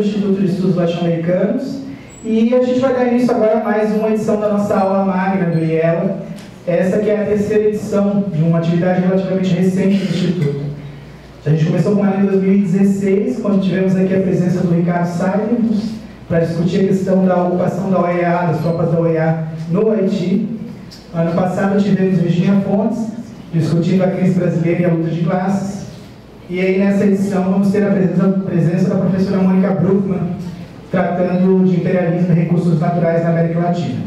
Instituto de Estudos Latino-Americanos e a gente vai dar início agora a mais uma edição da nossa aula magna do IELA, essa que é a terceira edição de uma atividade relativamente recente do Instituto. A gente começou com ela em 2016, quando tivemos aqui a presença do Ricardo Saibos para discutir a questão da ocupação da OEA, das tropas da OEA no Haiti. Ano passado tivemos Virginia Fontes, discutindo a crise brasileira e a luta de classes. E aí nessa edição vamos ter a presença, a presença da professora Mônica Bruckmann, tratando de imperialismo e recursos naturais na América Latina.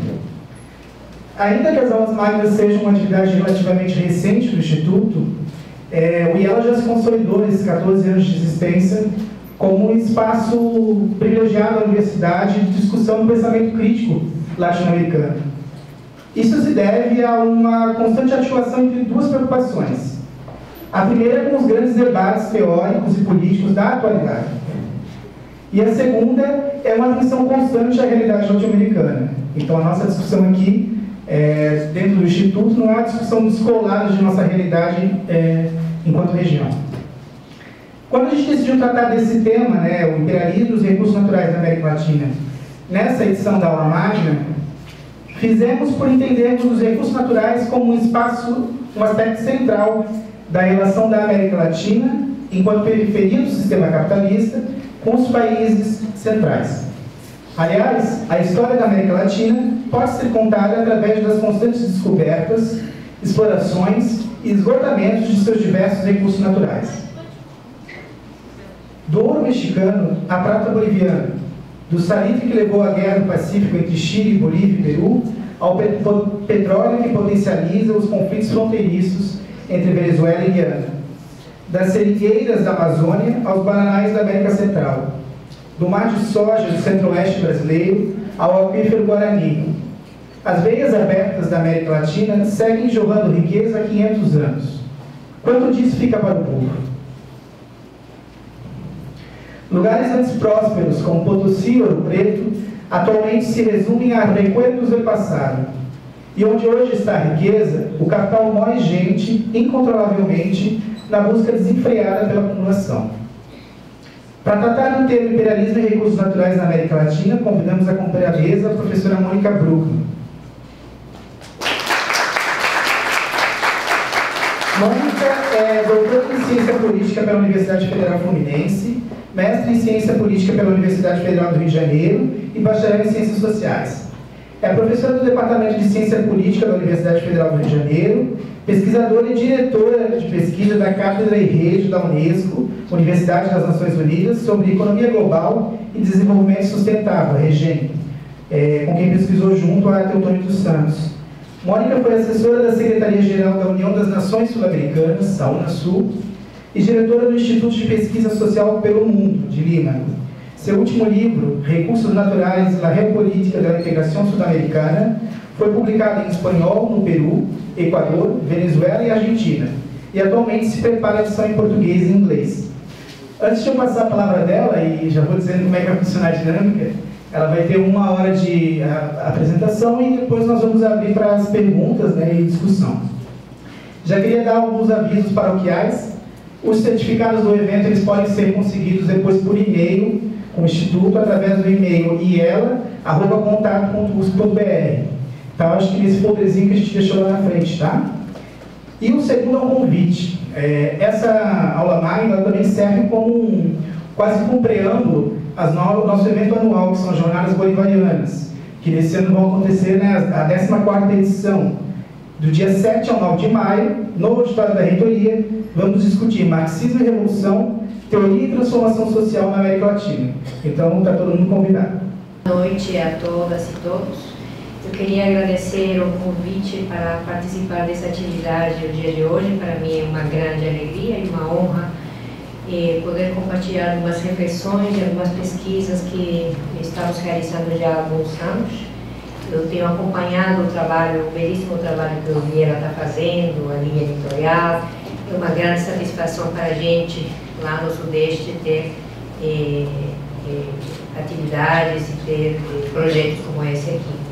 Ainda que as aulas magnas sejam uma atividade relativamente recente do Instituto, é, o IELA já se consolidou nesses 14 anos de existência como um espaço privilegiado da universidade de discussão do pensamento crítico latino-americano. Isso se deve a uma constante articulação entre duas preocupações. A primeira é com os grandes debates teóricos e políticos da atualidade. E a segunda é uma atenção constante à realidade norte-americana. Então, a nossa discussão aqui, é, dentro do Instituto, não é uma discussão descolada de nossa realidade é, enquanto região. Quando a gente decidiu tratar desse tema, né, o imperialismo e os recursos naturais da América Latina, nessa edição da aula magna, fizemos por entendermos os recursos naturais como um espaço, um aspecto central da relação da América Latina, enquanto periferia do sistema capitalista, com os países centrais. Aliás, a história da América Latina pode ser contada através das constantes descobertas, explorações e esgotamentos de seus diversos recursos naturais. Do ouro mexicano à prata boliviana, do salitre que levou à guerra do Pacífico entre Chile, Bolívia e Peru, ao petróleo que potencializa os conflitos fronteiriços entre Venezuela e Guiana, das seringueiras da Amazônia aos bananais da América Central, do mar de soja do centro-oeste brasileiro ao aquífero Guarani. As veias abertas da América Latina seguem jorrando riqueza há 500 anos. Quanto disso fica para o povo? Lugares antes prósperos, como Potosí e Ouro Preto, atualmente se resumem a recuerdos do passado. E onde hoje está a riqueza, o capital mói gente incontrolavelmente na busca desenfreada pela acumulação. Para tratar do tema imperialismo e recursos naturais na América Latina, convidamos a companheira a professora Mônica Bruckmann. Mônica é doutora em Ciência Política pela Universidade Federal Fluminense, mestre em Ciência Política pela Universidade Federal do Rio de Janeiro e bacharel em Ciências Sociais. É professora do Departamento de Ciência Política da Universidade Federal do Rio de Janeiro, pesquisadora e diretora de pesquisa da Cátedra e Rede da Unesco, Universidade das Nações Unidas, sobre Economia Global e Desenvolvimento Sustentável, REGEM, é, com quem pesquisou junto a Teotônio dos Santos. Mônica foi assessora da Secretaria-Geral da União das Nações Sul-Americanas, a UNASUL, e diretora do Instituto de Pesquisa Social pelo Mundo, de Lima. Seu último livro, Recursos Naturais, La Geopolítica da Integração Sudamericana, foi publicado em espanhol no Peru, Equador, Venezuela e Argentina, e atualmente se prepara a edição em português e inglês. Antes de eu passar a palavra dela, e já vou dizendo como é que vai funcionar a dinâmica, ela vai ter uma hora de apresentação e depois nós vamos abrir para as perguntas né, e discussão. Já queria dar alguns avisos paroquiais. Os certificados do evento eles podem ser conseguidos depois por e-mail com o Instituto através do e-mail iela.contato.usp.br. Tá? Acho que nesse folderzinho que a gente deixou lá na frente, tá? E o segundo é um convite. É, essa aula magna também serve como um, quase como um preâmbulo ao nosso evento anual, que são as Jornadas Bolivarianas, que nesse ano vão acontecer né, a 14ª edição. Do dia 7 ao 9 de maio, no auditório da reitoria, vamos discutir marxismo e revolução, teoria e transformação social na América Latina. Então, está todo mundo convidado. Boa noite a todas e todos. Eu queria agradecer o convite para participar dessa atividade o dia de hoje. Para mim é uma grande alegria e uma honra eh, poder compartilhar algumas reflexões e algumas pesquisas que estamos realizando já há alguns anos. Eu tenho acompanhado o trabalho, o belíssimo trabalho que o Vieira está fazendo, a linha editorial. É uma grande satisfação para a gente, lá no Sudeste, ter eh, eh, atividades e ter eh, projetos como esse aqui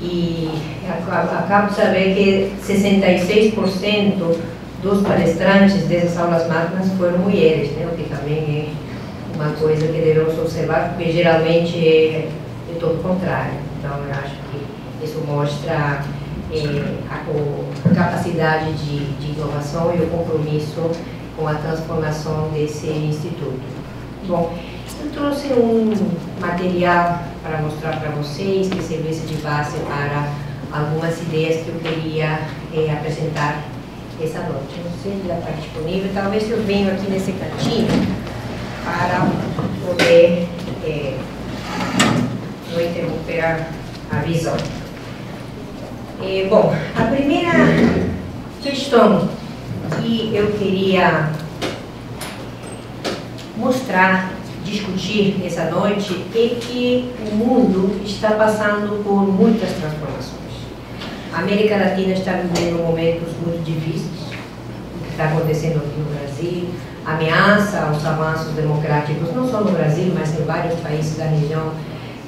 e acabo de saber que 66% dos palestrantes dessas aulas magnas foram mulheres, né, o que também é uma coisa que devemos observar, porque geralmente é, é todo o contrário. Então, eu acho que isso mostra a, a, capacidade de, de inovação e o compromisso com a transformação desse instituto. Bom, eu trouxe um material para mostrar para vocês, que servisse de base para algumas ideias que eu queria é, apresentar essa noite. Não sei se já está disponível, talvez eu venha aqui nesse cantinho para poder é, não interromper a, visão. É, bom, a primeira questão que eu queria mostrar, discutir essa noite é que o mundo está passando por muitas transformações. A América Latina está vivendo momentos muito difíceis, o que está acontecendo aqui no Brasil, ameaça aos avanços democráticos, não só no Brasil, mas em vários países da região,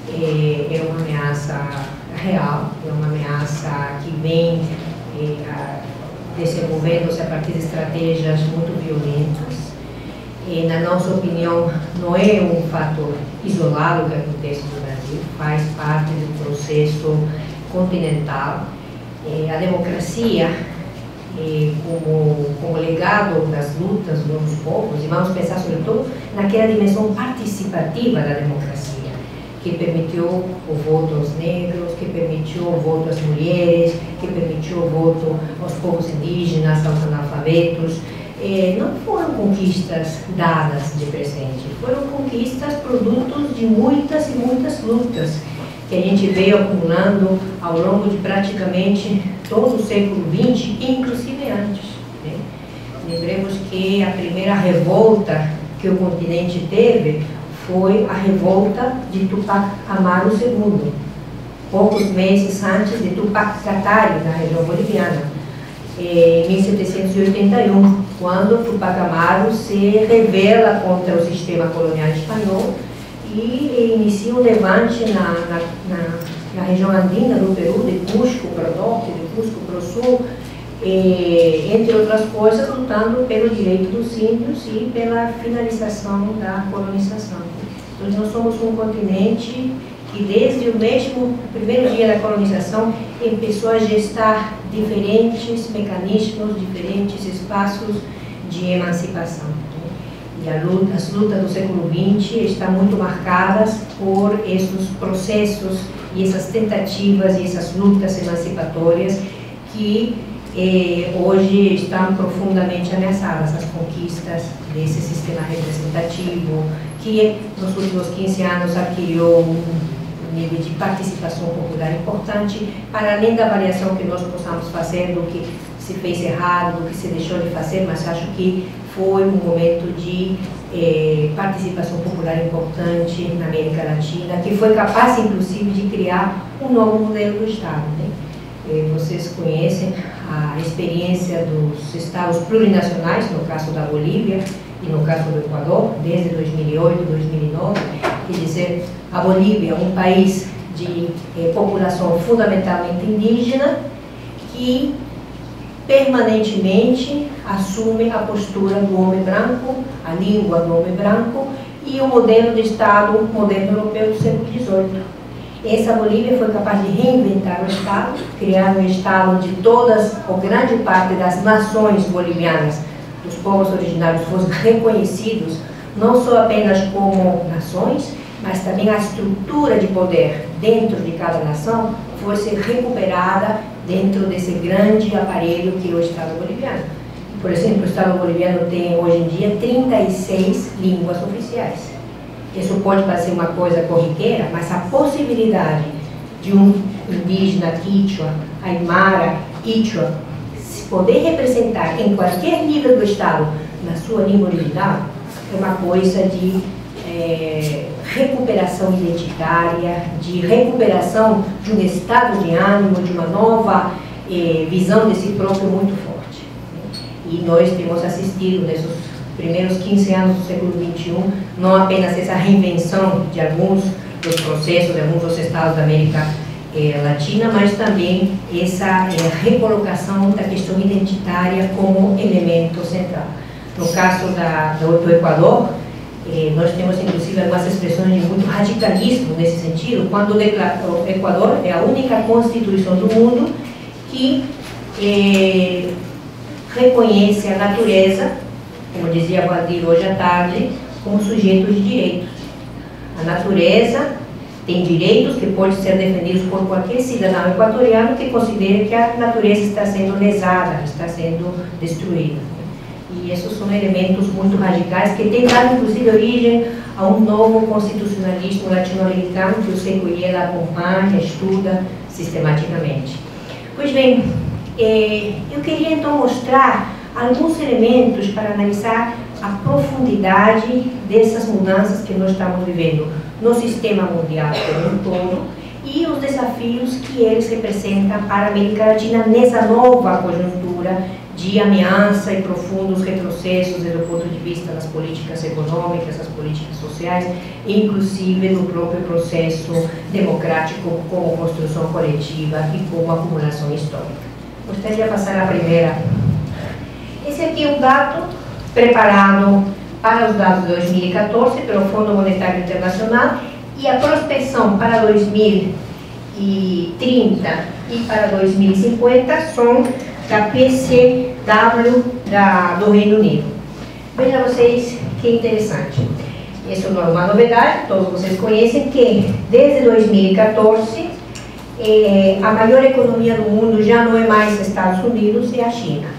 é, é uma ameaça real, é uma ameaça que vem é, desenvolvendo-se a partir de estratégias muito violentas. E, na nossa opinião, não é um fator isolado que acontece no Brasil, faz parte do processo continental. E, a democracia, como, como legado das lutas dos povos, e vamos pensar sobretudo naquela dimensão participativa da democracia que permitiu o voto aos negros, que permitiu o voto às mulheres, que permitiu o voto aos povos indígenas, aos analfabetos. Eh, não foram conquistas dadas de presente, foram conquistas produtos de muitas e muitas lutas que a gente veio acumulando ao longo de praticamente todo o século XX, inclusive antes. Né? Lembremos que a primeira revolta que o continente teve foi a revolta de Tupac Amaru II, poucos meses antes de Tupac Katari, na região boliviana, em 1781, quando Tupac Amaru se rebela contra o sistema colonial espanhol e inicia um levante na, na, na, na região andina do Peru, de Cusco para o norte, de Cusco para o sul, e, entre outras coisas, lutando pelo direito dos índios e pela finalização da colonização. Então, nós somos um continente que, desde o mesmo primeiro dia da colonização, começou a gestar diferentes mecanismos, diferentes espaços de emancipação. E luta, as lutas do século XX estão muito marcadas por esses processos e essas tentativas e essas lutas emancipatórias que eh, hoje estão profundamente ameaçadas, as conquistas desse sistema representativo, que nos últimos 15 anos adquiriu um nível de participação popular importante, para além da avaliação que nós possamos fazer do que se fez errado, do que se deixou de fazer, mas acho que foi um momento de eh, participação popular importante na América Latina, que foi capaz, inclusive, de criar um novo modelo do Estado. Né? Eh, vocês conhecem a experiência dos estados plurinacionais, no caso da Bolívia, no caso do Equador, desde 2008, 2009, quer dizer, a Bolívia um país de eh, população fundamentalmente indígena que permanentemente assume a postura do homem branco, a língua do homem branco e o modelo de Estado moderno europeu do século XVIII. Essa Bolívia foi capaz de reinventar o Estado, criar um Estado onde todas, ou grande parte das nações bolivianas os povos originários fossem reconhecidos não só apenas como nações, mas também a estrutura de poder dentro de cada nação fosse recuperada dentro desse grande aparelho que é o Estado boliviano. Por exemplo, o Estado boliviano tem hoje em dia 36 línguas oficiais. Isso pode parecer uma coisa corriqueira, mas a possibilidade de um indígena quichua, aymara, ichua, poder representar em qualquer nível do Estado, na sua língua original, é uma coisa de é, recuperação identitária, de recuperação de um estado de ânimo, de uma nova é, visão de si próprio muito forte. E nós temos assistido nesses primeiros 15 anos do século XXI, não apenas essa reinvenção de alguns dos processos de alguns dos estados da América eh, latina, mas também essa eh, recolocação da questão identitária como elemento central. No caso da, do, do Equador, Eh, nós temos, inclusive, algumas expressões de muito radicalismo nesse sentido, quando o Equador é a única constituição do mundo que eh, reconhece a natureza, como dizia Valdir hoje à tarde, como sujeito de direitos. A natureza tem direitos que podem ser defendidos por qualquer cidadão equatoriano que considere que a natureza está sendo lesada, está sendo destruída. E esses são elementos muito radicais que têm dado, inclusive, origem a um novo constitucionalismo latino-americano que o Secoiela acompanha, estuda sistematicamente. Pois bem, eh, eu queria então mostrar alguns elementos para analisar a profundidade dessas mudanças que nós estamos vivendo no sistema mundial como um todo e os desafios que eles representam para a América Latina nessa nova conjuntura de ameaça e profundos retrocessos do ponto de vista das políticas econômicas, das políticas sociais, inclusive do próprio processo democrático como construção coletiva e como acumulação histórica. Gostaria de passar a primeira. Esse aqui é um dado preparado para os dados de 2014 pelo Fundo Monetário Internacional e a prospecção para 2030 e para 2050 são da PCW da, do Reino Unido. Veja vocês que interessante. Isso não é uma novidade, todos vocês conhecem que desde 2014 eh, a maior economia do mundo já não é mais Estados Unidos e a China.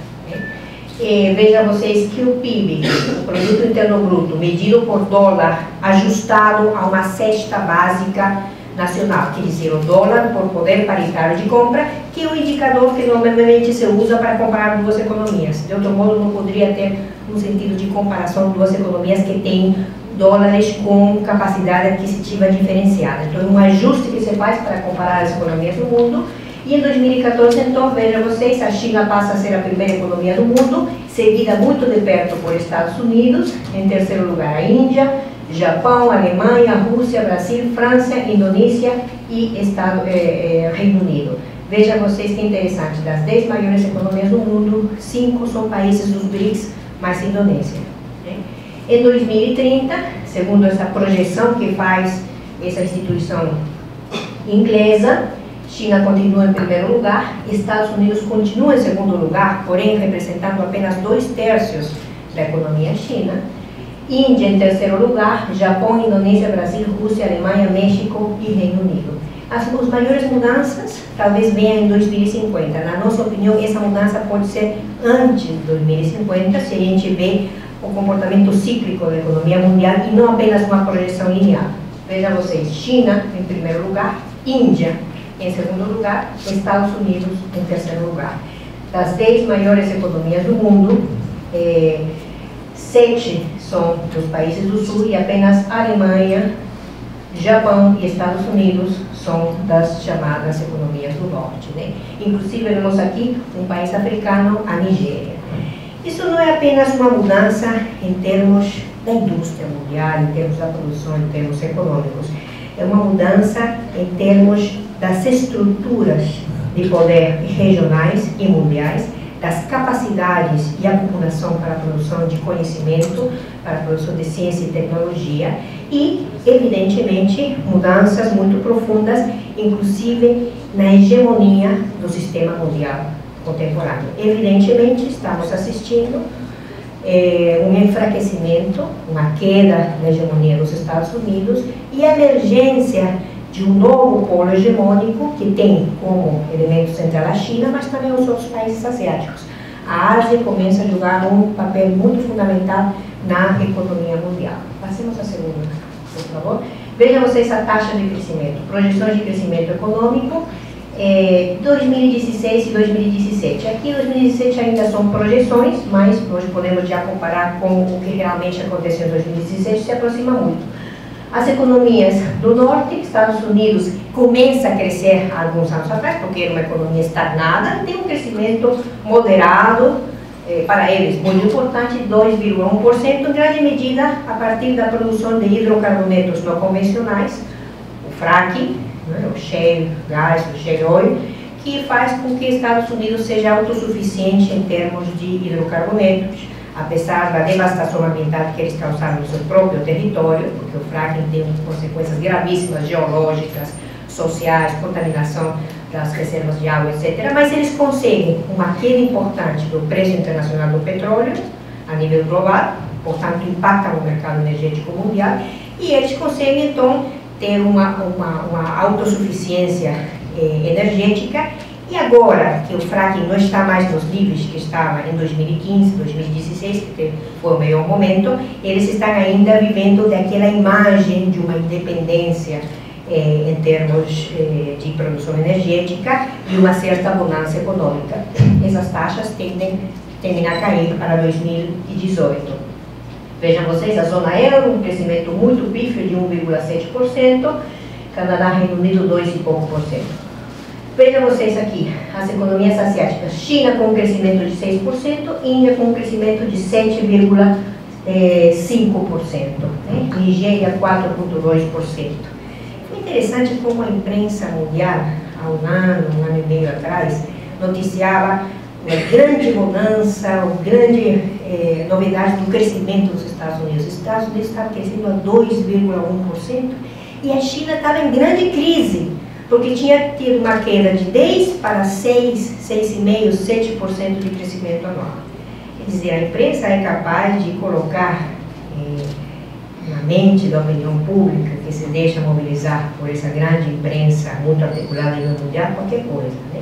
Eh, veja vocês que o PIB, o Produto Interno Bruto, medido por dólar, ajustado a uma cesta básica nacional, quer dizer, o dólar por poder paritário de compra, que é o indicador que normalmente se usa para comparar duas economias. De outro modo, não poderia ter um sentido de comparação duas economias que têm dólares com capacidade aquisitiva diferenciada. Então, é um ajuste que se faz para comparar as economias do mundo. E em 2014, então, veja vocês, a China passa a ser a primeira economia do mundo, seguida muito de perto por Estados Unidos, em terceiro lugar a Índia, Japão, Alemanha, Rússia, Brasil, França, Indonésia e Estado, eh, eh, Reino Unido. Veja vocês que interessante, das 10 maiores economias do mundo, 5 são países dos BRICS, mais Indonésia. Né? Em 2030, segundo essa projeção que faz essa instituição inglesa, China continua em primeiro lugar, Estados Unidos continua em segundo lugar, porém representando apenas dois terços da economia china, Índia em terceiro lugar, Japão, Indonésia, Brasil, Rússia, Alemanha, México e Reino Unido. As, as maiores mudanças talvez venham em 2050. Na nossa opinião, essa mudança pode ser antes de 2050, se a gente vê o comportamento cíclico da economia mundial e não apenas uma projeção linear. Veja vocês, China em primeiro lugar, Índia em segundo lugar, Estados Unidos em terceiro lugar. Das dez maiores economias do mundo, eh, sete são dos países do sul e apenas Alemanha, Japão e Estados Unidos são das chamadas economias do norte. Né? Inclusive, vemos aqui um país africano, a Nigéria. Isso não é apenas uma mudança em termos da indústria mundial, em termos da produção, em termos econômicos. É uma mudança em termos das estruturas de poder regionais e mundiais das capacidades e acumulação para a produção de conhecimento, para a produção de ciência e tecnologia e, evidentemente, mudanças muito profundas, inclusive na hegemonia do sistema mundial contemporâneo. Evidentemente, estamos assistindo é, um enfraquecimento, uma queda da hegemonia dos Estados Unidos e a emergência de um novo polo hegemônico que tem como elemento central a China, mas também os outros países asiáticos. A Ásia começa a jogar um papel muito fundamental na economia mundial. Passemos a segunda, por favor. Vejam vocês a taxa de crescimento, projeções de crescimento econômico, eh, 2016 e 2017. Aqui 2017 ainda são projeções, mas nós podemos já comparar com o que realmente aconteceu em 2017, se aproxima muito. As economias do norte, Estados Unidos, começa a crescer há alguns anos atrás, porque era uma economia estagnada, tem um crescimento moderado, eh, para eles muito importante, 2,1%, em grande medida a partir da produção de hidrocarbonetos não convencionais, o fracking, né, o shale gás, o shale oil, que faz com que Estados Unidos seja autossuficiente em termos de hidrocarbonetos, apesar da devastação ambiental que eles causaram no seu próprio território, porque o fracking tem consequências gravíssimas geológicas, sociais, contaminação das reservas de água, etc. Mas eles conseguem uma queda importante do preço internacional do petróleo a nível global, portanto impacta no mercado energético mundial, e eles conseguem então ter uma, uma, uma autossuficiência eh, energética e agora que o fracking não está mais nos níveis que estava em 2015, 2016, que foi o melhor momento, eles estão ainda vivendo daquela imagem de uma independência eh, em termos eh, de produção energética e uma certa bonança econômica. Essas taxas tendem a cair para 2018. Vejam vocês, a zona euro, um crescimento muito pífio de 1,7%, Canadá, Reino Unido, 2 e pouco por cento. Vejam vocês aqui, as economias asiáticas. China com um crescimento de 6%, Índia com um crescimento de 7,5%. Né? Nigéria, 4,2%. É interessante como a imprensa mundial, há um ano, um ano e meio atrás, noticiava grande mudança, uma grande eh, novidade do crescimento dos Estados Unidos. Os Estados Unidos estavam crescendo a 2,1% e a China estava em grande crise porque tinha tido uma queda de 10 para 6, 6,5%, 7% de crescimento anual. Quer dizer, a imprensa é capaz de colocar eh, na mente da opinião pública, que se deixa mobilizar por essa grande imprensa muito articulada a nível mundial, qualquer coisa. Né?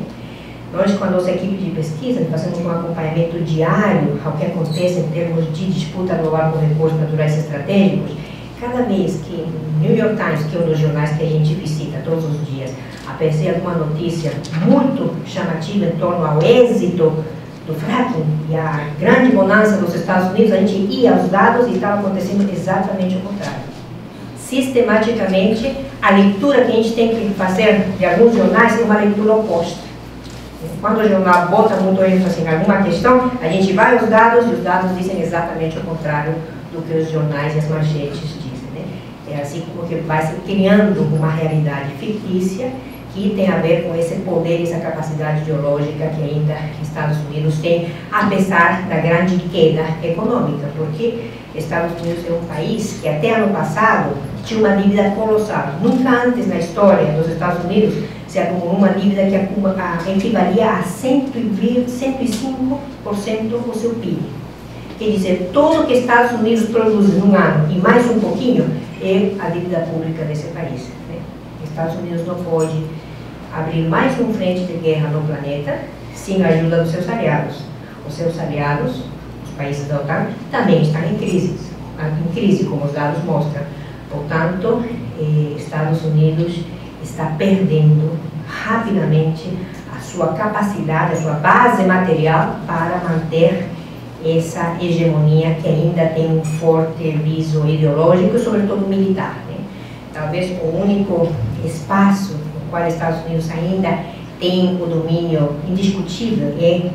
Nós, com a nossa equipe de pesquisa, fazemos um acompanhamento diário ao que acontece em termos de disputa global por recursos naturais estratégicos, Cada vez que o New York Times, que é um dos jornais que a gente visita todos os dias, aparecer alguma notícia muito chamativa em torno ao êxito do fracking e a grande bonança dos Estados Unidos, a gente ia aos dados e estava acontecendo exatamente o contrário. Sistematicamente, a leitura que a gente tem que fazer de alguns jornais é uma leitura oposta. Quando o jornal bota muito ênfase em alguma questão, a gente vai aos dados e os dados dizem exatamente o contrário do que os jornais e as manchetes dizem. É assim como que vai se criando uma realidade fictícia que tem a ver com esse poder, essa capacidade ideológica que ainda Estados Unidos tem, apesar da grande queda econômica, porque Estados Unidos é um país que até ano passado tinha uma dívida colossal. Nunca antes na história dos Estados Unidos se acumulou uma dívida que equivalia a 105% do seu PIB. Quer dizer, tudo que Estados Unidos produz num ano e mais um pouquinho é a dívida pública desse país. Né? Estados Unidos não pode abrir mais um frente de guerra no planeta sem a ajuda dos seus aliados. Os seus aliados, os países da OTAN, também estão em crise, em crise, como os dados mostram. Portanto, eh, Estados Unidos está perdendo rapidamente a sua capacidade, a sua base material para manter essa hegemonia que ainda tem um forte viso ideológico, sobretudo militar. Né? Talvez o único espaço no qual os Estados Unidos ainda tem o domínio indiscutível é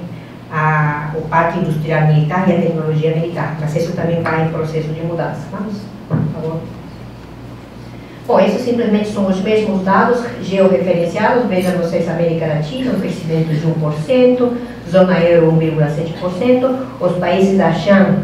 a, o parque industrial militar e a tecnologia militar, mas isso também vai em processo de mudança. Vamos, por favor. Bom, esses simplesmente são os mesmos dados georreferenciados. Vejam vocês, América Latina, um crescimento de 1%, zona euro 1,7%, os países da Cham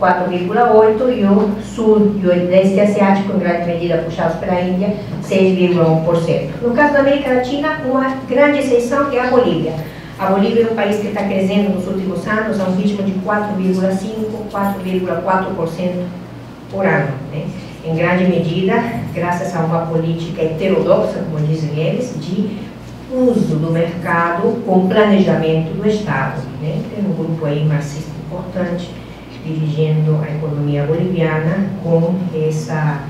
4,8% e o sul e o leste asiático, em grande medida puxados pela Índia, 6,1%. No caso da América Latina, uma grande exceção é a Bolívia. A Bolívia é um país que está crescendo nos últimos anos a um ritmo de 4,5%, 4,4% por ano. Né? Em grande medida, graças a uma política heterodoxa, como dizem eles, de uso do mercado com planejamento do Estado. Né? Tem um grupo aí marxista importante dirigindo a economia boliviana com essa,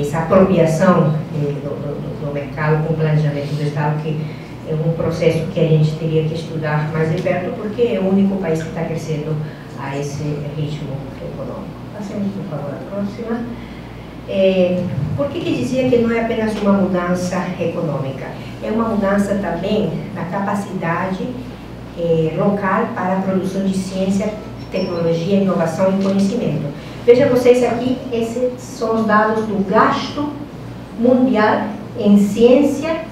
essa apropriação eh, do, do, do mercado com planejamento do Estado, que é um processo que a gente teria que estudar mais de perto, porque é o único país que está crescendo a esse ritmo econômico. Passemos, por favor, a próxima. É, por que, que dizia que não é apenas uma mudança econômica? É uma mudança também na capacidade é, local para a produção de ciência, tecnologia, inovação e conhecimento. Veja vocês aqui, esses são os dados do gasto mundial em ciência,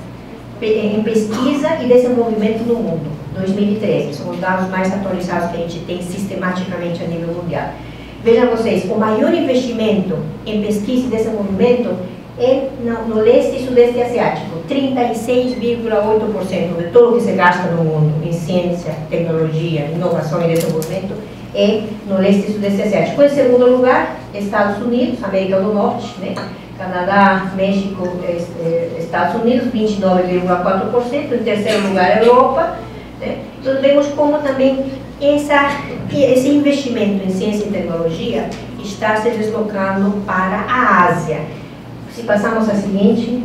em pesquisa e desenvolvimento no mundo. 2013. São os dados mais atualizados que a gente tem sistematicamente a nível mundial. Vejam vocês, o maior investimento em pesquisa e desenvolvimento é no, leste e sudeste asiático. 36,8% de tudo que se gasta no mundo em ciência, tecnologia, inovação e desenvolvimento é no leste e sudeste asiático. Em segundo lugar, Estados Unidos, América do Norte, né? Canadá, México, Estados Unidos, 29,4%. Em terceiro lugar, Europa. Né? Então, vemos como também essa, esse investimento em ciência e tecnologia está se deslocando para a Ásia. Se passamos a seguinte,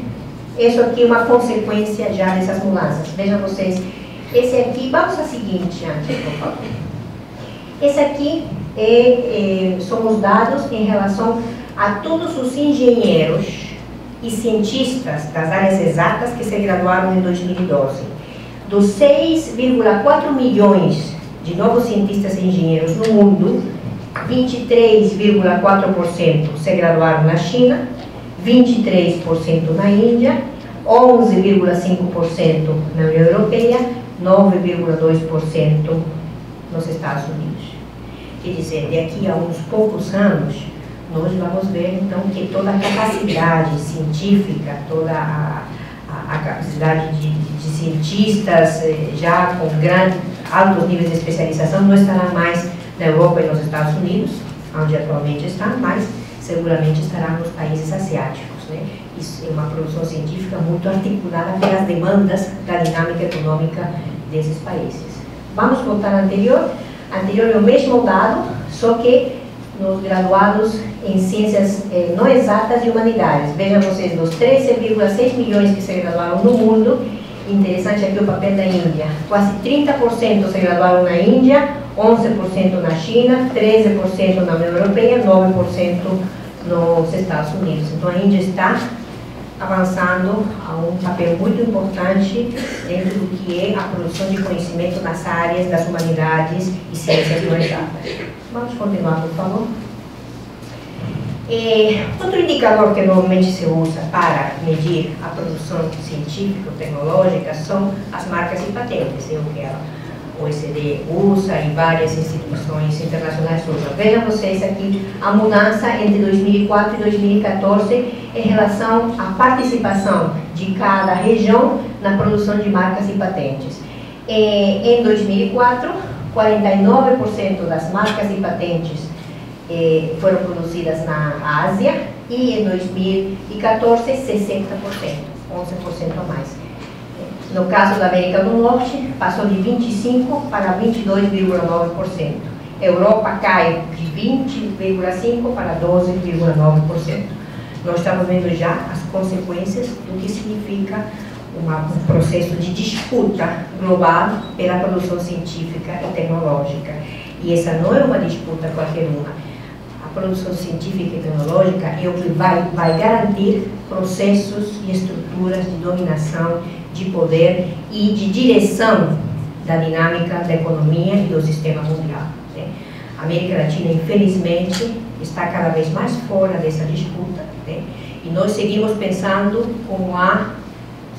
isso aqui é uma consequência já dessas mudanças. Vejam vocês, esse aqui, vamos a seguinte antes, por favor. Esse aqui é, é, são os dados em relação a todos os engenheiros e cientistas das áreas exatas que se graduaram em 2012. Dos 6,4 milhões de novos cientistas e engenheiros no mundo, 23,4% se graduaram na China, 23% na Índia, 11,5% na União Europeia, 9,2% nos Estados Unidos. Quer dizer, daqui a uns poucos anos, nós vamos ver então que toda a capacidade científica, toda a, a, a capacidade de, de, cientistas eh, já com grande, altos níveis de especialização não estará mais na Europa e nos Estados Unidos, onde atualmente está, mas seguramente estará nos países asiáticos. Né? Isso é uma produção científica muito articulada pelas demandas da dinâmica econômica desses países. Vamos voltar ao anterior. Anterior é o mesmo dado, só que nos graduados em ciências eh, não exatas e humanidades. Vejam vocês, dos 13,6 milhões que se graduaram no mundo, interessante aqui o papel da Índia. Quase 30% se graduaram na Índia, 11% na China, 13% na União Europeia, 9% nos Estados Unidos. Então a Índia está avançando a um papel muito importante dentro do que é a produção de conhecimento nas áreas das humanidades e ciências exatas. Vamos continuar, por favor. É, outro indicador que normalmente se usa para medir a produção científica ou tecnológica são as marcas e patentes, é o que a OECD usa e várias instituições internacionais usam. Vejam vocês aqui a mudança entre 2004 e 2014 em relação à participação de cada região na produção de marcas e patentes. Em 2004, 49% das marcas e patentes eh, foram produzidas na Ásia e em 2014 60%, 11% a mais. No caso da América do Norte, passou de 25% para 22,9%. Europa cai de 20,5% para 12,9%. Nós estamos vendo já as consequências do que significa uma, um processo de disputa global pela produção científica e tecnológica. E essa não é uma disputa qualquer uma produção científica e tecnológica é o que vai, vai garantir processos e estruturas de dominação, de poder e de direção da dinâmica da economia e do sistema mundial. Né? A América Latina, infelizmente, está cada vez mais fora dessa disputa né? e nós seguimos pensando como há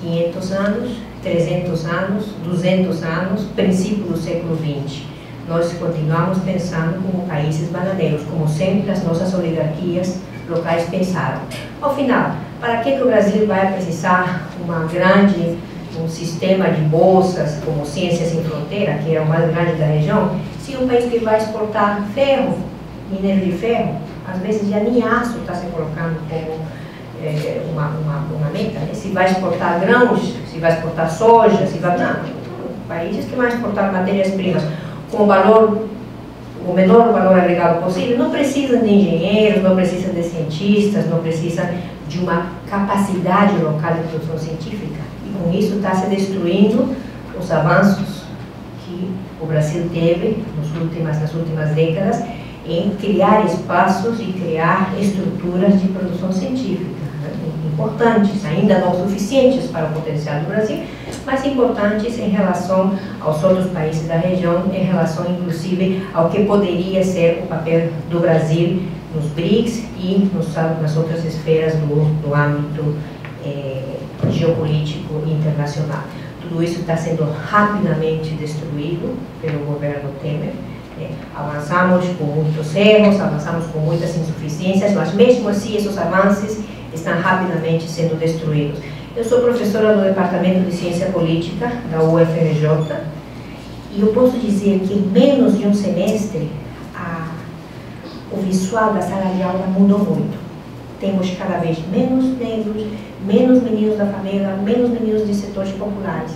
500 anos, 300 anos, 200 anos, princípio do século XX nós continuamos pensando como países bananeiros, como sempre as nossas oligarquias locais pensaram. Ao final, para que, que o Brasil vai precisar uma grande um sistema de bolsas como Ciências Sem Fronteira, que é o mais grande da região, se um país que vai exportar ferro, minério de ferro, às vezes já nem aço está se colocando como é, uma, uma, uma meta, né? se vai exportar grãos, se vai exportar soja, se vai... Não, países que vão exportar matérias-primas com valor, o menor valor agregado possível, não precisam de engenheiros, não precisam de cientistas, não precisam de uma capacidade local de produção científica. E com isso está se destruindo os avanços que o Brasil teve nas últimas, nas últimas décadas em criar espaços e criar estruturas de produção científica importantes, ainda não suficientes para o potencial do Brasil, mas importantes em relação aos outros países da região, em relação inclusive ao que poderia ser o papel do Brasil nos BRICS e nos, nas outras esferas do, do âmbito eh, geopolítico internacional. tudo isso está sendo rapidamente destruído pelo governo Temer. É, avançamos com muitos erros, avançamos com muitas insuficiências, mas mesmo assim esses avanços estão rapidamente sendo destruídos. Eu sou professora do Departamento de Ciência Política da UFRJ e eu posso dizer que em menos de um semestre a, o visual da sala de aula mudou muito. Temos cada vez menos negros, menos meninos da favela, menos meninos de setores populares.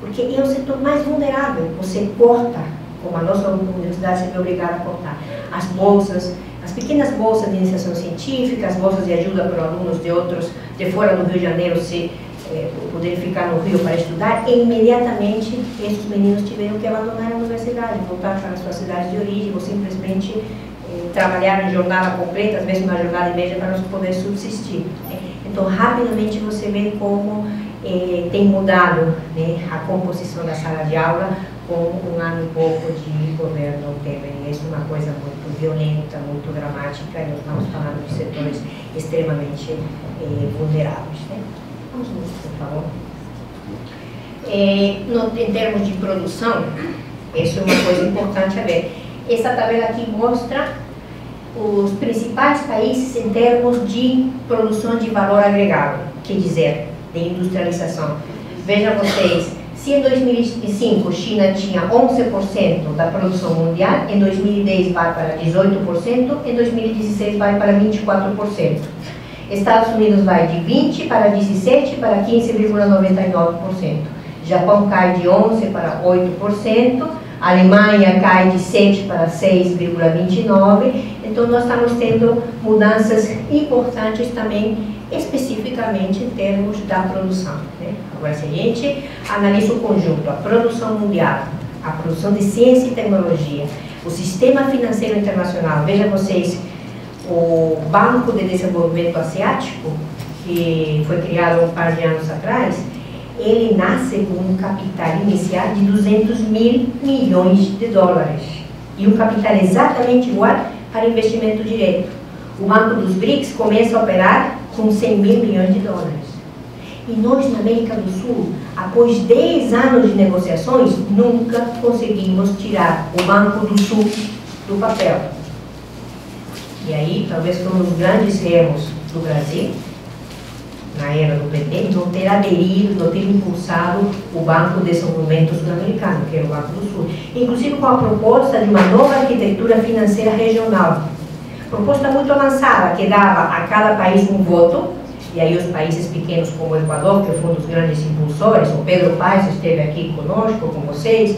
Porque é o setor mais vulnerável. Você corta como a nossa universidade se vê obrigada a cortar. As bolsas, as pequenas bolsas de iniciação científica, as bolsas de ajuda para alunos de outros, de fora do Rio de Janeiro, se é, poderem ficar no Rio para estudar, e imediatamente esses meninos tiveram que abandonar a universidade, voltar para a sua cidade de origem, ou simplesmente é, trabalhar em jornada completa, às vezes uma jornada e média, para poder subsistir. Então, rapidamente você vê como é, tem mudado né, a composição da sala de aula, com um ano e pouco de governo Temer. É uma coisa muito violenta, muito dramática, e nós estamos falando de setores extremamente eh, vulneráveis. Né? Vamos por favor. Eh, no, em termos de produção, isso é uma coisa importante a ver. Essa tabela aqui mostra os principais países em termos de produção de valor agregado, quer dizer, de industrialização. Vejam vocês, se em 2005 China tinha 11% da produção mundial, em 2010 vai para 18%, em 2016 vai para 24%. Estados Unidos vai de 20 para 17 para 15,99%. Japão cai de 11 para 8%, a Alemanha cai de 7 para 6,29%. Então nós estamos tendo mudanças importantes também especificamente em termos da produção. Né? Agora, se a gente analisa o conjunto, a produção mundial, a produção de ciência e tecnologia, o sistema financeiro internacional, veja vocês, o Banco de Desenvolvimento Asiático, que foi criado um par de anos atrás, ele nasce com um capital inicial de 200 mil milhões de dólares e um capital exatamente igual para investimento direto. O Banco dos BRICS começa a operar com 100 mil milhões de dólares. E nós, na América do Sul, após 10 anos de negociações, nunca conseguimos tirar o Banco do Sul do papel. E aí, talvez foi um dos grandes erros do Brasil, na era do PT, não ter aderido, não ter impulsado o Banco de Desenvolvimento Sul-Americano, que era o Banco do Sul. Inclusive com a proposta de uma nova arquitetura financeira regional, proposta muito avançada, que dava a cada país um voto, e aí os países pequenos como o Equador, que foi um dos grandes impulsores, o Pedro Paes esteve aqui conosco, com vocês,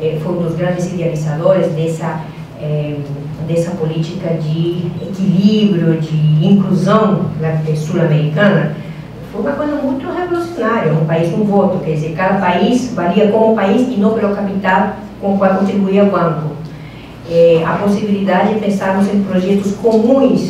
eh, foi um dos grandes idealizadores dessa, eh, dessa política de equilíbrio, de inclusão sul-americana, foi uma coisa muito revolucionária, um país um voto, quer dizer, cada país valia como país e não pelo capital com o qual contribuía o banco é, a possibilidade de pensarmos em projetos comuns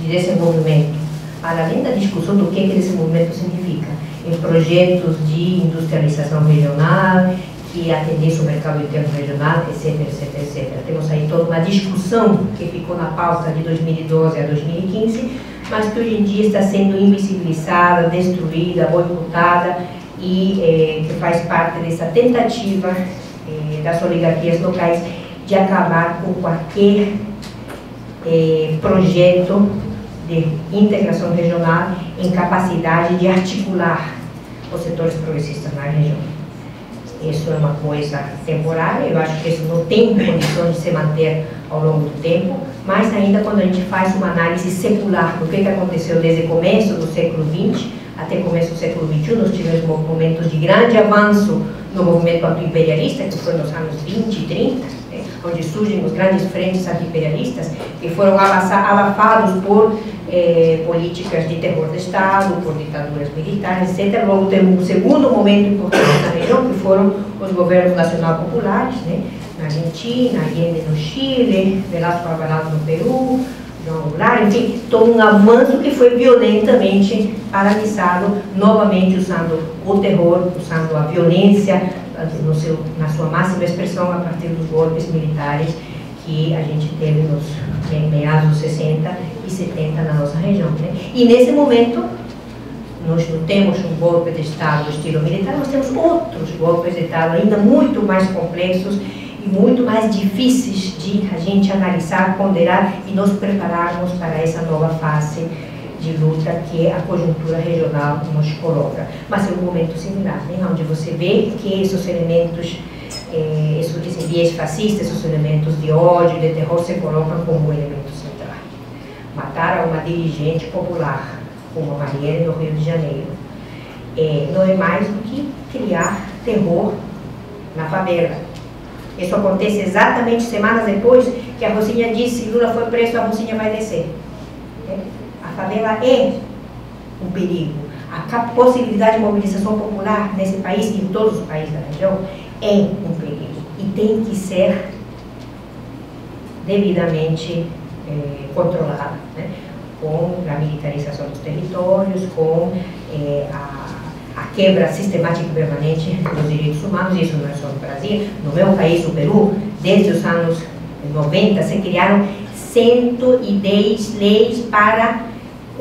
de desenvolvimento, além da discussão do que, que desenvolvimento significa, em projetos de industrialização regional, que atendesse o mercado interno regional, etc, etc, etc. Temos aí toda uma discussão que ficou na pauta de 2012 a 2015, mas que hoje em dia está sendo invisibilizada, destruída, boicotada e eh, que faz parte dessa tentativa eh, das oligarquias locais de acabar com qualquer eh, projeto de integração regional em capacidade de articular os setores progressistas na região. Isso é uma coisa temporária, eu acho que isso não tem condições de se manter ao longo do tempo, mas ainda quando a gente faz uma análise secular do que, que aconteceu desde o começo do século XX até o começo do século XXI, nós tivemos momentos de grande avanço no movimento anti-imperialista, que foi nos anos 20 e 30, onde surgem os grandes frentes anti-imperialistas, que foram abafados por eh, políticas de terror de Estado, por ditaduras militares, etc. Logo temos um segundo momento importante na região, que foram os governos nacional populares, né? na Argentina, Allende no Chile, Velasco Alvarado no Peru, Goulart, enfim, todo um avanço que foi violentamente paralisado, novamente usando o terror, usando a violência, no seu, na sua máxima expressão a partir dos golpes militares que a gente teve nos meados dos 60 e 70 na nossa região. Né? E nesse momento, nós não temos um golpe de Estado estilo militar, nós temos outros golpes de Estado ainda muito mais complexos e muito mais difíceis de a gente analisar, ponderar e nos prepararmos para essa nova fase de luta que a conjuntura regional nos coloca. Mas é um momento similar, né, onde você vê que esses elementos, eh, esses viés fascistas, esses elementos de ódio, de terror se colocam como elemento central. Matar uma dirigente popular, como a Marielle no Rio de Janeiro, eh, não é mais do que criar terror na favela. Isso acontece exatamente semanas depois que a Rosinha disse: Lula foi preso, a Rosinha vai descer favela é um perigo. A possibilidade de mobilização popular nesse país e em todos os países da região é um perigo. E tem que ser devidamente eh, controlada, né? com a militarização dos territórios, com eh, a, a, quebra sistemática e permanente dos direitos humanos, isso não é só no Brasil, no meu país, o Peru, desde os anos 90 se criaram 110 leis para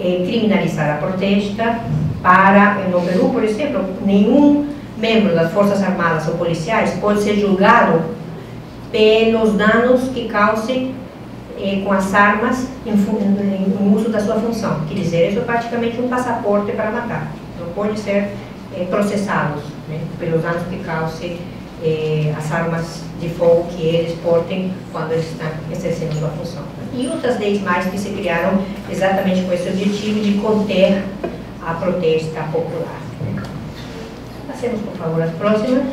eh, criminalizar a protesta para, no Peru, por exemplo, nenhum membro das Forças Armadas ou policiais pode ser julgado pelos danos que cause eh, com as armas em, em, uso da sua função. Quer dizer, isso é praticamente um passaporte para matar. Não pode ser eh, processados né, pelos danos que cause eh, as armas de fogo que eles portem quando eles estão exercendo sua função. E outras leis mais que se criaram exatamente com esse objetivo de conter a protesta popular. Passemos, por favor, às próximas.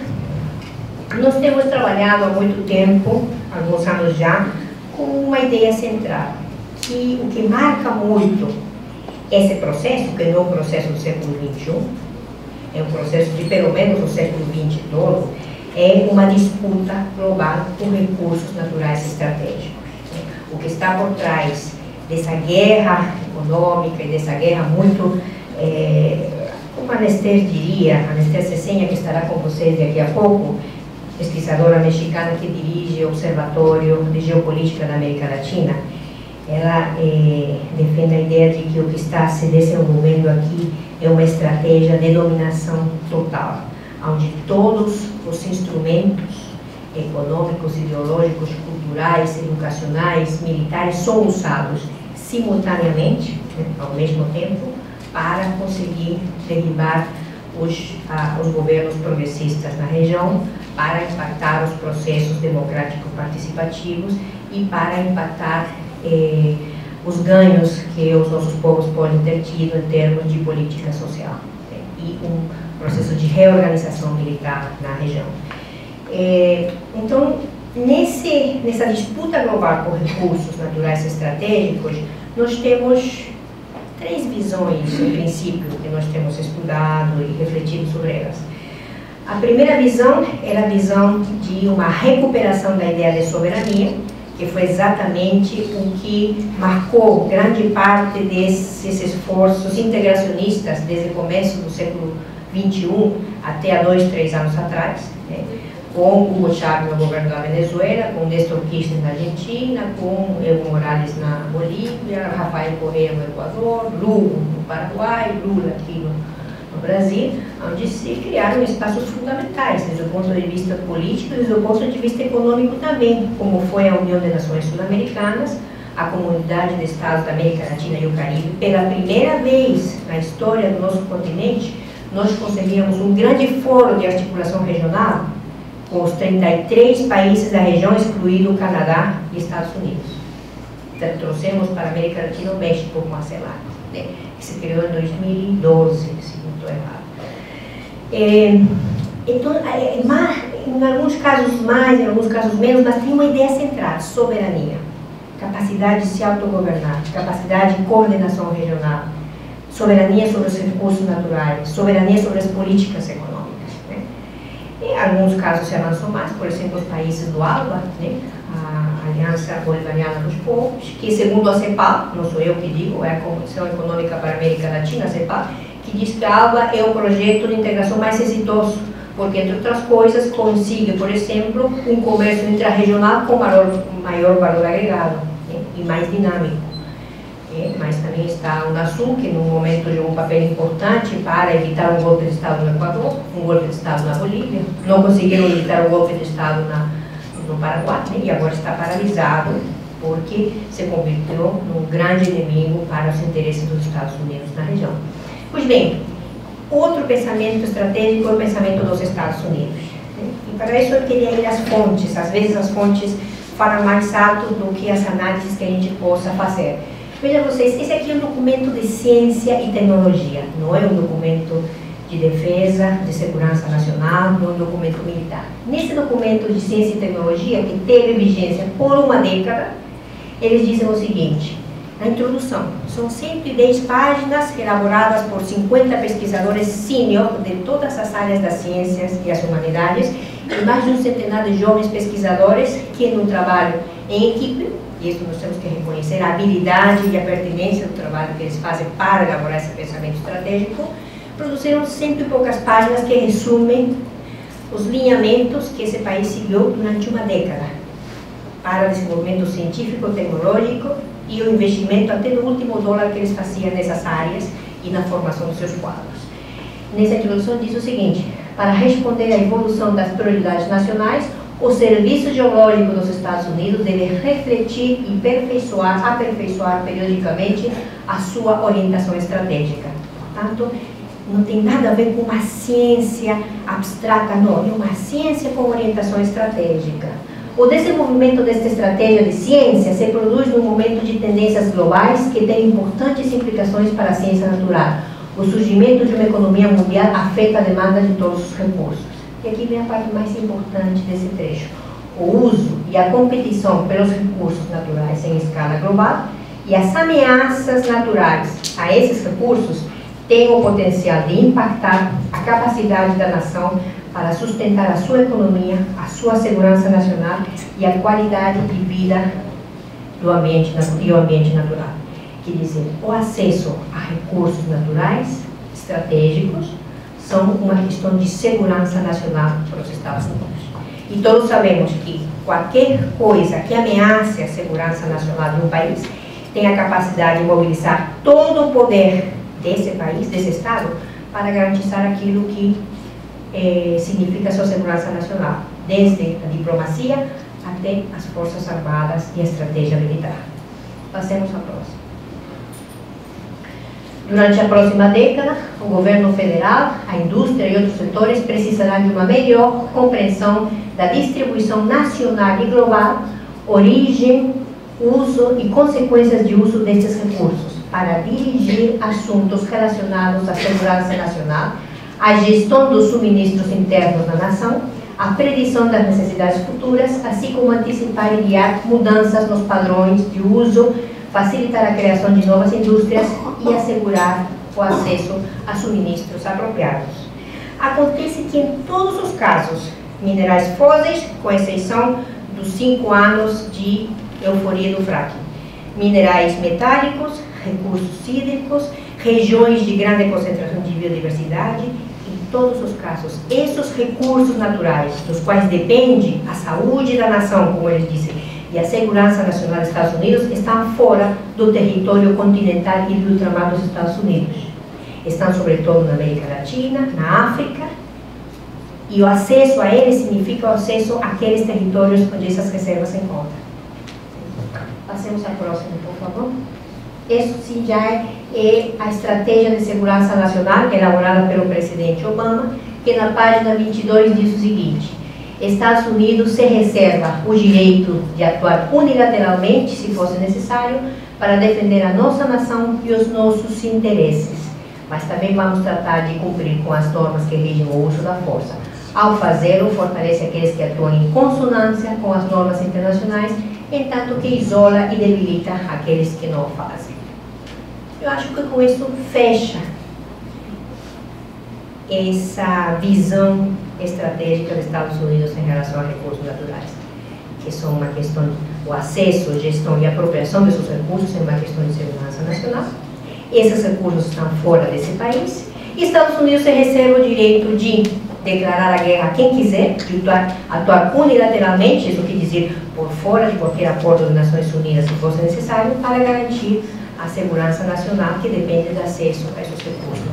Nós temos trabalhado há muito tempo, alguns anos já, com uma ideia central, que o que marca muito esse processo, que não é um processo do século XXI, é um processo de pelo menos do século XX todo, é uma disputa global por recursos naturais estratégicos. O que está por trás dessa guerra econômica e dessa guerra muito, é, como a Nestor diria, a Nestor Cesenha, que estará com vocês daqui a pouco, pesquisadora mexicana que dirige o Observatório de Geopolítica da América Latina, ela é, defende a ideia de que o que está se desenvolvendo aqui é uma estratégia de dominação total onde todos os instrumentos econômicos, ideológicos, culturais, educacionais, militares são usados simultaneamente, né, ao mesmo tempo, para conseguir derribar os, ah, os governos progressistas na região, para impactar os processos democráticos participativos e para impactar eh, os ganhos que os nossos povos podem ter tido em termos de política social. Né, e um processo de reorganização militar na região. É, então, nesse, nessa disputa global por recursos naturais estratégicos, nós temos três visões, em princípio, que nós temos estudado e refletido sobre elas. A primeira visão era a visão de uma recuperação da ideia de soberania, que foi exatamente o que marcou grande parte desses esforços integracionistas desde o começo do século 21 até há dois, três anos atrás, né? Com Hugo Chávez no governo da Venezuela, com Néstor Kirchner na Argentina, com Evo Morales na Bolívia, Rafael Correa no Equador, Lula no Paraguai, Lula aqui no, no Brasil, onde se criaram espaços fundamentais, desde o ponto de vista político e o ponto de vista econômico também, como foi a União de Nações Sul-Americanas, a Comunidade de Estados da América Latina e o Caribe, pela primeira vez na história do nosso continente, nós conseguimos um grande fórum de articulação regional com os 33 países da região, excluído o Canadá e Estados Unidos. Então, trouxemos para a América Latina o México com a CELAC, né, que se criou em 2012, se não estou errado. É, então, é, em alguns casos mais, em alguns casos menos, mas tem uma ideia central, soberania, capacidade de se autogovernar, capacidade de coordenação regional, soberania sobre os recursos naturais, soberania sobre as políticas econômicas. Em alguns casos se avançou mais, por exemplo, os países do ALBA, né? a Aliança Bolivariana dos Povos, que segundo a CEPAL, não sou eu que digo, é a Comissão Econômica para a América Latina, a CEPAL, que diz que a ALBA é o projeto de integração mais exitoso, porque, entre outras coisas, consiga, por exemplo, um comércio intrarregional com maior, maior valor agregado né? e mais dinâmico mas também está a Unasul, que no momento jogou um papel importante para evitar um golpe de Estado no Equador, um golpe de Estado na Bolívia, não conseguiram evitar o golpe de Estado na, no Paraguai, né, e agora está paralisado porque se converteu num grande inimigo para os interesses dos Estados Unidos na região. Pois bem, outro pensamento estratégico é o pensamento dos Estados Unidos. Né? E para isso eu queria ir às fontes, às vezes as fontes falam mais alto do que as análises que a gente possa fazer. Veja vocês, esse aqui é um documento de ciência e tecnologia, não é um documento de defesa, de segurança nacional, não é um documento militar. Nesse documento de ciência e tecnologia, que teve vigência por uma década, eles dizem o seguinte, na introdução, são 110 páginas elaboradas por 50 pesquisadores sênior de todas as áreas das ciências e as humanidades e mais de um centenar de jovens pesquisadores que no trabalho em equipe, isso nós temos que reconhecer a habilidade e a pertinência do trabalho que eles fazem para elaborar esse pensamento estratégico, produziram cento e poucas páginas que resumem os linhamentos que esse país seguiu durante uma década para o desenvolvimento científico, tecnológico e o investimento até no último dólar que eles faziam nessas áreas e na formação dos seus quadros. Nessa introdução diz o seguinte, para responder à evolução das prioridades nacionais, o Serviço Geológico dos Estados Unidos deve refletir e aperfeiçoar, aperfeiçoar periodicamente a sua orientação estratégica. Portanto, não tem nada a ver com uma ciência abstrata, não, é uma ciência com orientação estratégica. O desenvolvimento desta estratégia de ciência se produz num momento de tendências globais que têm importantes implicações para a ciência natural. O surgimento de uma economia mundial afeta a demanda de todos os recursos. E aqui vem a parte mais importante desse trecho. O uso e a competição pelos recursos naturais em escala global e as ameaças naturais a esses recursos têm o potencial de impactar a capacidade da nação para sustentar a sua economia, a sua segurança nacional e a qualidade de vida do ambiente, do ambiente natural. Quer dizer, o acesso a recursos naturais estratégicos são uma questão de segurança nacional para os Estados Unidos. E todos sabemos que qualquer coisa que ameace a segurança nacional de um país tem a capacidade de mobilizar todo o poder desse país, desse Estado, para garantizar aquilo que eh, significa sua segurança nacional, desde a diplomacia até as forças armadas e a estratégia militar. Passemos à próxima. Durante a próxima década, o governo federal, a indústria e outros setores precisarão de uma melhor compreensão da distribuição nacional e global, origem, uso e consequências de uso destes recursos, para dirigir assuntos relacionados à segurança nacional a gestão dos suministros internos da nação, a predição das necessidades futuras, assim como antecipar e guiar mudanças nos padrões de uso, facilitar a criação de novas indústrias e assegurar o acesso a suministros apropriados. Acontece que em todos os casos, minerais fósseis, com exceção dos cinco anos de euforia do fracking, minerais metálicos, recursos hídricos, regiões de grande concentração de biodiversidade todos os casos, esses recursos naturais, dos quais depende a saúde da nação, como eles dizem, e a segurança nacional dos Estados Unidos, estão fora do território continental e do ultramar dos Estados Unidos. Estão, sobretudo, na América Latina, na África, e o acesso a eles significa o acesso àqueles territórios onde essas reservas se encontram. Passemos à próxima, por favor. Isso sim já é, é a estratégia de segurança nacional elaborada pelo presidente Obama, que na página 22 diz o seguinte: Estados Unidos se reserva o direito de atuar unilateralmente, se fosse necessário, para defender a nossa nação e os nossos interesses. Mas também vamos tratar de cumprir com as normas que regem o uso da força. Ao fazê-lo, fortalece aqueles que atuam em consonância com as normas internacionais, entanto que isola e debilita aqueles que não fazem. Eu acho que com isso fecha essa visão estratégica dos Estados Unidos em relação a recursos naturais, que são uma questão, o acesso, gestão e apropriação desses recursos é uma questão de segurança nacional. Esses recursos estão fora desse país e Estados Unidos se reserva o direito de declarar a guerra a quem quiser, de atuar, atuar unilateralmente, isso quer dizer por fora de qualquer acordo das Nações Unidas, se fosse necessário, para garantir a segurança nacional, que depende do acesso a esses recursos?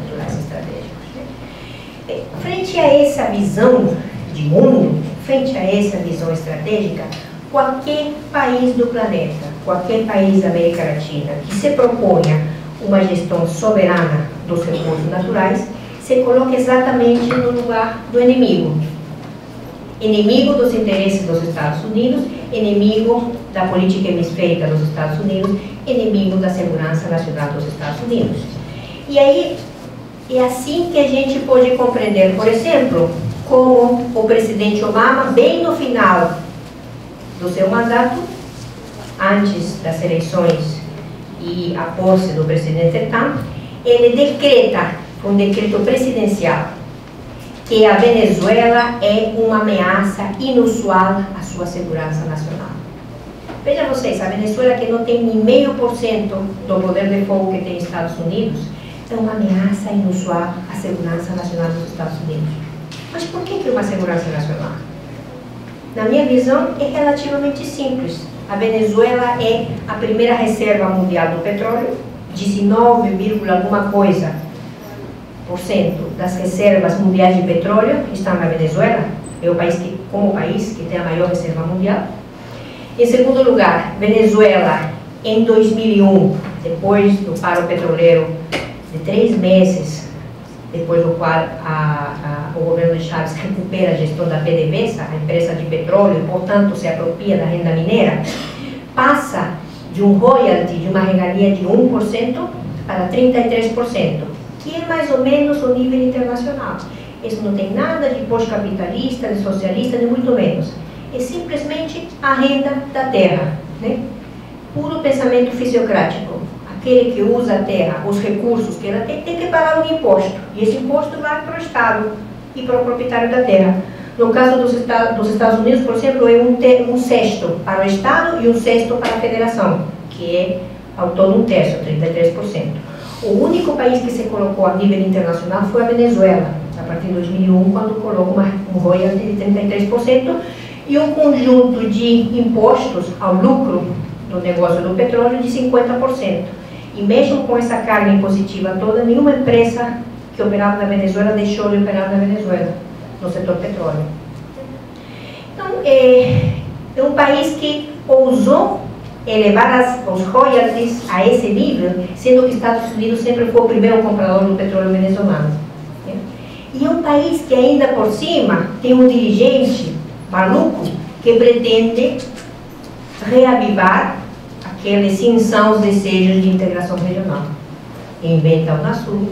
Frente a essa visão de mundo, frente a essa visão estratégica, qualquer país do planeta, qualquer país da América Latina que se proponha uma gestão soberana dos recursos naturais, se coloca exatamente no lugar do inimigo. Inimigo dos interesses dos Estados Unidos, inimigo da política hemisférica dos Estados Unidos, inimigo da segurança nacional dos Estados Unidos. E aí, é assim que a gente pode compreender, por exemplo, como o presidente Obama, bem no final do seu mandato, antes das eleições e a posse do presidente Trump, ele decreta, um decreto presidencial, que a Venezuela é uma ameaça inusual à sua segurança nacional. Veja vocês, a Venezuela que não tem nem meio por cento do poder de fogo que tem Estados Unidos, é uma ameaça inusual à segurança nacional dos Estados Unidos. Mas por que, uma segurança nacional? Na minha visão, é relativamente simples. A Venezuela é a primeira reserva mundial do petróleo, 19, alguma coisa por cento das reservas mundiais de petróleo estão na Venezuela. É o país que, como país que tem a maior reserva mundial. Em segundo lugar, Venezuela, em 2001, depois do paro petroleiro três meses, depois do qual a, a, o governo de Chaves recupera a gestão da PDVSA, a empresa de petróleo, portanto se apropria da renda mineira, passa de um royalty, de uma regalia de 1% para 33%, que é mais ou menos o nível internacional. Isso não tem nada de pós-capitalista, de socialista, nem muito menos. É simplesmente a renda da terra, né? puro pensamento fisiocrático aquele que usa a terra, os recursos que ela tem, tem que pagar um imposto. E esse imposto vai para o Estado e para o proprietário da terra. No caso dos, dos Estados Unidos, por exemplo, é um, um sexto para o Estado e um sexto para a Federação, que é ao todo um terço, 33%. O único país que se colocou a nível internacional foi a Venezuela, a partir de 2001, quando colocou uma, um royalty de 33% e um conjunto de impostos ao lucro do negócio do petróleo de 50%. E mesmo com essa carga impositiva toda, nenhuma empresa que operava na Venezuela deixou de operar na Venezuela, no setor petróleo. Então, é, é um país que ousou elevar as, os royalties a esse nível, sendo que Estados Unidos sempre foi o primeiro comprador do petróleo venezuelano. Né? E é um país que ainda por cima tem um dirigente maluco que pretende reavivar aqueles sim são os desejos de integração regional. O Unasul,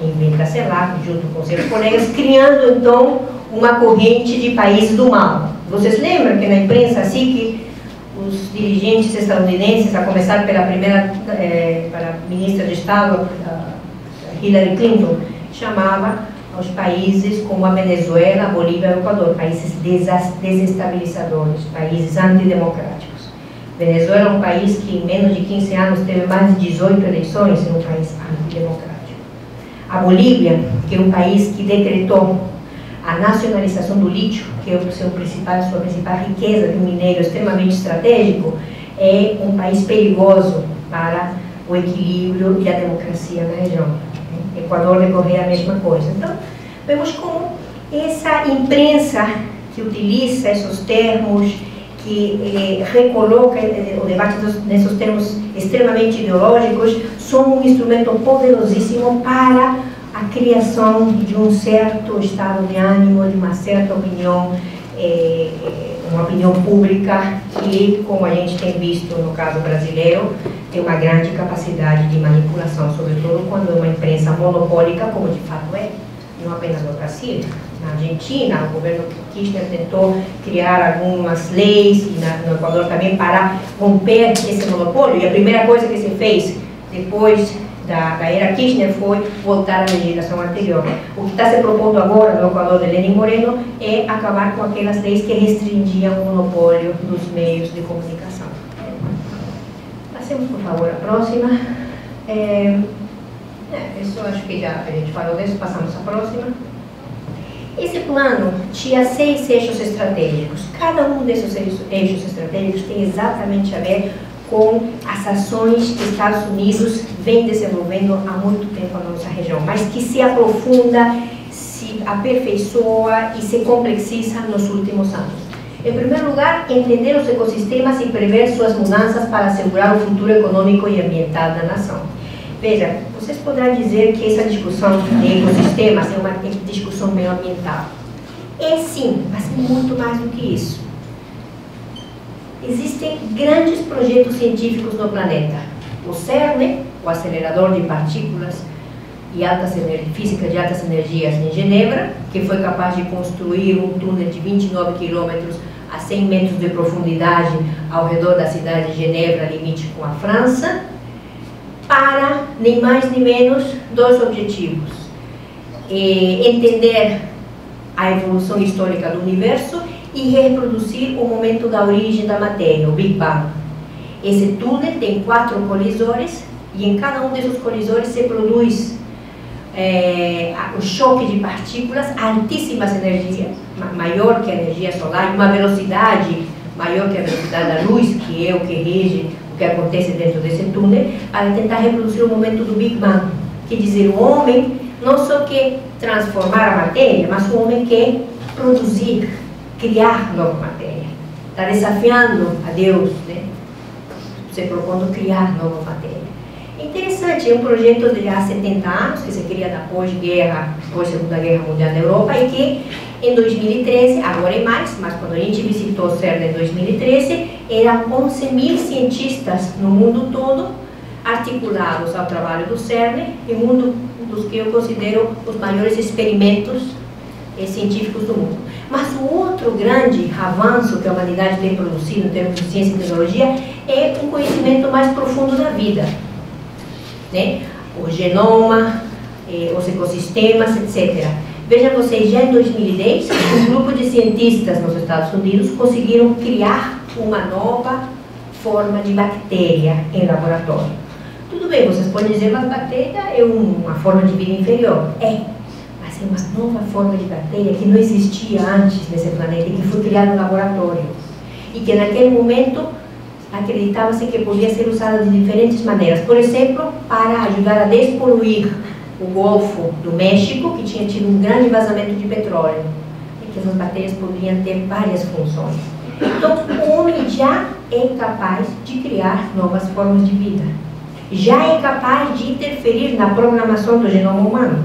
inventa a CELAC, junto com seus colegas, criando então uma corrente de países do mal. Vocês lembram que na imprensa assim que os dirigentes estadunidenses, a começar pela primeira é, para a ministra de Estado, Hillary Clinton, chamava os países como a Venezuela, a Bolívia e o Equador, países desestabilizadores, países antidemocráticos. Venezuela é um país que em menos de 15 anos teve mais de 18 eleições, é um país antidemocrático. A Bolívia, que é um país que decretou a nacionalização do lítio, que é o seu principal, sua principal riqueza de um minério extremamente estratégico, é um país perigoso para o equilíbrio e a democracia na região. Equador decorrer a mesma coisa. Então, vemos como essa imprensa que utiliza esses termos que eh, recoloca eh, o debate dos, nesses termos extremamente ideológicos, são um instrumento poderosíssimo para a criação de um certo estado de ânimo, de uma certa opinião, eh, uma opinião pública que, como a gente tem visto no caso brasileiro, tem uma grande capacidade de manipulação, sobretudo quando é uma imprensa monopólica, como de fato é, não apenas no Brasil, na Argentina, o governo Kirchner tentou criar algumas leis, e na, no Equador também, para romper esse monopólio. E a primeira coisa que se fez depois da, da era Kirchner foi voltar à legislação anterior. O que está se propondo agora no Equador de Lenin Moreno é acabar com aquelas leis que restringiam o monopólio dos meios de comunicação. Passemos, por favor, a próxima. É, isso acho que já a gente falou disso, passamos a próxima. Esse plano tinha seis eixos estratégicos. Cada um desses eixos estratégicos tem exatamente a ver com as ações que Estados Unidos vem desenvolvendo há muito tempo na nossa região, mas que se aprofunda, se aperfeiçoa e se complexiza nos últimos anos. Em primeiro lugar, entender os ecossistemas e prever suas mudanças para assegurar o futuro econômico e ambiental da nação. Veja, vocês poderão dizer que essa discussão de ecossistemas é uma discussão meio ambiental. É sim, mas muito mais do que isso. Existem grandes projetos científicos no planeta. O CERN, o acelerador de partículas e altas física de altas energias em Genebra, que foi capaz de construir um túnel de 29 quilômetros a 100 metros de profundidade ao redor da cidade de Genebra, limite com a França, para nem mais nem menos dois objetivos: entender a evolução histórica do universo e reproduzir o momento da origem da matéria, o Big Bang. Esse túnel tem quatro colisores e em cada um desses colisores se produz é, o choque de partículas altíssimas energias, maior que a energia solar, uma velocidade maior que a velocidade da luz, que é o que rege o que acontece dentro desse túnel, para tentar reproduzir o momento do Big Bang. Quer dizer, o homem não só quer transformar a matéria, mas o homem quer produzir, criar nova matéria. Está desafiando a Deus, né? se propondo criar nova matéria. Interessante, é um projeto de há 70 anos, que se cria depois guerra, depois Segunda Guerra Mundial na Europa, e que em 2013, agora é mais, mas quando a gente visitou o CERN em 2013, eram 11 mil cientistas no mundo todo articulados ao trabalho do CERN, e um dos que eu considero os maiores experimentos eh, científicos do mundo. Mas o outro grande avanço que a humanidade tem produzido em termos de ciência e tecnologia é um conhecimento mais profundo da vida né? o genoma, eh, os ecossistemas, etc. Veja vocês, já em 2010, um grupo de cientistas nos Estados Unidos conseguiram criar uma nova forma de bactéria em laboratório. Tudo bem, vocês podem dizer que a bactéria é uma forma de vida inferior. É, mas é uma nova forma de bactéria que não existia antes nesse planeta que foi criada no laboratório. E que naquele momento acreditava-se que podia ser usada de diferentes maneiras. Por exemplo, para ajudar a despoluir o Golfo do México, que tinha tido um grande vazamento de petróleo, e que essas bactérias poderiam ter várias funções. Então, o homem já é capaz de criar novas formas de vida. Já é capaz de interferir na programação do genoma humano.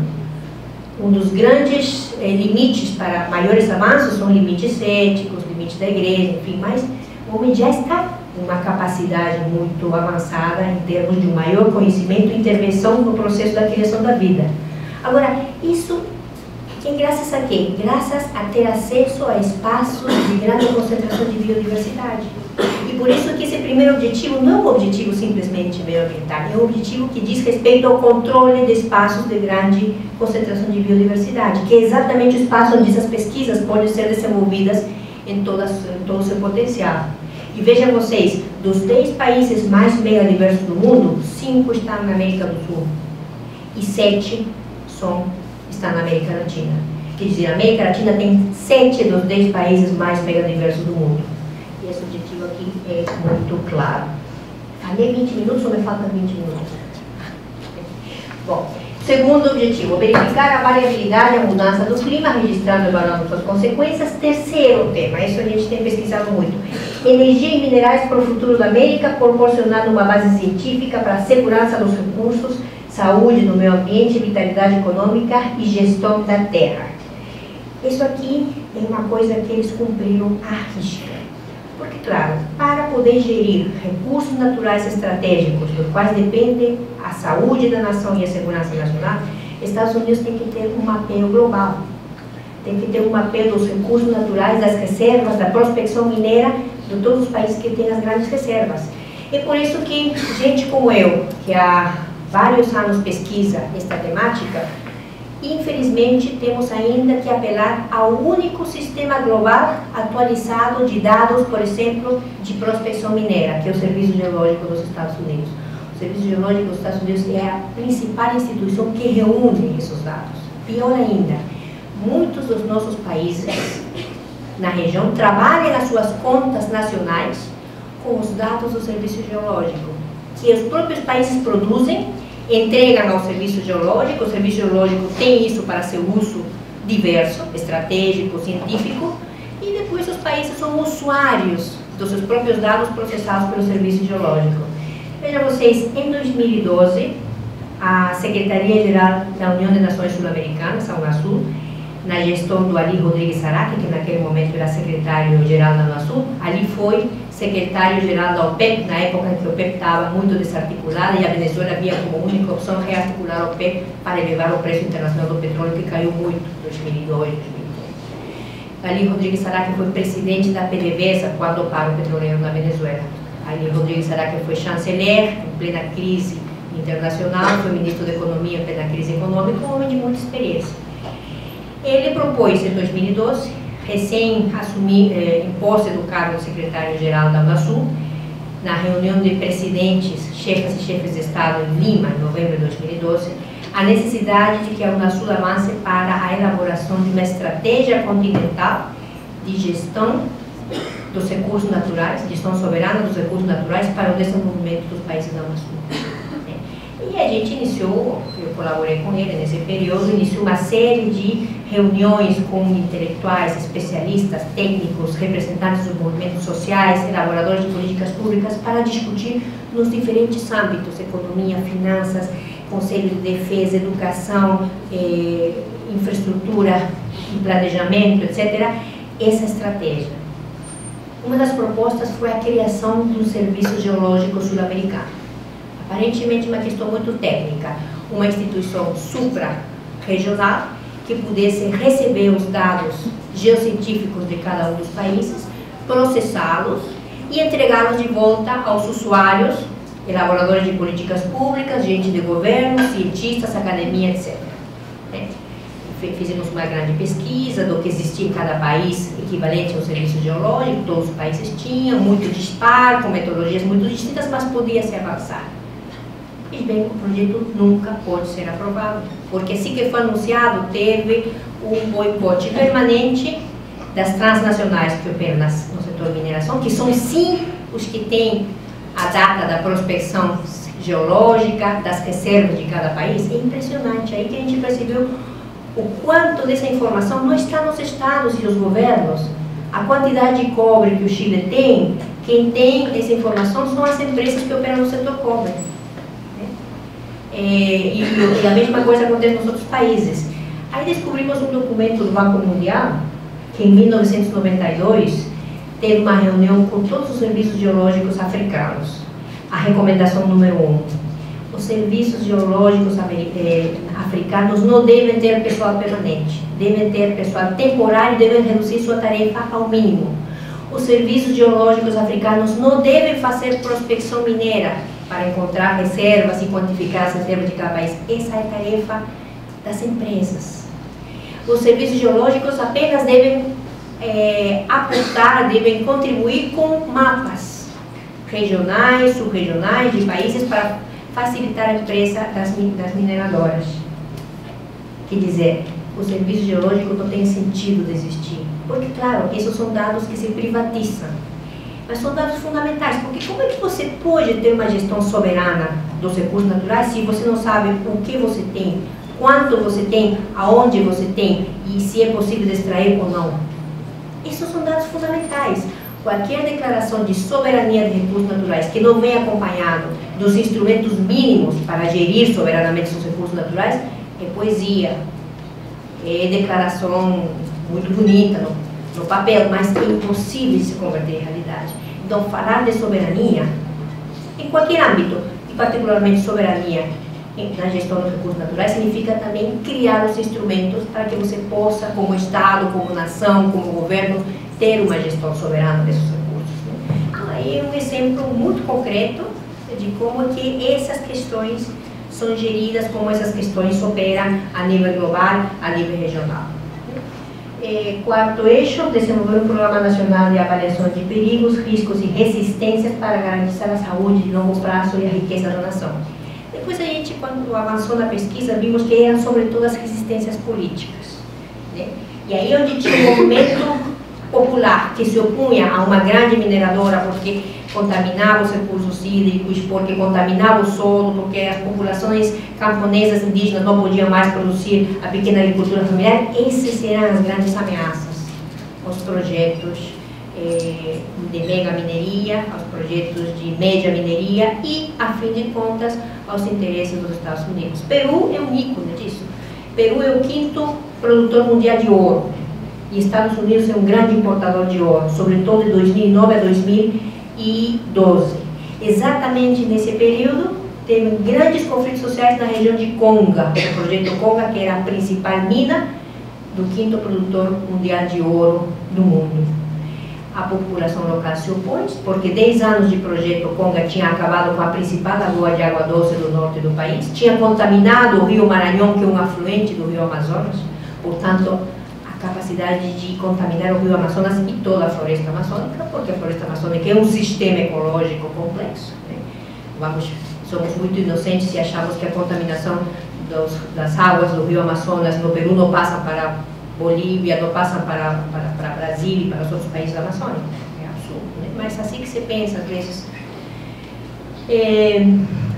Um dos grandes eh, limites para maiores avanços são limites éticos, limites da igreja, enfim, mas o homem já está uma capacidade muito avançada em termos de um maior conhecimento e intervenção no processo da criação da vida. Agora, isso é graças a quê? Graças a ter acesso a espaços de grande concentração de biodiversidade. E por isso que esse primeiro objetivo não é um objetivo simplesmente meioambiental, é um objetivo que diz respeito ao controle de espaços de grande concentração de biodiversidade, que é exatamente o espaço onde essas pesquisas podem ser desenvolvidas em, todas, em todo o seu potencial. E vejam vocês, dos 10 países mais megadiversos do mundo, 5 estão na América do Sul e 7 são, estão na América Latina. Quer dizer, a América Latina tem 7 dos 10 países mais megadiversos do mundo. E esse objetivo aqui é muito claro. Falei 20 minutos ou me faltam 20 minutos? Bom, Segundo objetivo, verificar a variabilidade e a mudança do clima, registrando e avaliando suas consequências. Terceiro tema, isso a gente tem pesquisado muito. Energia e minerais para o futuro da América, proporcionando uma base científica para a segurança dos recursos, saúde no meio ambiente, vitalidade econômica e gestão da terra. Isso aqui é uma coisa que eles cumpriram à risca. Porque, claro, para poder gerir recursos naturais estratégicos, dos quais depende a saúde da nação e a segurança nacional, Estados Unidos tem que ter um mapeio global. Tem que ter um mapeio dos recursos naturais, das reservas, da prospecção mineira de todos os países que têm as grandes reservas. É por isso que gente como eu, que há vários anos pesquisa esta temática, Infelizmente, temos ainda que apelar ao único sistema global atualizado de dados, por exemplo, de prospecção mineira, que é o Serviço Geológico dos Estados Unidos. O Serviço Geológico dos Estados Unidos é a principal instituição que reúne esses dados. Pior ainda, muitos dos nossos países na região trabalham as suas contas nacionais com os dados do Serviço Geológico, que os próprios países produzem, entregam ao Serviço Geológico, o Serviço Geológico tem isso para seu uso diverso, estratégico, científico, e depois os países são usuários dos seus próprios dados processados pelo Serviço Geológico. Veja vocês, em 2012, a Secretaria-Geral da União das Nações Sul-Americanas, a UNASUL, na gestão do Ali Rodrigues Araque, que naquele momento era secretário-geral da UNASUL, ali foi secretário-geral da OPEP, na época em que a OPEP estava muito desarticulada e a Venezuela havia como única opção rearticular a OPEP para elevar o preço internacional do petróleo, que caiu muito em 2002, 2003. Ali Rodrigues Araque foi presidente da PDVSA quando parou o petroleiro na Venezuela. Ali Rodrigues Araque foi chanceler em plena crise internacional, foi ministro da Economia em plena crise econômica, um homem de muita experiência. Ele propôs em 2012, recém assumir eh, em posse do cargo de secretário-geral da Unasul, na reunião de presidentes, chefes e chefes de Estado em Lima, em novembro de 2012, a necessidade de que a Unasul avance para a elaboração de uma estratégia continental de gestão dos recursos naturais, gestão soberana dos recursos naturais para o desenvolvimento dos países da Unasul. E a gente iniciou, eu colaborei com ele nesse período, iniciou uma série de reuniões com intelectuais, especialistas, técnicos, representantes dos movimentos sociais, elaboradores de políticas públicas, para discutir nos diferentes âmbitos, economia, finanças, conselho de defesa, educação, eh, infraestrutura, planejamento, etc., essa estratégia. Uma das propostas foi a criação do Serviço Geológico Sul-Americano aparentemente uma questão muito técnica, uma instituição supra-regional que pudesse receber os dados geocientíficos de cada um dos países, processá-los e entregá-los de volta aos usuários, elaboradores de políticas públicas, gente de governo, cientistas, academia, etc. Né? Fizemos uma grande pesquisa do que existia em cada país equivalente ao serviço geológico, todos os países tinham, muito disparo, com metodologias muito distintas, mas podia se avançar e bem, o projeto nunca pode ser aprovado, porque assim que foi anunciado, teve um boicote permanente das transnacionais que operam no setor mineração, que são sim os que têm a data da prospecção geológica, das reservas de cada país. É impressionante, aí que a gente percebeu o quanto dessa informação não está nos estados e nos governos. A quantidade de cobre que o Chile tem, quem tem essa informação são as empresas que operam no setor cobre. É, e, a mesma coisa acontece nos outros países. Aí descobrimos um documento do Banco Mundial, que em 1992 teve uma reunião com todos os serviços geológicos africanos. A recomendação número um: os serviços geológicos eh, africanos não devem ter pessoal permanente, devem ter pessoal temporário e devem reduzir sua tarefa ao mínimo. Os serviços geológicos africanos não devem fazer prospecção mineira, para encontrar reservas e quantificar as reservas de cada país. Essa é a tarefa das empresas. Os serviços geológicos apenas devem é, apontar, devem contribuir com mapas regionais, subregionais, de países para facilitar a empresa das, das mineradoras. Quer dizer, o serviço geológico não tem sentido de existir. Porque, claro, esses são dados que se privatizam mas são dados fundamentais, porque como é que você pode ter uma gestão soberana dos recursos naturais se você não sabe o que você tem, quanto você tem, aonde você tem e se é possível extrair ou não? Esses são dados fundamentais. Qualquer declaração de soberania de recursos naturais que não venha acompanhado dos instrumentos mínimos para gerir soberanamente os recursos naturais é poesia, é declaração muito bonita, não? No papel, mas é impossível se converter em realidade. Então, falar de soberania, em qualquer âmbito, e particularmente soberania na gestão dos recursos naturais, significa também criar os instrumentos para que você possa, como Estado, como nação, como governo, ter uma gestão soberana desses recursos. Né? Então, aí é um exemplo muito concreto de como que essas questões são geridas, como essas questões operam a nível global, a nível regional. É, quarto eixo, desenvolver um programa nacional de avaliação de perigos, riscos e resistências para garantir a saúde de longo prazo e a riqueza da nação. Depois a gente, quando avançou na pesquisa, vimos que eram sobretudo as resistências políticas. Né? E aí onde tinha um movimento popular que se opunha a uma grande mineradora porque contaminava os recursos hídricos, porque contaminava o solo, porque as populações camponesas indígenas não podiam mais produzir a pequena agricultura familiar. Essas eram as grandes ameaças aos projetos eh, de mega mineria, aos projetos de média mineria e, a fim de contas, aos interesses dos Estados Unidos. Peru é um ícone disso. Peru é o quinto produtor mundial de ouro e Estados Unidos é um grande importador de ouro, sobretudo de 2009 a 2012. Exatamente nesse período, teve grandes conflitos sociais na região de Conga, o projeto Conga, que era a principal mina do quinto produtor mundial de ouro do mundo a população local se opôs, porque 10 anos de projeto Conga tinha acabado com a principal lagoa de água doce do norte do país, tinha contaminado o rio Maranhão, que é um afluente do rio Amazonas, portanto, capacidade de contaminar o rio Amazonas e toda a floresta amazônica, porque a floresta amazônica é um sistema ecológico complexo. Né? Vamos, somos muito inocentes se achamos que a contaminação dos, das águas do rio Amazonas no Peru não passa para Bolívia, não passam para, para, para Brasil e para os outros países amazônicos. É absurdo, né? Mas assim que você pensa, às vezes. É,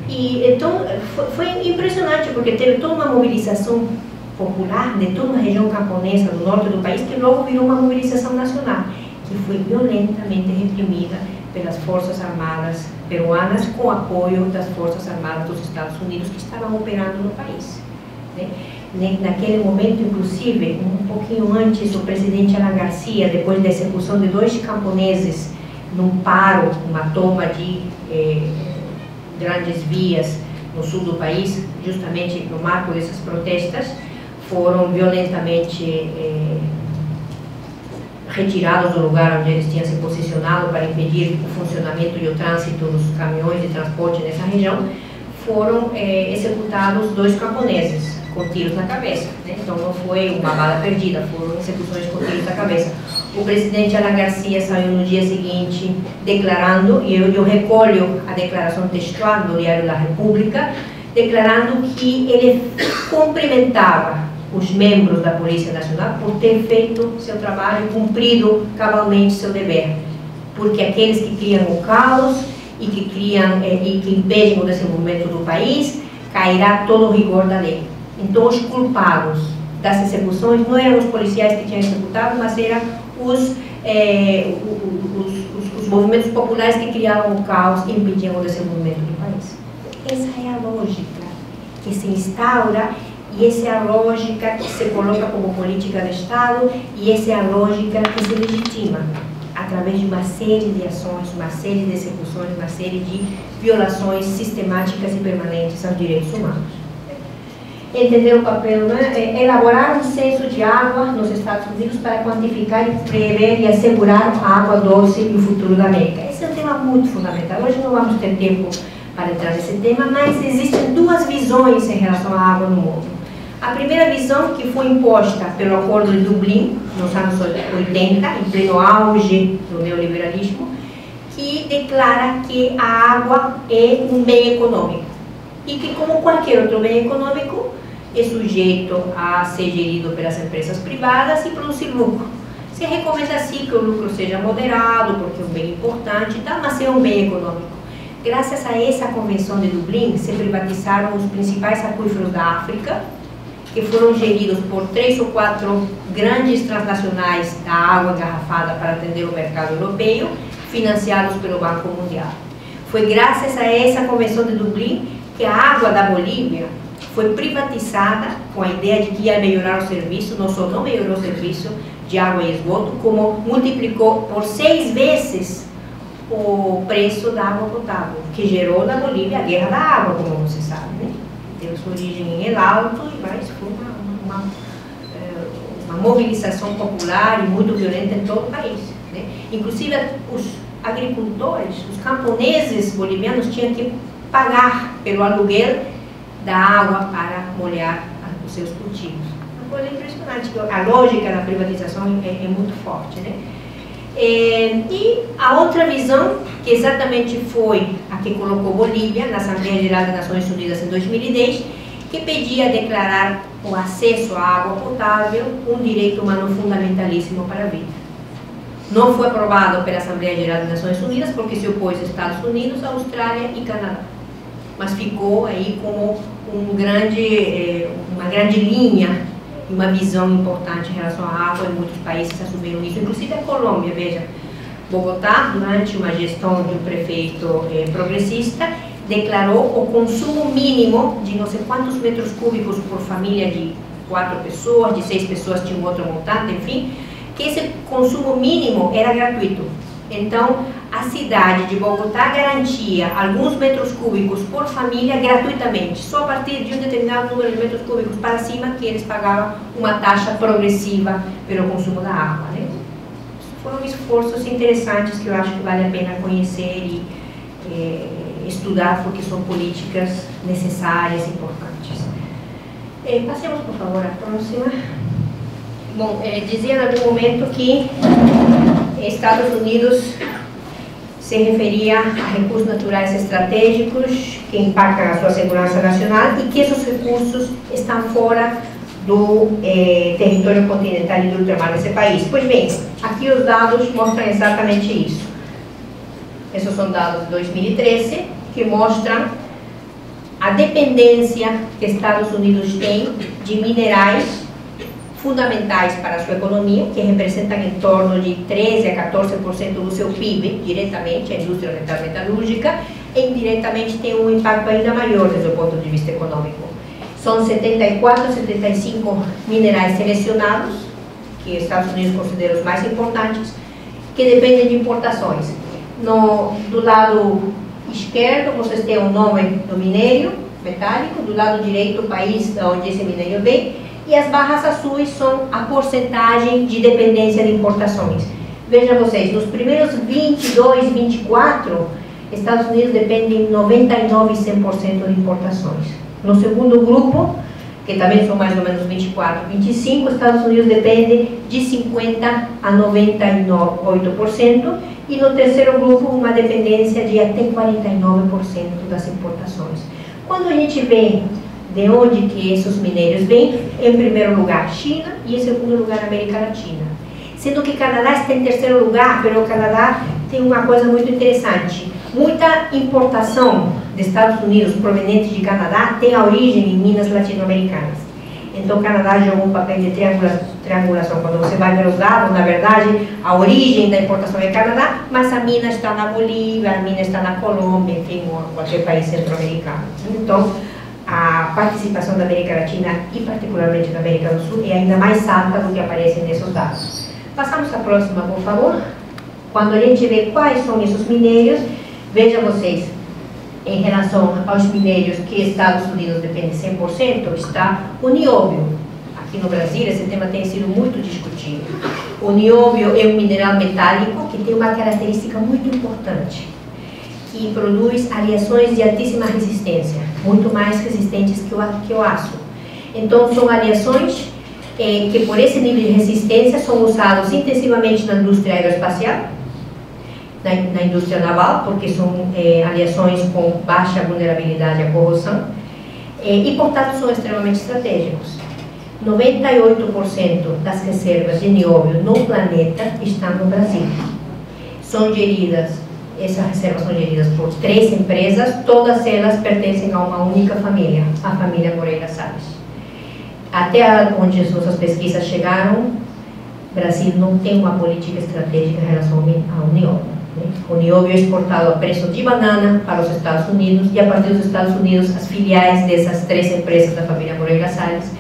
e então foi, foi, impressionante porque teve toda uma mobilização popular de toda uma região camponesa do norte do país que logo virou uma mobilização nacional que foi violentamente reprimida pelas forças armadas peruanas com apoio das forças armadas dos Estados Unidos que estavam operando no país. Né? naquele momento, inclusive, um pouquinho antes, o presidente Alan Garcia, depois da execução de dois camponeses num paro, uma toma de eh, grandes vias no sul do país, justamente no marco dessas protestas, foram violentamente eh, retirados do lugar onde eles tinham se posicionado para impedir o funcionamento e o trânsito dos caminhões de transporte nessa região, foram eh, executados dois camponeses com tiros na cabeça. Né? Então não foi uma bala perdida, foram execuções com tiros na cabeça. O presidente Alan Garcia saiu no dia seguinte declarando, e eu, eu recolho a declaração textual do Diário da República, declarando que ele cumprimentava os membros da Polícia Nacional por ter feito seu trabalho, cumprido cabalmente seu dever. Porque aqueles que criam o caos e que criam eh, e que impedem o desenvolvimento do país, cairá todo o rigor da lei. Então, os culpados das execuções não eram os policiais que tinham executado, mas eram os, é, os, os, os, movimentos populares que criavam o caos e impediam o desenvolvimento do país. Essa é a lógica que se instaura e essa é a lógica que se coloca como política de Estado e essa é a lógica que se legitima através de uma série de ações, uma série de execuções, uma série de violações sistemáticas e permanentes aos direitos humanos entender o papel, né? Elaborar um censo de água nos Estados Unidos para quantificar e prever e assegurar a água doce e o futuro da América. Esse é um tema muito fundamental. Hoje não vamos ter tempo para entrar nesse tema, mas existem duas visões em relação à água no mundo. A primeira visão, que foi imposta pelo Acordo de Dublin, nos anos 80, em pleno auge do neoliberalismo, que declara que a água é um bem econômico e que, como qualquer outro bem econômico, é sujeito a ser gerido pelas empresas privadas e produzir lucro. Se recomenda assim que o lucro seja moderado, porque é um bem importante, tá? mas é um bem econômico. Graças a essa convenção de Dublin, se privatizaram os principais aquíferos da África, que foram geridos por três ou quatro grandes transnacionais da água engarrafada para atender o mercado europeu, financiados pelo Banco Mundial. Foi graças a essa convenção de Dublin que a água da Bolívia foi privatizada com a ideia de que ia melhorar o serviço, não só não melhorou o serviço de água e esgoto, como multiplicou por seis vezes o preço da água potável, que gerou na Bolívia a guerra da água, como você sabe. Né? Teve sua origem em El Alto, mas foi uma, uma, eh, uma, mobilização popular e muito violenta em todo o país. Né? Inclusive, os agricultores, os camponeses bolivianos tinham que pagar pelo aluguel da água para molhar os seus cultivos. Uma coisa impressionante, a lógica da privatização é, é muito forte. Né? É, e a outra visão, que exatamente foi a que colocou Bolívia na Assembleia Geral das Nações Unidas em 2010, que pedia declarar o acesso à água potável um direito humano fundamentalíssimo para a vida. Não foi aprovado pela Assembleia Geral das Nações Unidas porque se opôs Estados Unidos, Austrália e Canadá. Mas ficou aí como um grande, eh, uma grande linha, uma visão importante em relação à água e muitos países assumiram isso, inclusive a Colômbia, veja. Bogotá, durante uma gestão de um prefeito eh, progressista, declarou o consumo mínimo de não sei quantos metros cúbicos por família de quatro pessoas, de seis pessoas tinha um outro montante, enfim, que esse consumo mínimo era gratuito. Então, a cidade de Bogotá garantia alguns metros cúbicos por família gratuitamente. Só a partir de um determinado número de metros cúbicos para cima que eles pagavam uma taxa progressiva pelo consumo da água. Né? Foram esforços interessantes que eu acho que vale a pena conhecer e é, estudar, porque são políticas necessárias, importantes. É, passemos, por favor, à próxima. Bom, é, dizia em algum momento que Estados Unidos se referia a recursos naturais estratégicos que impactam a sua segurança nacional e que esses recursos estão fora do eh, território continental e do ultramar desse país. Pois bem, aqui os dados mostram exatamente isso. Esses são dados de 2013, que mostram a dependência que Estados Unidos tem de minerais fundamentais para a sua economia, que representam em torno de 13 a 14% do seu PIB, diretamente, a indústria metal metalúrgica, e indiretamente tem um impacto ainda maior desde o ponto de vista econômico. São 74, 75 minerais selecionados, que os Estados Unidos considera os mais importantes, que dependem de importações. No, do lado esquerdo, vocês têm o nome do minério metálico, do lado direito, o país de onde esse minério vem, e as barras azuis são a porcentagem de dependência de importações. Veja vocês, nos primeiros 22, 24, Estados Unidos depende 99 e 100% de importações. No segundo grupo, que também são mais ou menos 24, 25, Estados Unidos depende de 50 a 98%, e no terceiro grupo, uma dependência de até 49% das importações. Quando a gente vê de onde que esses minérios vêm, em primeiro lugar China e em segundo lugar América Latina. Sendo que Canadá está em terceiro lugar, mas o Canadá tem uma coisa muito interessante. Muita importação dos Estados Unidos proveniente de Canadá tem a origem em minas latino-americanas. Então o Canadá jogou um papel de triangulação. Quando você vai ver os dados, na verdade, a origem da importação é Canadá, mas a mina está na Bolívia, a mina está na Colômbia, enfim, qualquer país centro-americano. Então, a participação da América Latina e particularmente da América do Sul é ainda mais alta do que aparece nesses dados. Passamos à próxima, por favor. Quando a gente vê quais são esses minérios, veja vocês, em relação aos minérios que Estados Unidos depende 100%, está o nióbio. Aqui no Brasil, esse tema tem sido muito discutido. O nióbio é um mineral metálico que tem uma característica muito importante que produz aleações de altíssima resistência, muito mais resistentes que o, que o aço. Então, são aleações eh, que, por esse nível de resistência, são usados intensivamente na indústria aeroespacial, na, na indústria naval, porque são eh, com baixa vulnerabilidade à corrosão, eh, e, portanto, são extremamente estratégicos. 98% das reservas de nióbio no planeta estão no Brasil. São geridas essas reservas são geridas por três empresas, todas elas pertencem a uma única família, a família Moreira Salles. Até onde as nossas pesquisas chegaram, o Brasil não tem uma política estratégica em relação ao nióbio. Né? O nióbio é exportado a preço de banana para os Estados Unidos e a partir dos Estados Unidos, as filiais dessas três empresas da família Moreira Salles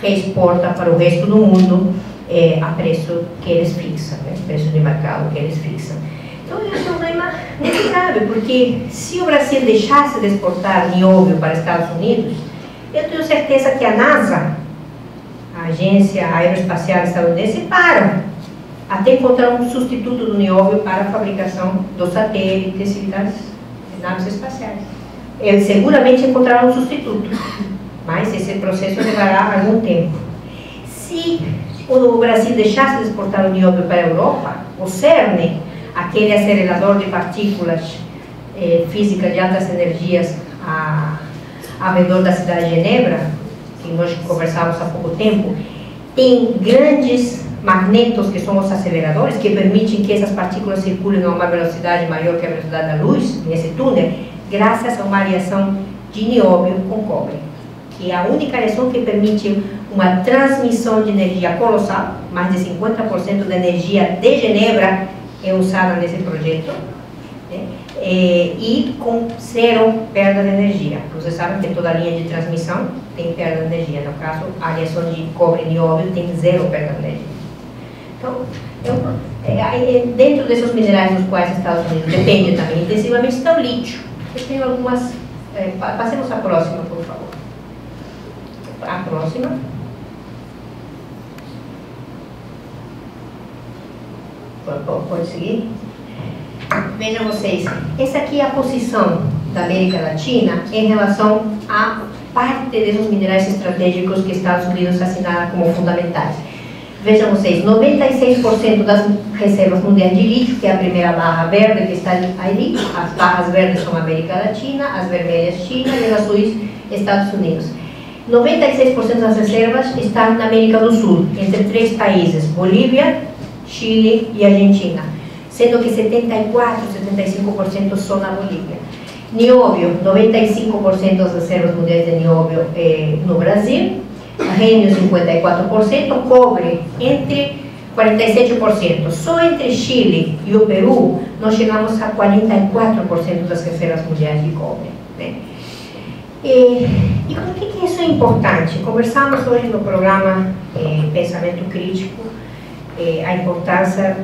reexportam para o resto do mundo é, a preço que eles fixam, né? preço de mercado que eles fixam. Então é um problema delicado, porque se o Brasil deixasse de exportar nióbio para os Estados Unidos, eu tenho certeza que a NASA, a Agência Aeroespacial Estadunidense, para até encontrar um substituto do nióbio para a fabricação dos satélites e das naves espaciais. Eles seguramente encontraram um substituto, mas esse processo levará algum tempo. Se o Brasil deixasse de exportar o nióbio para a Europa, o CERN aquele acelerador de partículas eh, físicas de altas energias a, redor da cidade de Genebra, que nós conversávamos há pouco tempo, tem grandes magnetos, que são os aceleradores, que permitem que essas partículas circulem a uma velocidade maior que a velocidade da luz, nesse túnel, graças a uma aliação de nióbio com cobre, que é a única aliação que permite uma transmissão de energia colossal, mais de 50% da energia de Genebra é usada nesse projeto, né? é, e com zero perda de energia. Vocês sabem que toda linha de transmissão tem perda de energia, no caso, a liação de cobre e nióbio tem zero perda de energia. Então, é, dentro desses minerais dos quais os Estados Unidos depende também intensivamente está o lítio. Eu tenho algumas. É, passemos a próxima, por favor. A próxima. Pode seguir? Vejam vocês, essa aqui é a posição da América Latina em relação a parte desses minerais estratégicos que Estados Unidos assinaram como fundamentais. Vejam vocês, 96% das reservas mundiais de lítio, que é a primeira barra verde que está ali, as barras verdes são América Latina, as vermelhas China e as azuis Estados Unidos. 96% das reservas estão na América do Sul, entre três países, Bolívia, Chile e Argentina, sendo que 74, 75% são na Bolívia. Nióbio, 95% das reservas mundiais de nióbio é no Brasil, rênio 54%, cobre entre 47%. Só entre Chile e o Peru nós chegamos a 44% das reservas mundiais de cobre. Né? E, e por que, que isso é importante? Conversamos hoje no programa eh, Pensamento Crítico eh, a importância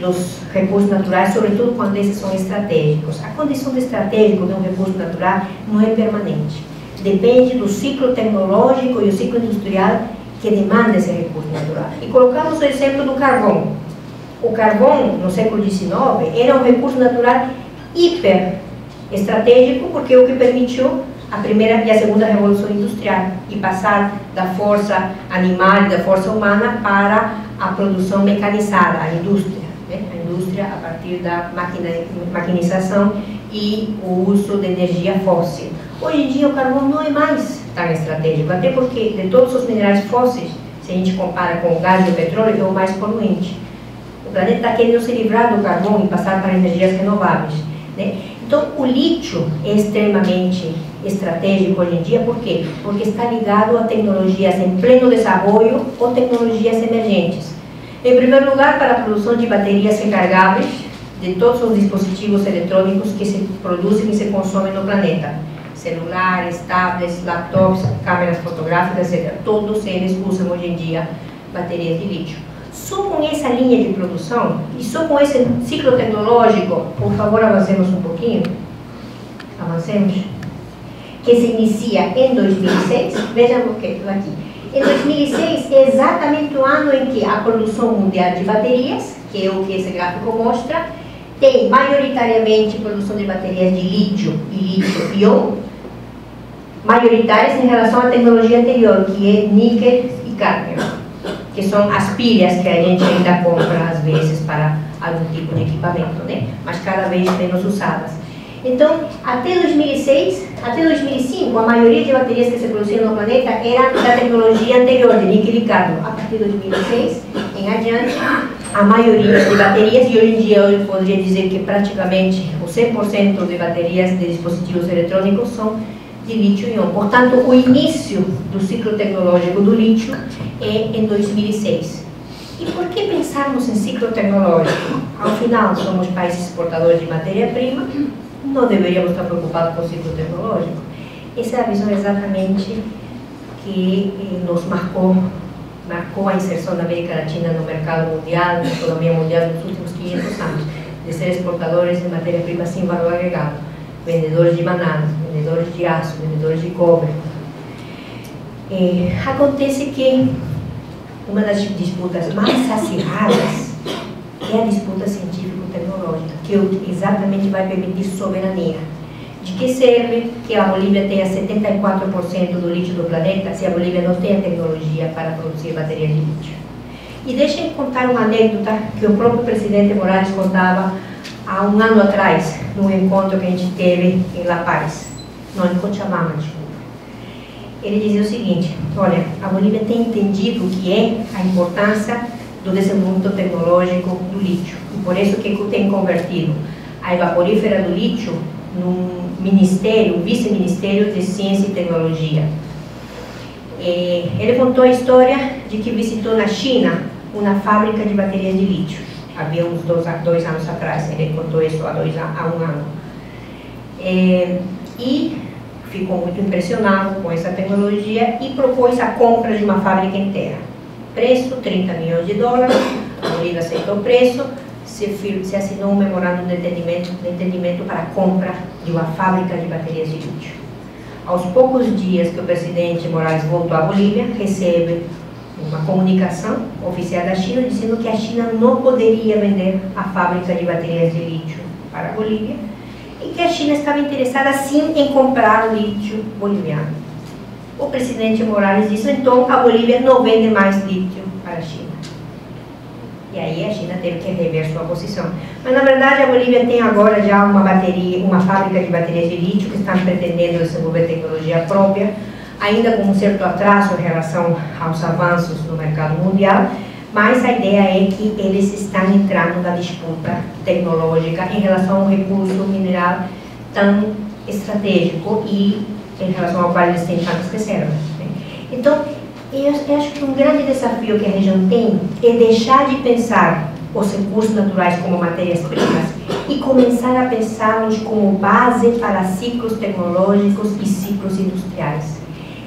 dos recursos naturais, sobretudo quando esses são estratégicos. A condição de estratégico de um recurso natural não é permanente depende do ciclo tecnológico e o ciclo industrial que demanda esse recurso natural. E colocamos o exemplo do carvão. O carvão, no século XIX, era um recurso natural hiper estratégico, porque o que permitiu a primeira e a segunda revolução industrial e passar da força animal, da força humana, para a produção mecanizada, a indústria. Né? A indústria a partir da maquinização e o uso de energia fóssil. Hoje em dia o carvão não é mais tão estratégico, até porque de todos os minerais fósseis, se a gente compara com o gás e o petróleo, é o mais poluente. O planeta está querendo se livrar do carvão e passar para energias renováveis. Né? Então, o lítio é extremamente estratégico hoje em dia, por quê? Porque está ligado a tecnologias em pleno desenvolvimento ou tecnologias emergentes. Em primeiro lugar, para a produção de baterias recargáveis de todos os dispositivos eletrônicos que se produzem e se consomem no planeta celulares, tablets, laptops, câmeras fotográficas, etc. Todos eles usam hoje em dia baterias de lítio. Só com essa linha de produção e só com esse ciclo tecnológico, por favor, avancemos um pouquinho. Avancemos. Que se inicia em 2006. Vejam o que aqui. Em 2006 é exatamente o ano em que a produção mundial de baterias, que é o que esse gráfico mostra, tem maioritariamente produção de baterias de lítio e lítio-ion, maioritárias em relação à tecnologia anterior, que é níquel e cádmio, que são as pilhas que a gente ainda compra às vezes para algum tipo de equipamento, né? mas cada vez menos usadas. Então, até 2006, até 2005, a maioria de baterias que se produziam no planeta era da tecnologia anterior, de níquel cádmio. A partir de 2006 em adiante, a maioria de baterias, e hoje em dia eu poderia dizer que praticamente o 100% de baterias de dispositivos eletrônicos são de lítio-íon. Portanto, o início do ciclo tecnológico do lítio é em 2006. E por que pensarmos em ciclo tecnológico? Ao final, somos países exportadores de matéria-prima, não deveríamos estar preocupados com o ciclo tecnológico. Essa é a visão exatamente que eh, nos marcou, marcou a inserção da América Latina no mercado mundial, na economia mundial nos últimos 500 anos, de ser exportadores de matéria-prima sem valor agregado, vendedores de bananas, vendedores de aço, vendedores de cobre. É, acontece que uma das disputas mais acirradas é a disputa científico-tecnológica, que exatamente vai permitir soberania. De que serve que a Bolívia tenha 74% do lítio do planeta se a Bolívia não tem a tecnologia para produzir baterias de lítio? E deixem contar uma anedota que o próprio presidente Morales contava há um ano atrás, num encontro que a gente teve em La Paz não em Cochabamba, desculpa. Ele dizia o seguinte, olha, a Bolívia tem entendido o que é a importância do desenvolvimento tecnológico do lítio. E por isso que tem convertido a evaporífera do lítio num ministério, um vice-ministério de ciência e tecnologia. E ele contou a história de que visitou na China uma fábrica de baterias de lítio. Havia uns dois, dois anos atrás, ele contou isso há, dois, há um ano. E, e ficou muito impressionado com essa tecnologia e propôs a compra de uma fábrica inteira. Preço, 30 milhões de dólares, a Bolívia aceitou o preço, se, se assinou um memorando de entendimento, de entendimento para a compra de uma fábrica de baterias de lítio. Aos poucos dias que o presidente Morales voltou à Bolívia, recebe uma comunicação oficial da China dizendo que a China não poderia vender a fábrica de baterias de lítio para a Bolívia e que a China estava interessada sim em comprar o lítio boliviano. O presidente Morales disse então a Bolívia não vende mais lítio para a China. E aí a China teve que rever sua posição. Mas na verdade a Bolívia tem agora já uma bateria, uma fábrica de baterias de lítio que está pretendendo desenvolver tecnologia própria, ainda com um certo atraso em relação aos avanços no mercado mundial, mas a ideia é que eles estão entrando na disputa tecnológica em relação a um recurso mineral tão estratégico e em relação ao qual eles têm tantas reservas. Né? Então, eu acho que um grande desafio que a região tem é deixar de pensar os recursos naturais como matérias-primas e começar a pensá-los como base para ciclos tecnológicos e ciclos industriais.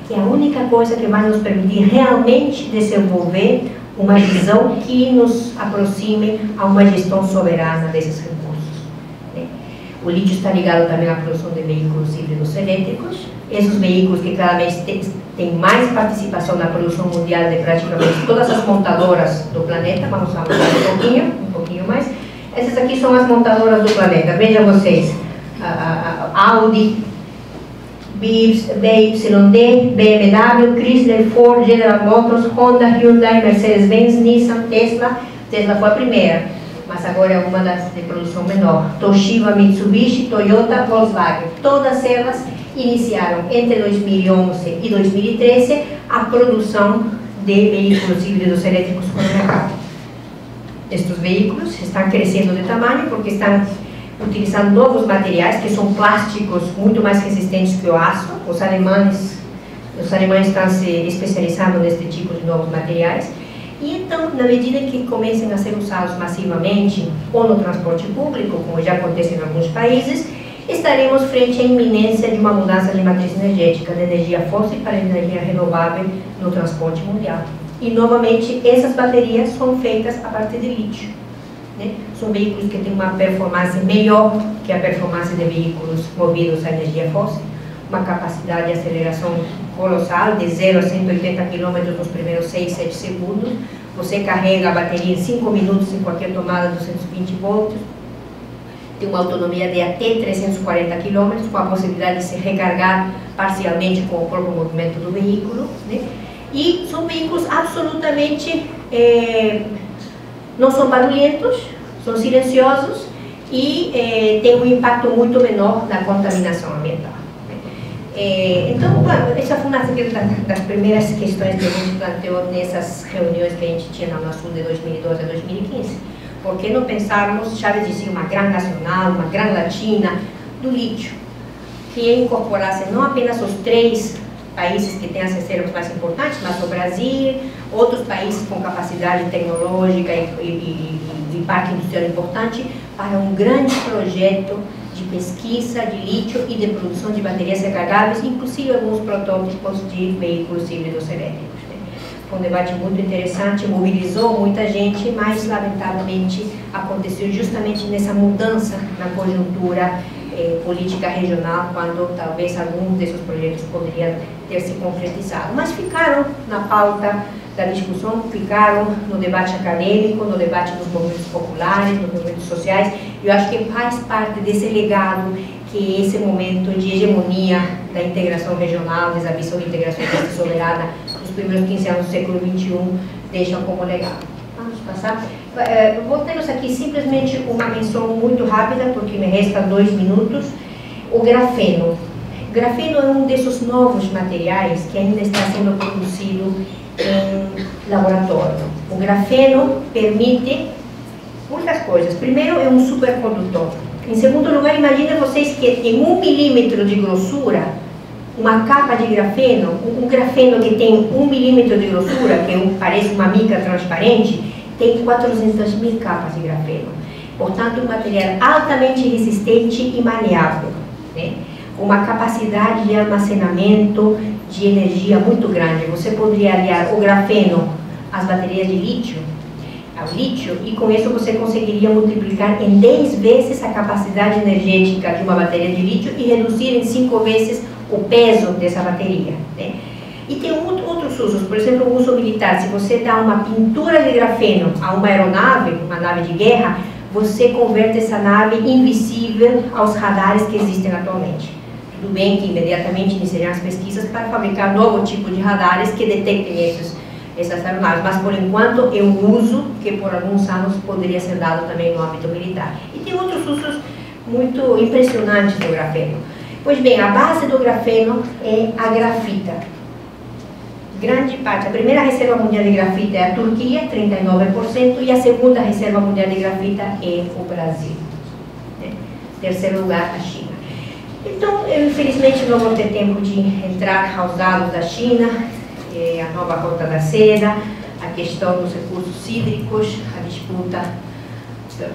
Que é a única coisa que vai nos permitir realmente desenvolver uma visão que nos aproxime a uma gestão soberana desses recursos. O lítio está ligado também à produção de veículos híbridos elétricos, esses veículos que cada vez têm mais participação na produção mundial de praticamente todas as montadoras do planeta, vamos falar um pouquinho, um pouquinho mais. Essas aqui são as montadoras do planeta, vejam vocês, Audi, BYD, BMW, Chrysler, Ford, General Motors, Honda, Hyundai, Mercedes-Benz, Nissan, Tesla. Tesla foi a primeira, mas agora é uma das de produção menor. Toshiba, Mitsubishi, Toyota, Volkswagen. Todas elas iniciaram entre 2011 e 2013 a produção de veículos híbridos elétricos no mercado. Estes veículos estão crescendo de tamanho porque estão utilizando novos materiais que são plásticos muito mais resistentes que o aço. Os alemães, os alemães estão se especializando neste tipo de novos materiais. Então, na medida que comecem a ser usados massivamente ou no transporte público, como já acontece em alguns países, estaremos frente à iminência de uma mudança de matriz energética, de energia fóssil para energia renovável no transporte mundial. E, novamente, essas baterias são feitas a partir de lítio. Né? São veículos que têm uma performance melhor que a performance de veículos movidos a energia fóssil, uma capacidade de aceleração colossal, de 0 a 180 km nos primeiros 6, 7 segundos. Você carrega a bateria em 5 minutos em qualquer tomada 220 volts. Tem uma autonomia de até 340 km, com a possibilidade de se recargar parcialmente com o próprio movimento do veículo. Né? E são veículos absolutamente eh, não são barulhentos, são silenciosos e eh, têm um impacto muito menor na contaminação ambiental. Eh, então, essa foi uma das primeiras questões que a gente planteou nessas reuniões que a gente tinha na UNASUL de 2012 a 2015. Por que não pensarmos, Chaves dizia, uma grande nacional, uma grande latina, do lítio, que incorporasse não apenas os três países que têm as reservas mais importantes, mas o Brasil, outros países com capacidade tecnológica e, e, e parque industrial importante, para um grande projeto de pesquisa de lítio e de produção de baterias recargáveis, inclusive alguns protótipos de veículos híbridos elétricos. Né? Foi um debate muito interessante, mobilizou muita gente, mas lamentavelmente aconteceu justamente nessa mudança na conjuntura eh, política regional, quando talvez alguns desses projetos poderiam ter se concretizado. Mas ficaram na pauta da discussão, ficaram no debate acadêmico, no debate dos movimentos populares, dos movimentos sociais. Eu acho que faz parte desse legado que esse momento de hegemonia da integração regional, dessa visão de integração soberana nos primeiros 15 anos do século XXI deixam como legado. Passar. Uh, voltemos aqui simplesmente uma menção muito rápida, porque me restam dois minutos. O grafeno. Grafeno é um desses novos materiais que ainda está sendo produzido em laboratório. O grafeno permite muitas coisas. Primeiro, é um supercondutor. Em segundo lugar, imaginem vocês que em um milímetro de grossura, uma capa de grafeno, um grafeno que tem um milímetro de grossura, que é parece uma mica transparente, tem 400 mil capas de grafeno. Portanto, um material altamente resistente e maleável. Né? Uma capacidade de armazenamento de energia muito grande. Você poderia aliar o grafeno às baterias de lítio, ao lítio, e com isso você conseguiria multiplicar em 10 vezes a capacidade energética de uma bateria de lítio e reduzir em 5 vezes o peso dessa bateria. Né? E tem outros usos, por exemplo, o uso militar. Se você dá uma pintura de grafeno a uma aeronave, uma nave de guerra, você converte essa nave invisível aos radares que existem atualmente. Tudo bem que imediatamente iniciarão as pesquisas para fabricar novo tipo de radares que detectem esses, essas aeronaves, mas por enquanto é um uso que por alguns anos poderia ser dado também no âmbito militar. E tem outros usos muito impressionantes do grafeno. Pois bem, a base do grafeno é a grafita grande parte, a primeira reserva mundial de grafita é a Turquia, 39%, e a segunda reserva mundial de grafita é o Brasil. Né? Terceiro lugar, a China. Então, eu infelizmente não vou ter tempo de entrar aos dados da China, é, a nova rota da seda, a questão dos recursos hídricos, a disputa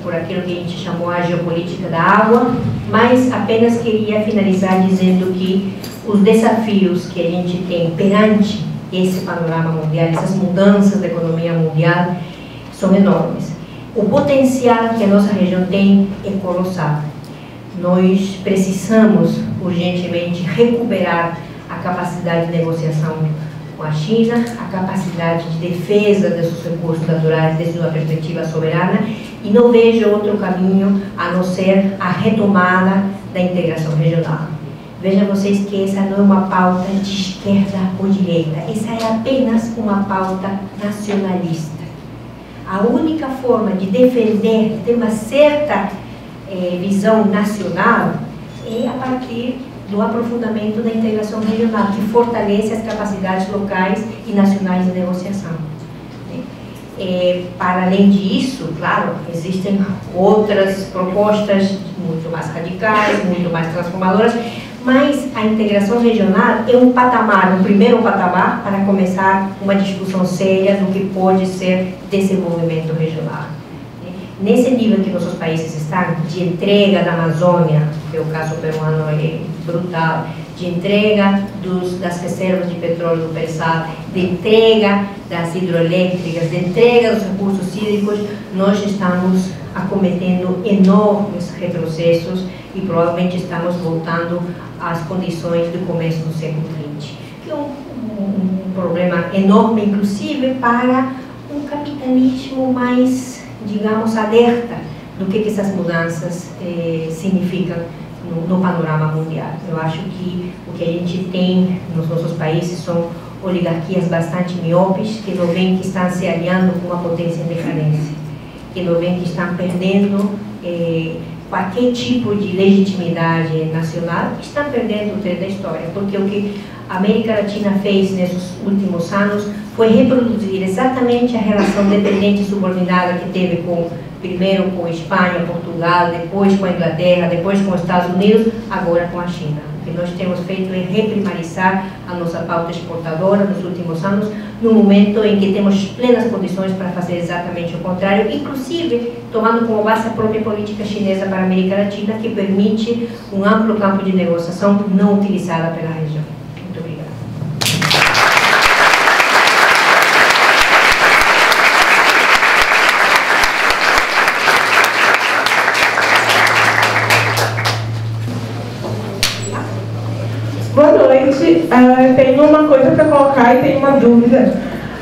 por aquilo que a gente chamou a geopolítica da água, mas apenas queria finalizar dizendo que os desafios que a gente tem perante esse panorama mundial, essas mudanças da economia mundial são enormes. O potencial que a nossa região tem é colossal. Nós precisamos urgentemente recuperar a capacidade de negociação com a China, a capacidade de defesa desses recursos naturais desde uma perspectiva soberana e não vejo outro caminho a não ser a retomada da integração regional. Vejam vocês que essa não é uma pauta de esquerda ou direita, essa é apenas uma pauta nacionalista. A única forma de defender, de ter uma certa eh, visão nacional, é a partir do aprofundamento da integração regional, que fortalece as capacidades locais e nacionais de negociação. É, para além disso, claro, existem outras propostas muito mais radicais, muito mais transformadoras, mas a integração regional é um patamar, um primeiro patamar para começar uma discussão séria do que pode ser desenvolvimento regional. Nesse nível que nossos países estão, de entrega da Amazônia, que é o caso peruano é brutal, de entrega dos, das reservas de petróleo do pré-sal, de entrega das hidroelétricas, de entrega dos recursos hídricos, nós estamos acometendo enormes retrocessos e provavelmente estamos voltando às condições do começo do século XX, que é um, um, um problema enorme, inclusive para um capitalismo mais, digamos, alerta do que, que essas mudanças eh, significam no, no, panorama mundial. Eu acho que o que a gente tem nos nossos países são oligarquias bastante miopes, que não veem que estão se aliando com uma potência em decadência, que não veem que estão perdendo eh, qualquer tipo de legitimidade nacional, estão perdendo o trem da história, porque o que a América Latina fez nesses últimos anos foi reproduzir exatamente a relação dependente e subordinada que teve com primeiro com Espanha, Portugal, depois com a Inglaterra, depois com os Estados Unidos, agora com a China. Que nós temos feito é reprimarizar a nossa pauta exportadora nos últimos anos, num momento em que temos plenas condições para fazer exatamente o contrário, inclusive tomando como base a própria política chinesa para a América Latina, que permite um amplo campo de negociação não utilizada pela região. Boa noite. Tenho uma coisa para colocar e tenho uma dúvida.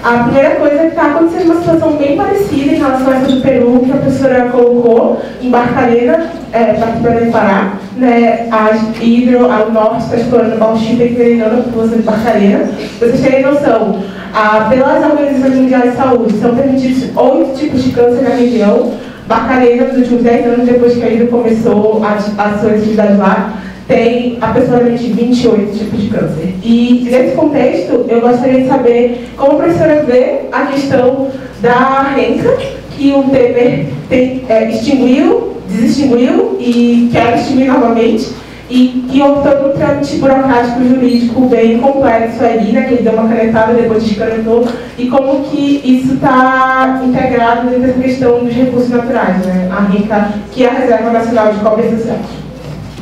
A primeira coisa é que está acontecendo uma situação bem parecida em relação a essa do Peru, que a professora colocou em Barcarena, é, do Pará, né, a Hidro, ao norte, está explorando bauxita e envenenando a população de Barcarena. Vocês terem noção, ah, pelas organizações mundiais de saúde, são permitidos oito tipos de câncer na região. Barcarena, nos últimos dez anos, depois que a Hidro começou a, a sua atividade lá, tem aproximadamente 28 tipos de câncer. E nesse contexto, eu gostaria de saber como a professora vê a questão da renca, que o Temer tem, é, extinguiu, desextinguiu e quer extinguir novamente, e que houve todo um trâmite burocrático jurídico bem complexo ali, né, que ele deu uma canetada, depois descanetou, e como que isso está integrado dentro dessa questão dos recursos naturais, né, a RICA, que é a Reserva Nacional de Cobre Social.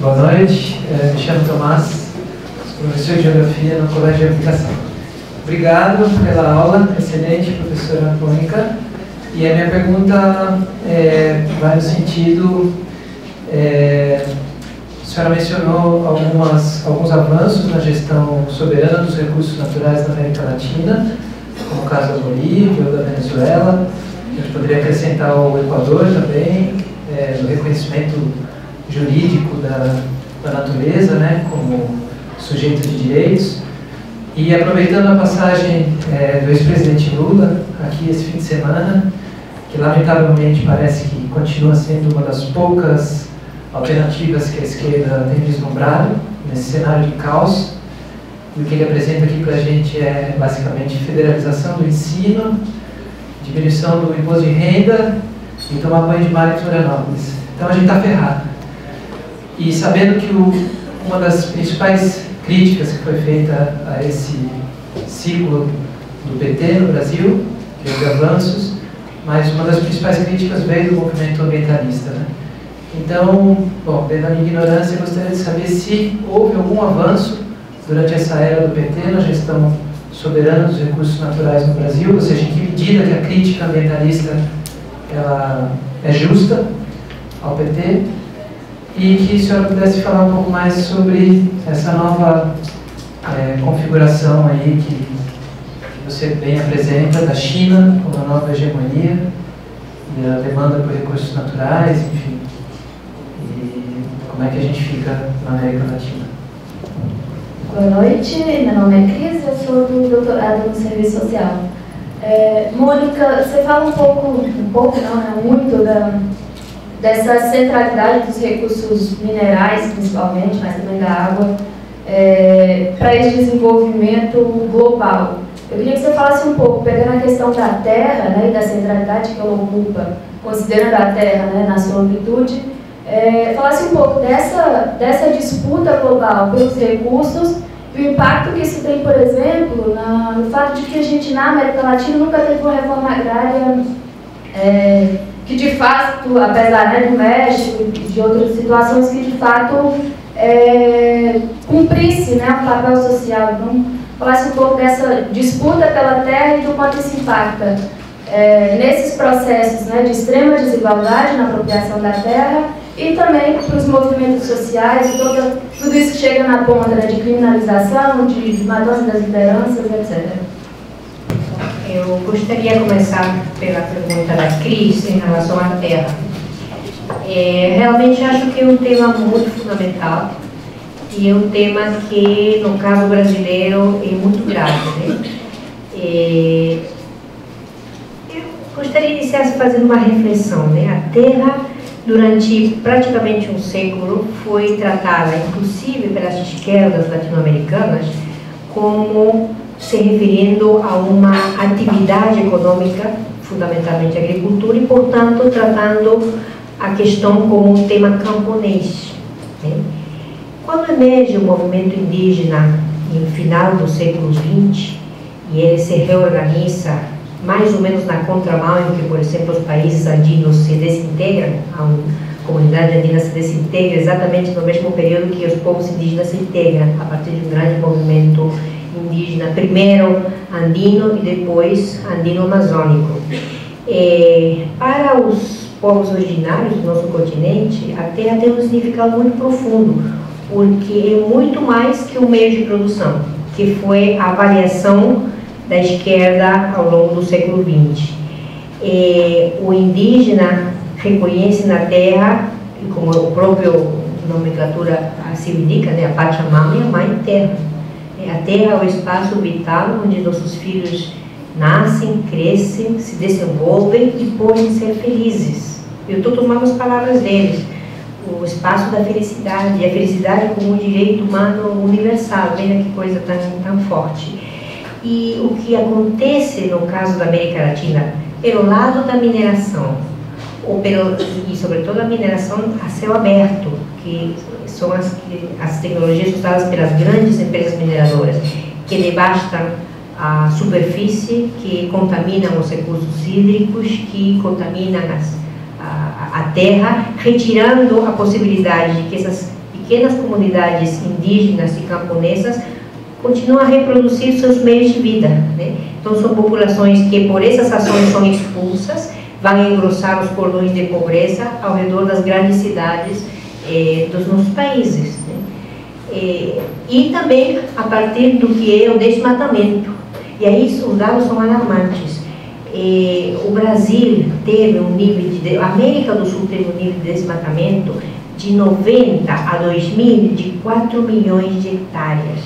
Boa noite, é, me chamo Tomás, sou professor de Geografia no Colégio de Aplicação. Obrigado pela aula, excelente, professora Mônica. E a minha pergunta é, vai no sentido é, a senhora mencionou algumas, alguns avanços na gestão soberana dos recursos naturais na América Latina, como o caso da Bolívia ou da Venezuela. A gente poderia acrescentar o Equador também, é, no reconhecimento jurídico da, da natureza, né, como sujeito de direitos. E aproveitando a passagem é, do ex-presidente Lula aqui esse fim de semana, que lamentavelmente parece que continua sendo uma das poucas alternativas que a esquerda tem vislumbrado nesse cenário de caos. E o que ele apresenta aqui para a gente é basicamente federalização do ensino, diminuição do imposto de renda e tomar banho de mar em Florianópolis. Então a gente está ferrado. E sabendo que o, uma das principais críticas que foi feita a esse ciclo do PT no Brasil, que houve avanços, mas uma das principais críticas veio do movimento ambientalista. Né? Então, bom, pela minha ignorância, eu gostaria de saber se houve algum avanço durante essa era do PT na gestão soberana dos recursos naturais no Brasil, ou seja, em que medida que a crítica ambientalista ela é justa ao PT e que a senhora pudesse falar um pouco mais sobre essa nova é, configuração aí que, que você bem apresenta da China como uma nova hegemonia e a demanda por recursos naturais, enfim como é que a gente fica na América Latina. Boa noite, meu nome é Cris, eu sou do doutorado no Serviço Social. É, Mônica, você fala um pouco, um pouco não, né, muito da, dessa centralidade dos recursos minerais, principalmente, mas também da água, é, para esse desenvolvimento global. Eu queria que você falasse um pouco, pegando a questão da terra né, e da centralidade que ela ocupa, considerando a terra né, na sua amplitude, é, falasse um pouco dessa, dessa disputa global pelos recursos e o impacto que isso tem, por exemplo, na, no fato de que a gente na América Latina nunca teve uma reforma agrária é, que de fato, apesar né, do México e de outras situações, que de fato é, cumprisse né, o papel social. Então, falasse um pouco dessa disputa pela terra e do quanto isso impacta é, nesses processos né, de extrema desigualdade na apropriação da terra e também para os movimentos sociais, toda, tudo isso que chega na ponta né, de criminalização, de matança das lideranças, etc. Eu gostaria de começar pela pergunta da Cris em relação à terra. É, realmente acho que é um tema muito fundamental e é um tema que, no caso brasileiro, é muito grave. Né? É, eu gostaria de iniciar fazendo uma reflexão. Né? A terra durante praticamente um século, foi tratada, inclusive pelas esquerdas latino-americanas, como se referindo a uma atividade econômica, fundamentalmente agricultura, e, portanto, tratando a questão como um tema camponês. Né? Quando emerge o movimento indígena no final do século XX, e ele se reorganiza mais ou menos na contramão em que, por exemplo, os países andinos se desintegram, a comunidade andina se desintegra exatamente no mesmo período que os povos indígenas se integram, a partir de um grande movimento indígena, primeiro andino e depois andino-amazônico. para os povos originários do nosso continente, a terra tem um significado muito profundo, porque é muito mais que um meio de produção, que foi a variação da esquerda ao longo do século XX. E, o indígena reconhece na terra, como o próprio nomenclatura assim indica, né, a Pachamama é a mãe terra. A terra é o espaço vital onde nossos filhos nascem, crescem, se desenvolvem e podem ser felizes. Eu estou tomando as palavras deles. o espaço da felicidade, e a felicidade como um direito humano universal, veja que coisa tão, tão forte. E o que acontece no caso da América Latina, pelo lado da mineração, ou pelo, e sobretudo a mineração a céu aberto, que são as, as tecnologias usadas pelas grandes empresas mineradoras, que devastam a superfície, que contaminam os recursos hídricos, que contaminam as, a, a terra, retirando a possibilidade de que essas pequenas comunidades indígenas e camponesas continuem a reproduzir seus meios de vida. Né? Então, são populações que, por essas ações, são expulsas, vão engrossar os cordões de pobreza ao redor das grandes cidades eh, dos nossos países. Né? Eh, e também a partir do que é o desmatamento. E aí os dados são alarmantes. Eh, o Brasil teve um nível de. A América do Sul teve um nível de desmatamento de 90 a 2000 de 4 milhões de hectares.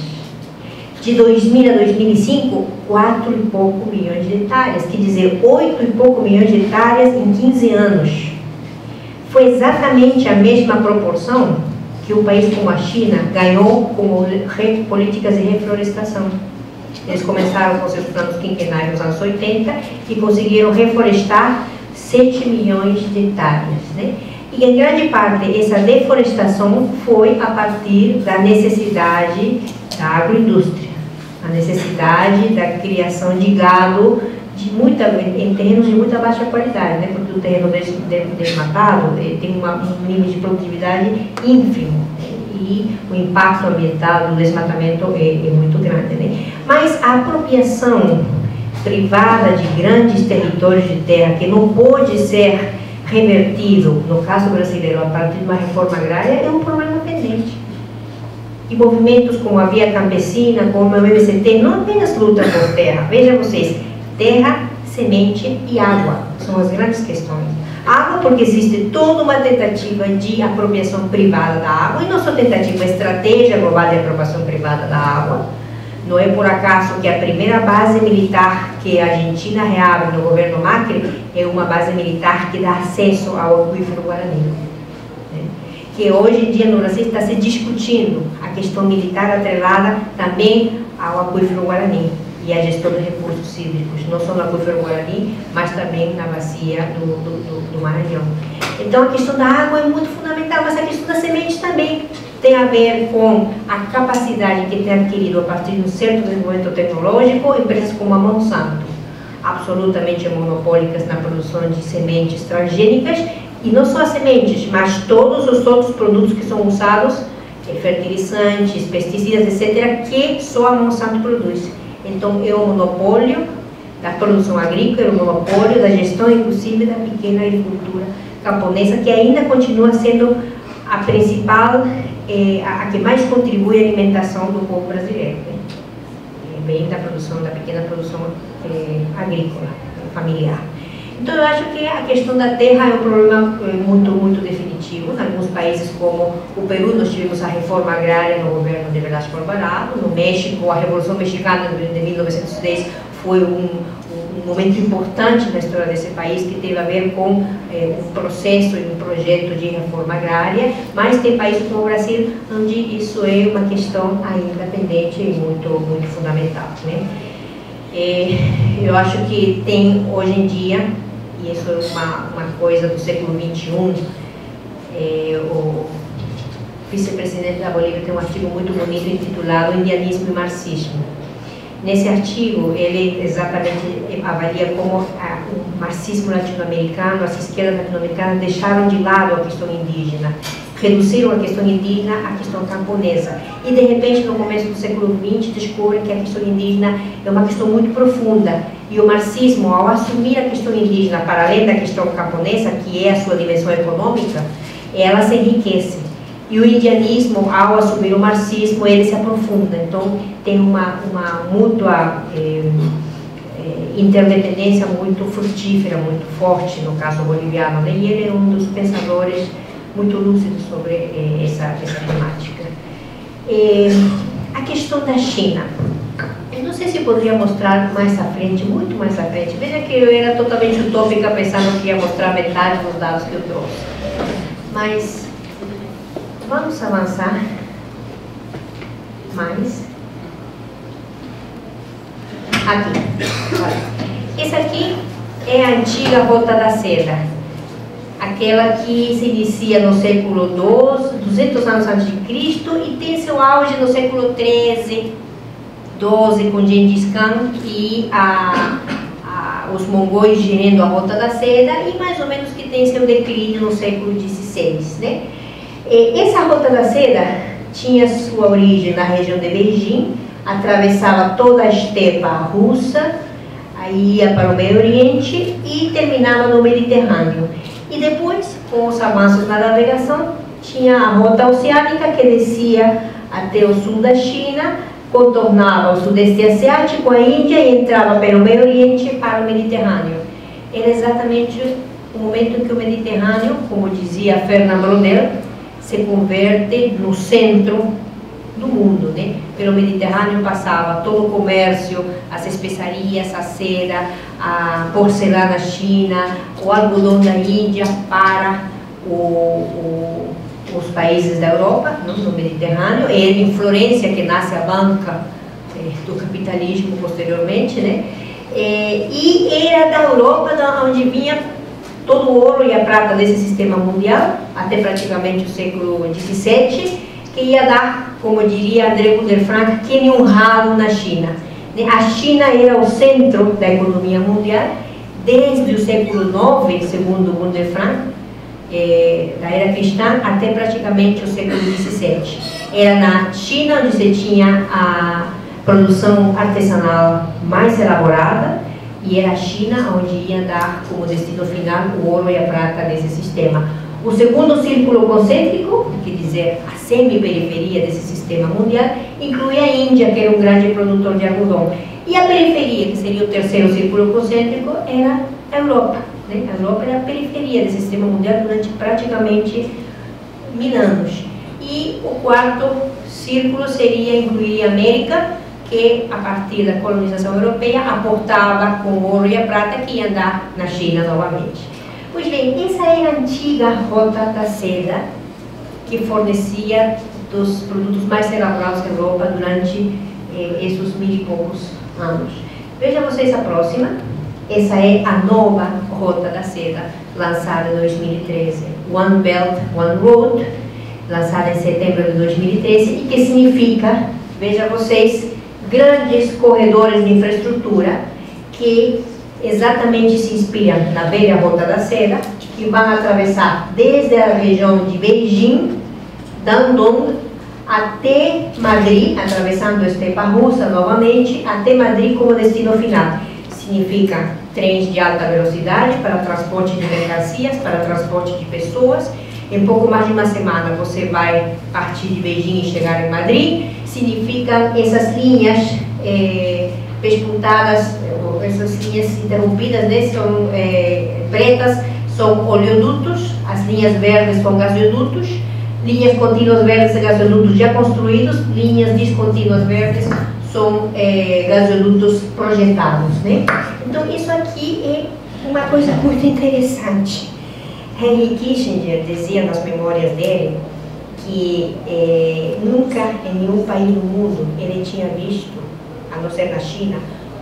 De 2000 a 2005, 4 e pouco milhões de hectares, quer dizer, 8 e pouco milhões de hectares em 15 anos. Foi exatamente a mesma proporção que um país como a China ganhou com políticas de reflorestação. Eles começaram com seus planos quinquenais nos anos 80 e conseguiram reflorestar 7 milhões de hectares. Né? E em grande parte essa deforestação foi a partir da necessidade da agroindústria, a necessidade da criação de gado de muita, em terrenos de muita baixa qualidade, né? porque o terreno desmatado tem uma, um nível de produtividade ínfimo e o impacto ambiental do desmatamento é, é muito grande. Né? Mas a apropriação privada de grandes territórios de terra que não pode ser revertido, no caso brasileiro, a partir de uma reforma agrária, é um problema pendente. E movimentos como a Via Campesina, como o MST, não apenas lutam por terra. Vejam vocês, terra, semente e água são as grandes questões. Água, porque existe toda uma tentativa de apropriação privada da água, e só tentativa, estratégia global de apropriação privada da água. Não é por acaso que a primeira base militar que a Argentina reabre no governo Macri é uma base militar que dá acesso ao aquífero Guarani. Né? Que hoje em dia no Brasil está se discutindo a questão militar atrelada também ao aquífero Guarani e a gestão de recursos hídricos, não só no aquífero Guarani, mas também na bacia do, do, do, do Maranhão. Então a questão da água é muito fundamental, mas a questão da semente também tem a ver com a capacidade que tem adquirido a partir de um certo desenvolvimento tecnológico empresas como a Monsanto, absolutamente monopólicas na produção de sementes transgênicas, e não só as sementes, mas todos os outros produtos que são usados, fertilizantes, pesticidas, etc., que só a Monsanto produz. Então, é um monopólio da produção agrícola, é um monopólio da gestão, inclusive, da pequena agricultura camponesa, que ainda continua sendo a principal, é, a, que mais contribui à alimentação do povo brasileiro. Né? É, bem da produção, da pequena produção é, agrícola, familiar. Então, eu acho que a questão da terra é um problema é, muito, muito definitivo. Em alguns países, como o Peru, nós tivemos a reforma agrária no governo de Velasco Alvarado. No México, a Revolução Mexicana de 1910 foi um, um momento importante na história desse país que teve a ver com eh, um processo e um projeto de reforma agrária, mas tem países como o Brasil onde isso é uma questão ainda pendente e muito, muito fundamental. Né? E eu acho que tem hoje em dia isso é uma, uma coisa do século XXI. É, o vice-presidente da Bolívia tem um artigo muito bonito intitulado Indianismo e Marxismo. Nesse artigo, ele exatamente avalia como a, o marxismo latino-americano, as esquerdas latino-americanas deixaram de lado a questão indígena reduziram a questão indígena à questão camponesa. E, de repente, no começo do século XX, descobrem que a questão indígena é uma questão muito profunda. E o marxismo, ao assumir a questão indígena para além da questão camponesa, que é a sua dimensão econômica, ela se enriquece. E o indianismo, ao assumir o marxismo, ele se aprofunda. Então, tem uma, uma mútua eh, eh, interdependência muito frutífera, muito forte, no caso boliviano. Né? E ele é um dos pensadores muito lúcido sobre eh, essa, essa temática. Eh, a questão da China. Eu não sei se poderia mostrar mais à frente, muito mais à frente. Veja que eu era totalmente utópica pensando que ia mostrar metade dos dados que eu trouxe. Mas vamos avançar mais. Aqui. Essa aqui é a antiga Rota da Seda. Aquela que se inicia no século XII, 200 anos antes de Cristo, e tem seu auge no século XIII, XII, com Gengis Khan e a, a, os mongóis gerando a Rota da Seda, e mais ou menos que tem seu declínio no século XVI. Né? Essa Rota da Seda tinha sua origem na região de Beijing, atravessava toda a estepa russa, ia para o Meio Oriente e terminava no Mediterrâneo. E depois, com os avanços na navegação, tinha a rota oceânica que descia até o sul da China, contornava o sudeste asiático, a Índia e entrava pelo Meio Oriente para o Mediterrâneo. Era exatamente o momento em que o Mediterrâneo, como dizia Fernand Braudel, se converte no centro mundo, né? Pelo Mediterrâneo passava todo o comércio, as especiarias, a seda, a porcelana china, o algodão da Índia para o, o, os países da Europa, não? no Mediterrâneo, e em Florença que nasce a banca eh, do capitalismo posteriormente, né? Eh, e era da Europa da onde vinha todo o ouro e a prata desse sistema mundial, até praticamente o século XVII, que ia dar, como diria André Buderfrank, que nem um ralo na China. A China era o centro da economia mundial desde o século IX, segundo Buderfrank, eh, da era cristã, até praticamente o século XVII. Era na China onde se tinha a produção artesanal mais elaborada, e era a China onde ia dar como destino final o ouro e a prata desse sistema. O segundo círculo concêntrico, quer dizer, a semi-periferia desse sistema mundial, inclui a Índia, que era um grande produtor de algodão. E a periferia, que seria o terceiro círculo concêntrico, era a Europa. Né? A Europa era a periferia desse sistema mundial durante praticamente mil anos. E o quarto círculo seria incluir a América, que a partir da colonização europeia aportava com ouro e a prata que ia andar na China novamente. Pois bem, essa é a antiga rota da seda que fornecia dos produtos mais elaborados da Europa durante eh, esses mil e poucos anos. Veja vocês a próxima. Essa é a nova rota da seda, lançada em 2013. One Belt, One Road, lançada em setembro de 2013, e que significa, veja vocês, grandes corredores de infraestrutura que exatamente se inspiram na velha Rota da Seda, que vão atravessar desde a região de Beijing, Dandong, até Madrid, atravessando a estepa russa novamente, até Madrid como destino final. Significa trens de alta velocidade para transporte de mercancias, para transporte de pessoas. Em pouco mais de uma semana você vai partir de Beijing e chegar em Madrid. Significa essas linhas eh, essas linhas interrompidas, né, são eh, pretas, são oleodutos, as linhas verdes são gasodutos, linhas contínuas verdes e gasodutos já construídos, linhas descontínuas verdes são eh, gasodutos projetados. Né? Então, isso aqui é uma coisa muito interessante. Henry Kissinger dizia nas memórias dele que eh, nunca em nenhum país do mundo ele tinha visto, a não ser na China,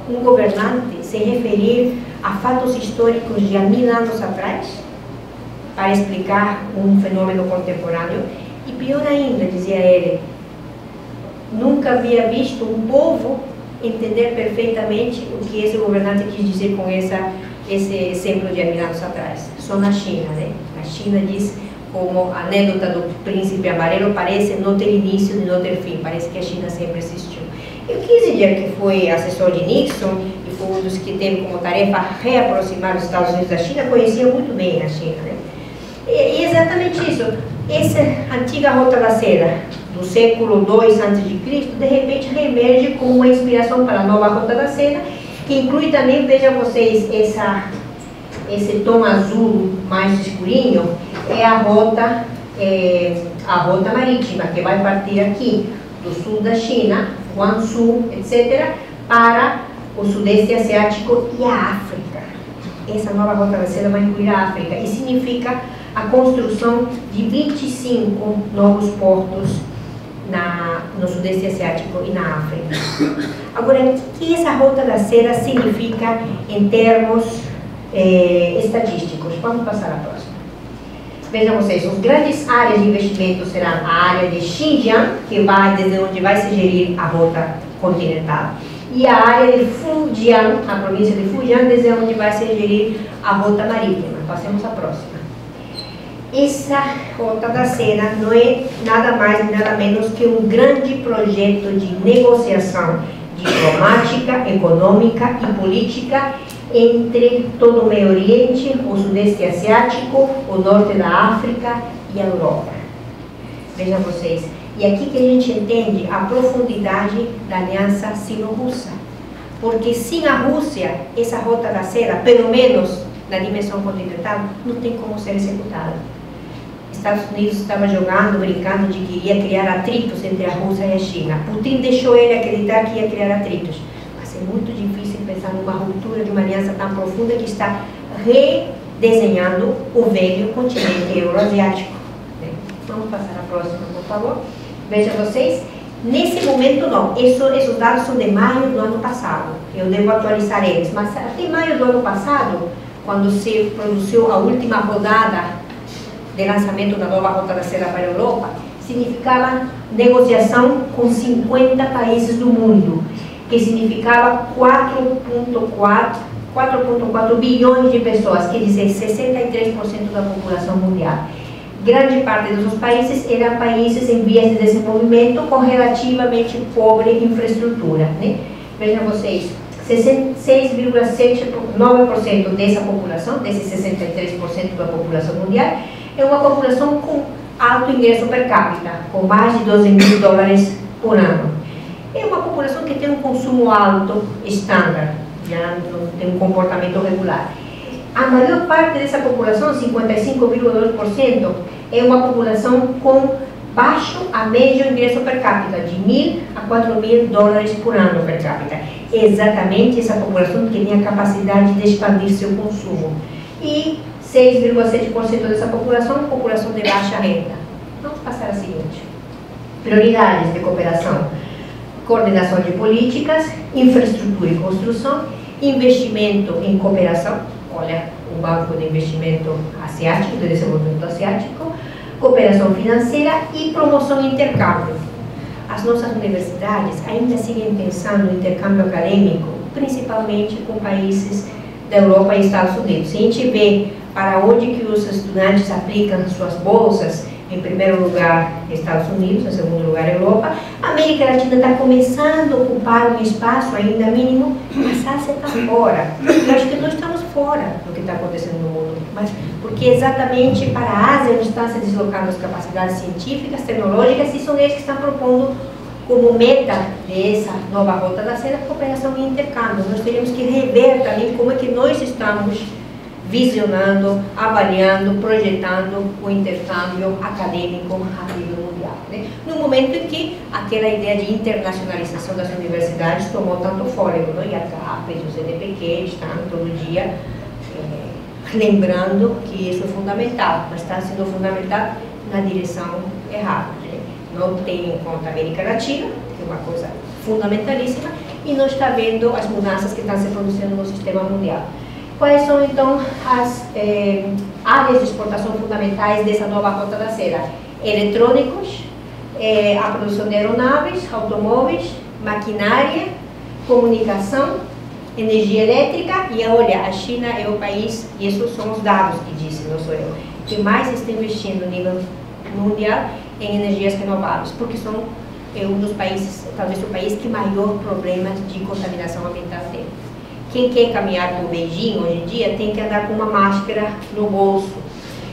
um governante se referir a fatos históricos de há mil anos atrás para explicar um fenômeno contemporâneo. E pior ainda, dizia ele, nunca havia visto um povo entender perfeitamente o que esse governante quis dizer com essa, esse exemplo de há mil anos atrás. Só na China, né? A China diz como a anedota do príncipe amarelo parece não ter início e não ter fim, parece que a China sempre existiu. E o Kissinger, que foi assessor de Nixon e foi um dos que teve como tarefa reaproximar os Estados Unidos da China, conhecia muito bem a China. Né? E, e exatamente isso, essa antiga rota da seda do século II a.C., de repente reemerge como uma inspiração para a nova rota da seda, que inclui também, vejam vocês, essa, esse tom azul mais escurinho, é a rota, é, a rota marítima, que vai partir aqui do sul da China, Guangzhou, etc., para o sudeste asiático e a África. Essa nova rota da seda vai incluir a África e significa a construção de 25 novos portos na, no Sudeste Asiático e na África. Agora, o que essa Rota da Seda significa em termos eh, estatísticos? Vamos passar a próxima. Vejam vocês, as grandes áreas de investimento serão a área de Xinjiang, que vai desde onde vai se gerir a rota continental, e a área de Fujian, a província de Fujian, desde onde vai se gerir a rota marítima. Passemos à próxima. Essa rota da seda não é nada mais e nada menos que um grande projeto de negociação diplomática, econômica e política entre todo o Meio Oriente, o Sudeste Asiático, o Norte da África e a Europa. Vejam vocês, e aqui que a gente entende a profundidade da aliança sino-russa. Porque sem a Rússia, essa rota da seda, pelo menos na dimensão continental, não tem como ser executada. Estados Unidos estava jogando, brincando de que ia criar atritos entre a Rússia e a China. Putin deixou ele acreditar que ia criar atritos. Mas é muito difícil pensar numa ruptura de uma aliança tão profunda que está redesenhando o velho continente euroasiático. Vamos passar a próxima, por favor. Vejam vocês, nesse momento não, Isso, esses dados são de maio do ano passado, eu devo atualizar eles, mas até maio do ano passado, quando se produziu a última rodada de lançamento da nova rota da seda para a Europa, significava negociação com 50 países do mundo, que significava 4,4 bilhões de pessoas, quer dizer, 63% da população mundial grande parte dos países eram países em vias de desenvolvimento com relativamente pobre infraestrutura. Né? Vejam vocês, 6,9% dessa população, desses 63% da população mundial, é uma população com alto ingresso per capita, com mais de 12 mil dólares por ano. É uma população que tem um consumo alto, estándar, já tem um comportamento regular. A maior parte dessa população, 55,2%, é uma população com baixo a médio ingresso per capita, de mil a 4 mil dólares por ano per capita. Exatamente essa população que tem a capacidade de expandir seu consumo. E 6,7% dessa população, população de baixa renda. Vamos passar a seguinte. Prioridades de cooperação. Coordenação de políticas, infraestrutura e construção, investimento em cooperação, olha, o Banco de Investimento Asiático, de Desenvolvimento Asiático, cooperação financeira e promoção e intercâmbio. As nossas universidades ainda seguem pensando no intercâmbio acadêmico, principalmente com países da Europa e Estados Unidos. Se a gente vê para onde que os estudantes aplicam suas bolsas, em primeiro lugar Estados Unidos, em segundo lugar Europa. A América Latina está começando a ocupar um espaço ainda mínimo, mas está fora. Eu acho que nós estamos fora do que está acontecendo no mundo, mas porque exatamente para a Ásia onde estão se deslocando as capacidades científicas, tecnológicas, e são eles que estão propondo como meta dessa nova rota da seda cooperação e intercâmbio. Nós teremos que rever também como é que nós estamos visionando, avaliando, projetando o intercâmbio acadêmico a nível mundial. Né? No momento em que aquela ideia de internacionalização das universidades tomou tanto fôlego, né? e a CAPES, o CDPq estão todo dia é, lembrando que isso é fundamental, mas está sendo fundamental na direção errada. Né? Não tem em conta a América Latina, que é uma coisa fundamentalíssima, e não está vendo as mudanças que estão se produzindo no sistema mundial. Quais são, então, as eh, áreas de exportação fundamentais dessa nova rota da seda? Eletrônicos, eh, a produção de aeronaves, automóveis, maquinária, comunicação, energia elétrica e, olha, a China é o país, e esses são os dados que disse, não sou eu, que mais está investindo no nível mundial em energias renováveis, porque são é um dos países, talvez o país que maior problemas de contaminação ambiental tem. Quem quer caminhar por Beijing hoje em dia tem que andar com uma máscara no bolso.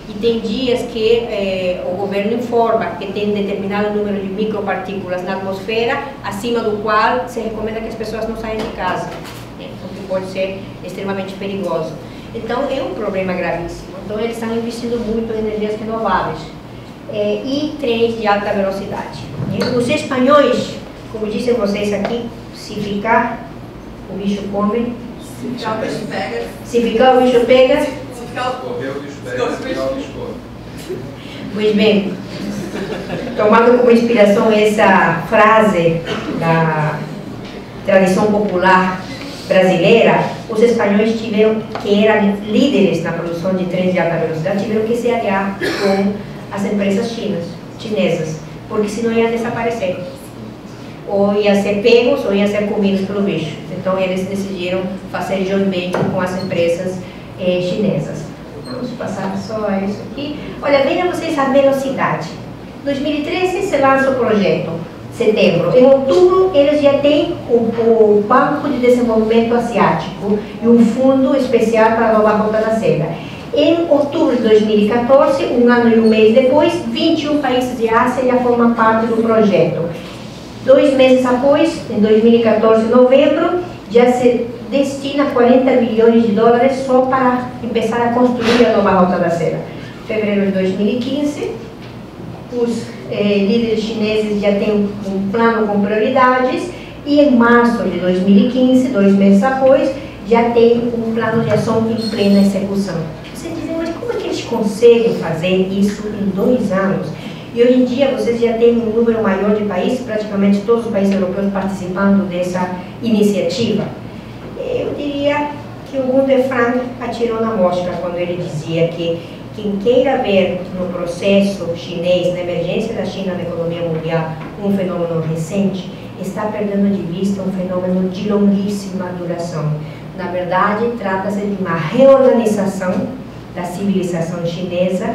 E tem dias que eh, o governo informa que tem determinado número de micropartículas na atmosfera, acima do qual se recomenda que as pessoas não saiam de casa, né? pode ser extremamente perigoso. Então é um problema gravíssimo. Então eles estão investindo muito em energias renováveis eh, e trens de alta velocidade. Né? Os espanhóis, como dizem vocês aqui, se ficar o bicho come. Se ficar o bicho pega. Se ficar o bicho pega. Se ficar Correr o bicho pega, se ficar o bicho come. Pois bem, tomando como inspiração essa frase da tradição popular brasileira, os espanhóis tiveram, que eram líderes na produção de trens de alta velocidade, tiveram que se aliar com as empresas chinas, chinesas, porque senão iam desaparecer. Ou iam ser pegos ou iam ser comidos pelo bicho. Então eles decidiram fazer joint venture com as empresas eh, chinesas. Vamos passar só isso aqui. Olha, vejam vocês a velocidade. 2013 se lança o projeto setembro. Em outubro, eles já têm o, o, Banco de Desenvolvimento Asiático e um fundo especial para nova Rota da Seda. Em outubro de 2014, um ano e um mês depois, 21 países de Ásia já formam parte do projeto. Dois meses após, em 2014, novembro, já se destina 40 bilhões de dólares só para começar a construir a nova Rota da Seda. Fevereiro de 2015, os eh, líderes chineses já têm um plano com prioridades e em março de 2015, dois meses após, já tem um plano de ação em plena execução. Você diz, mas como é que eles conseguem fazer isso em dois anos? E hoje em dia vocês já têm um número maior de países, praticamente todos os países europeus participando dessa iniciativa. Eu diria que o Gunther Frank atirou na mosca quando ele dizia que quem queira ver no processo chinês, na emergência da China na economia mundial, um fenômeno recente, está perdendo de vista um fenômeno de longuíssima duração. Na verdade, trata-se de uma reorganização da civilização chinesa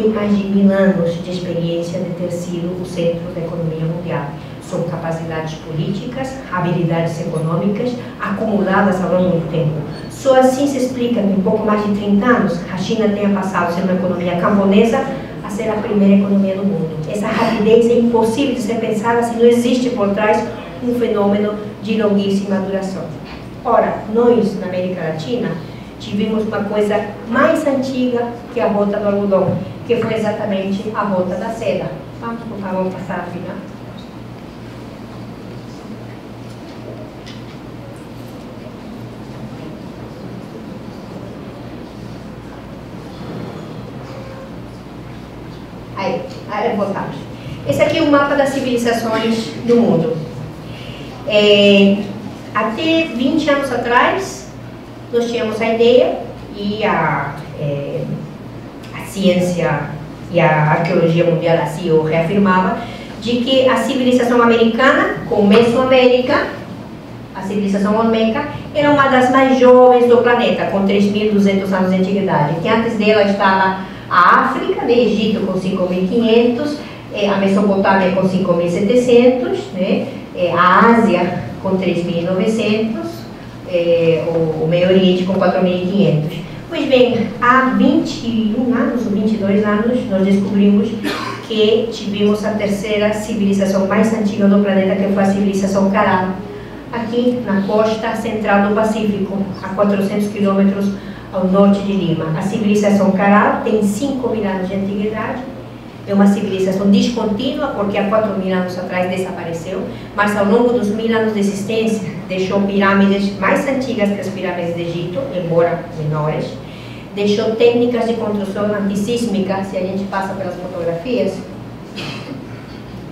tem mais de mil anos de experiência de ter sido o centro da economia mundial. São capacidades políticas, habilidades econômicas acumuladas ao longo do tempo só assim se explica que em pouco mais de 30 anos a China tenha passado de ser uma economia camponesa a ser a primeira economia do mundo. Essa rapidez é impossível de ser pensada se não existe por trás um fenômeno de longuíssima duração. Ora, nós na América Latina tivemos uma coisa mais antiga que a rota do algodão, que foi exatamente a rota da seda. Vamos, por favor, passar a final. Aí, aí voltamos. Esse aqui é o mapa das civilizações do mundo. É, até 20 anos atrás, nós tínhamos a ideia e a, é, ciência e a arqueologia mundial assim o reafirmava, de que a civilização americana, com Mesoamérica, a civilização olmeca, era uma das mais jovens do planeta, com 3.200 anos de antiguidade, que antes dela estava a África, né, Egito com 5.500, é, a Mesopotâmia com 5.700, né, é, a Ásia com 3.900, é, o, o Meio Oriente com 4.500. Pois bem, há 21 anos ou 22 anos, nós descobrimos que tivemos a terceira civilização mais antiga do planeta, que foi a civilização Caral, aqui na costa central do Pacífico, a 400 quilômetros ao norte de Lima. A civilização Caral tem 5 mil anos de antiguidade, é uma civilização descontínua, porque há 4 mil anos atrás desapareceu, mas ao longo dos mil anos de existência deixou pirâmides mais antigas que as pirâmides do Egito, embora menores, deixou técnicas de construção antissísmica, se a gente passa pelas fotografias,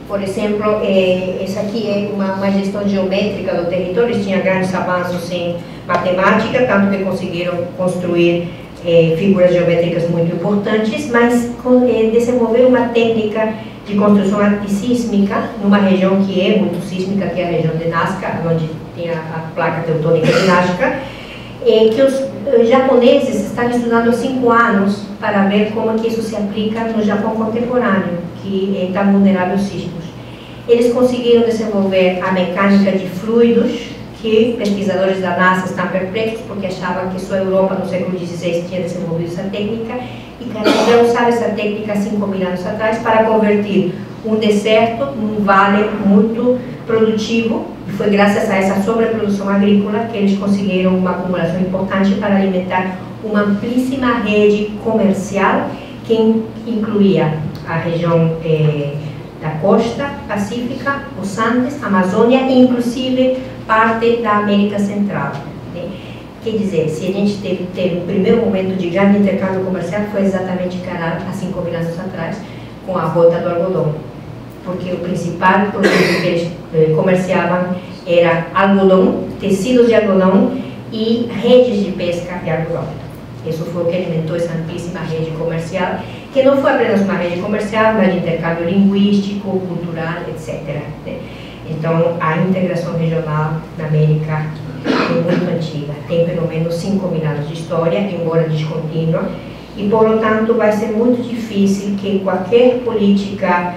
por exemplo, eh, essa aqui é uma, uma, gestão geométrica do território, eles tinham grandes avanços em matemática, tanto que conseguiram construir eh, figuras geométricas muito importantes, mas eh, desenvolver uma técnica de construção antissísmica numa região que é muito sísmica, que é a região de Nazca, onde tem a, a placa teutônica de Nazca, eh, que os japoneses estão estudando há cinco anos para ver como que isso se aplica no Japão contemporâneo, que está vulnerável aos sismos. Eles conseguiram desenvolver a mecânica de fluidos, que pesquisadores da NASA estão perplexos porque achavam que só a Europa no século XVI tinha desenvolvido essa técnica e Canadá usava essa técnica há 5 mil anos atrás para converter um deserto num vale muito produtivo e foi graças a essa sobreprodução agrícola que eles conseguiram uma acumulação importante para alimentar uma amplíssima rede comercial que incluía a região eh, da costa pacífica, os Andes, Amazônia e inclusive parte da América Central. Né? Quer dizer, se a gente teve, teve primeiro momento de grande intercâmbio comercial, foi exatamente há 5 mil anos atrás, com a rota do algodão, porque o principal produto que eles eh, comerciavam era algodão, tecidos de algodão e redes de pesca de algodão. Isso foi o que alimentou essa amplíssima rede comercial, que não foi apenas uma rede comercial, mas de intercâmbio linguístico, cultural, etc. Então, a integração regional na América é muito antiga, tem pelo menos 5 mil anos de história, embora descontínua, e, por lo tanto, vai ser muito difícil que qualquer política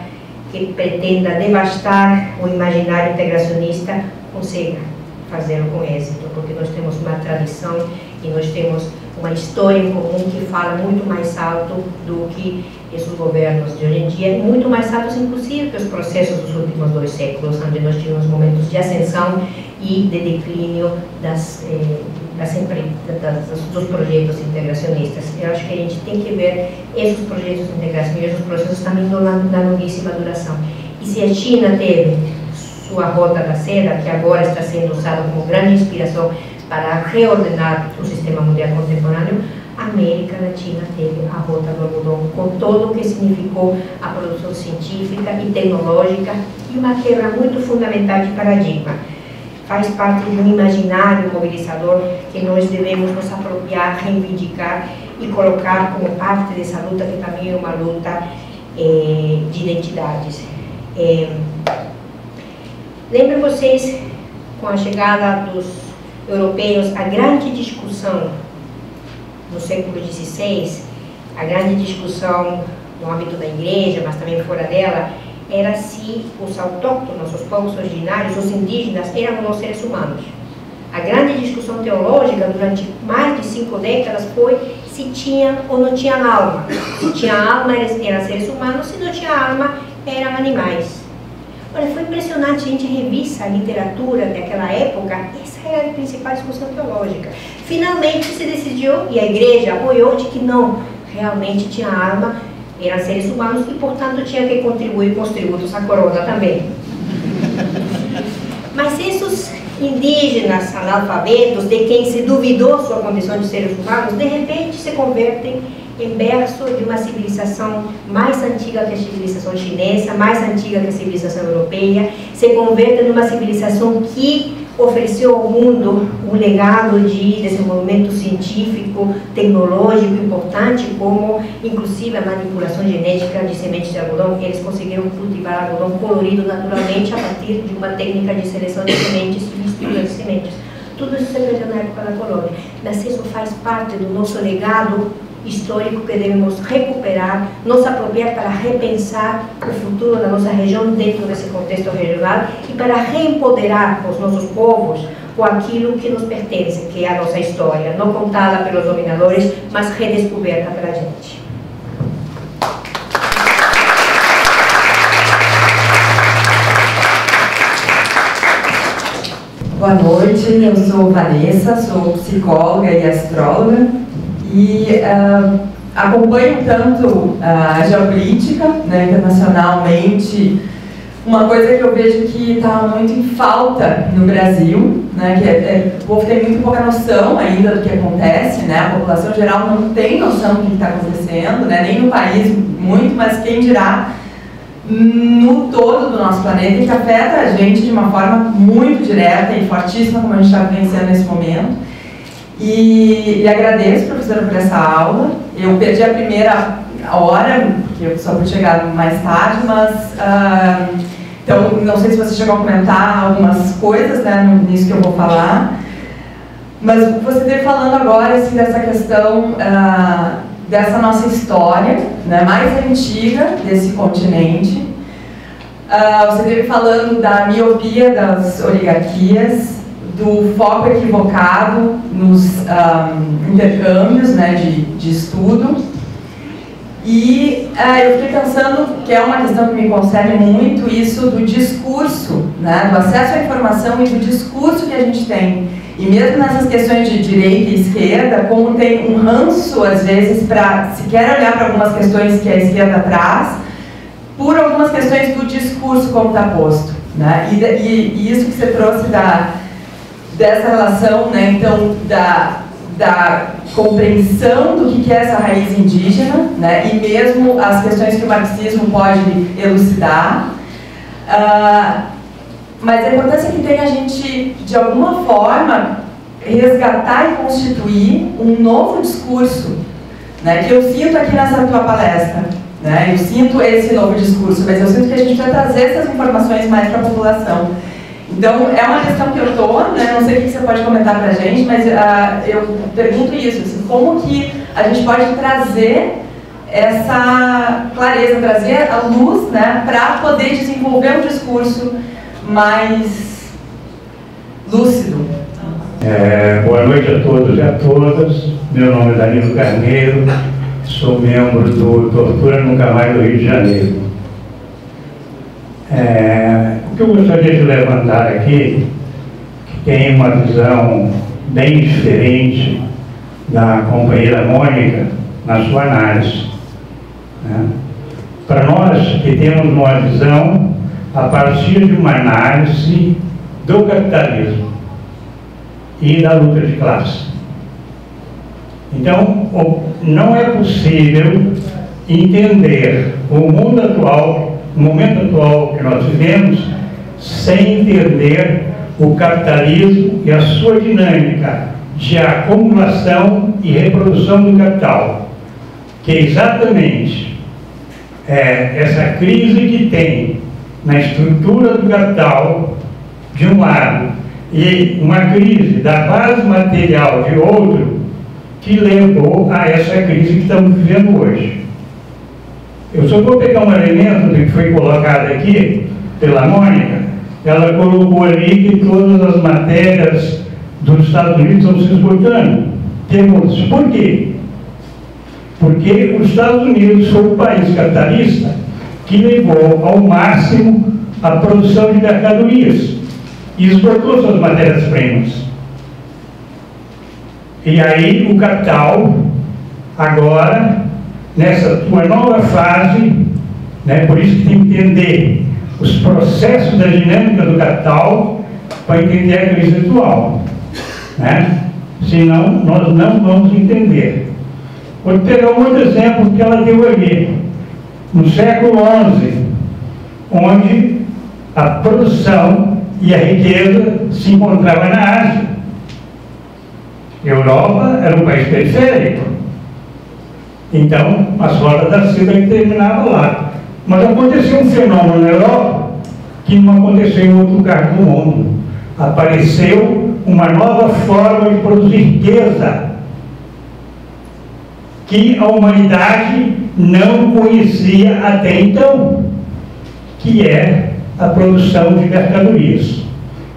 que pretenda devastar o imaginário integracionista consiga fazê-lo com êxito, porque nós temos uma tradição e nós temos uma história em comum que fala muito mais alto do que esses governos de hoje em dia, muito mais altos inclusive que os processos dos últimos dois séculos, onde nós tivemos momentos de ascensão e de declínio das, eh, das, das, dos projetos integracionistas. Eu acho que a gente tem que ver esses projetos integracionistas, os processos também na longuíssima duração. E se a China teve sua rota da seda, que agora está sendo usada como grande inspiração para reordenar o sistema mundial contemporâneo, a América Latina teve a rota do algodão, com todo o que significou a produção científica e tecnológica e uma quebra muito fundamental de paradigma. Faz parte de um imaginário mobilizador que nós devemos nos apropriar, reivindicar e colocar como parte dessa luta, que também é uma luta eh, de identidades. Eh, Lembram vocês, com a chegada dos europeus, a grande discussão no século XVI, a grande discussão no âmbito da igreja, mas também fora dela, era se os autóctonos, os povos originários, os indígenas, eram ou não seres humanos. A grande discussão teológica durante mais de cinco décadas foi se tinham ou não tinham alma. Se tinha alma, eram seres humanos, se não tinha alma, eram animais. Olha, foi impressionante, a gente revisa a literatura daquela época, essa era a principal discussão teológica. Finalmente se decidiu, e a igreja apoiou, de que não, realmente tinha alma, eram seres humanos e, portanto, tinha que contribuir com os tributos à coroa também. Mas esses indígenas analfabetos, de quem se duvidou sua condição de seres humanos, de repente se convertem em berço de uma civilização mais antiga que a civilização chinesa, mais antiga que a civilização europeia, se converte numa civilização que ofereceu ao mundo um legado de desenvolvimento científico, tecnológico importante, como inclusive a manipulação genética de sementes de algodão. Eles conseguiram cultivar algodão colorido naturalmente a partir de uma técnica de seleção de sementes e mistura de sementes. Tudo isso se perdeu na época da colônia. Mas isso faz parte do nosso legado histórico que devemos recuperar, nos apropriar para repensar o futuro da nossa região dentro desse contexto regional e para reempoderar os nossos povos com aquilo que nos pertence, que é a nossa história, não contada pelos dominadores, mas redescoberta pela gente. Boa noite, eu sou Vanessa, sou psicóloga e astróloga e uh, acompanho tanto a geopolítica né, internacionalmente, uma coisa que eu vejo que está muito em falta no Brasil, né, que é, é, o povo tem muito pouca noção ainda do que acontece, né, a população geral não tem noção do que está acontecendo, né, nem no país muito, mas quem dirá no todo do nosso planeta e que afeta a gente de uma forma muito direta e fortíssima, como a gente está vivenciando nesse momento. E, agradeço, professora, por essa aula. Eu perdi a primeira hora, porque eu só pude chegar mais tarde, mas. Uh, então, não sei se você chegou a comentar algumas coisas né, nisso que eu vou falar. Mas você esteve falando agora assim, dessa questão uh, dessa nossa história, né, mais antiga desse continente. Uh, você esteve falando da miopia das oligarquias, do foco equivocado nos um, intercâmbios né, de, de estudo. E uh, eu fiquei pensando que é uma questão que me concerne muito isso do discurso, né, do acesso à informação e do discurso que a gente tem. E mesmo nessas questões de direita e esquerda, como tem um ranço, às vezes, para sequer olhar para algumas questões que a esquerda traz, por algumas questões do discurso como está posto. Né? E, e, e isso que você trouxe da, dessa relação, né, então, da, da compreensão do que é essa raiz indígena, né, e mesmo as questões que o marxismo pode elucidar. Uh, mas a importância que tem a gente, de alguma forma, resgatar e constituir um novo discurso, né, que eu sinto aqui nessa tua palestra. Né, eu sinto esse novo discurso, mas eu sinto que a gente vai trazer essas informações mais para a população. Então, é uma questão que eu estou, né, não sei o que você pode comentar para a gente, mas uh, eu pergunto isso, assim, como que a gente pode trazer essa clareza, trazer a luz né, para poder desenvolver um discurso mais lúcido. É, boa noite a todos e a todas. Meu nome é Danilo Carneiro, sou membro do Tortura Nunca Mais do Rio de Janeiro. É, que eu gostaria de levantar aqui, que tem uma visão bem diferente da companheira Mônica na sua análise. Né? Para nós que temos uma visão a partir de uma análise do capitalismo e da luta de classe. Então, não é possível entender o mundo atual, o momento atual que nós vivemos, sem entender o capitalismo e a sua dinâmica de acumulação e reprodução do capital, que é exatamente é, essa crise que tem na estrutura do capital, de um lado, e uma crise da base material de outro, que levou a essa crise que estamos vivendo hoje. Eu só vou pegar um elemento que foi colocado aqui pela Mônica, ela colocou ali que todas as matérias dos Estados Unidos estão se esgotando. Temos, por quê? Porque os Estados Unidos foi o país capitalista que levou ao máximo a produção de mercadorias e esgotou suas matérias-primas. E aí o capital, agora, nessa sua nova fase, né, por isso que tem que entender os processos da dinâmica do capital para entender a crise atual. Né? Senão, nós não vamos entender. Vou pegar um outro exemplo que ela deu ali no século XI, onde a produção e a riqueza se encontravam na Ásia. Europa era um país periférico. Então, as rodas da seda terminavam lá. Mas aconteceu um fenômeno na Europa que não aconteceu em outro lugar do mundo. Apareceu uma nova forma de produzir riqueza que a humanidade não conhecia até então, que é a produção de mercadorias.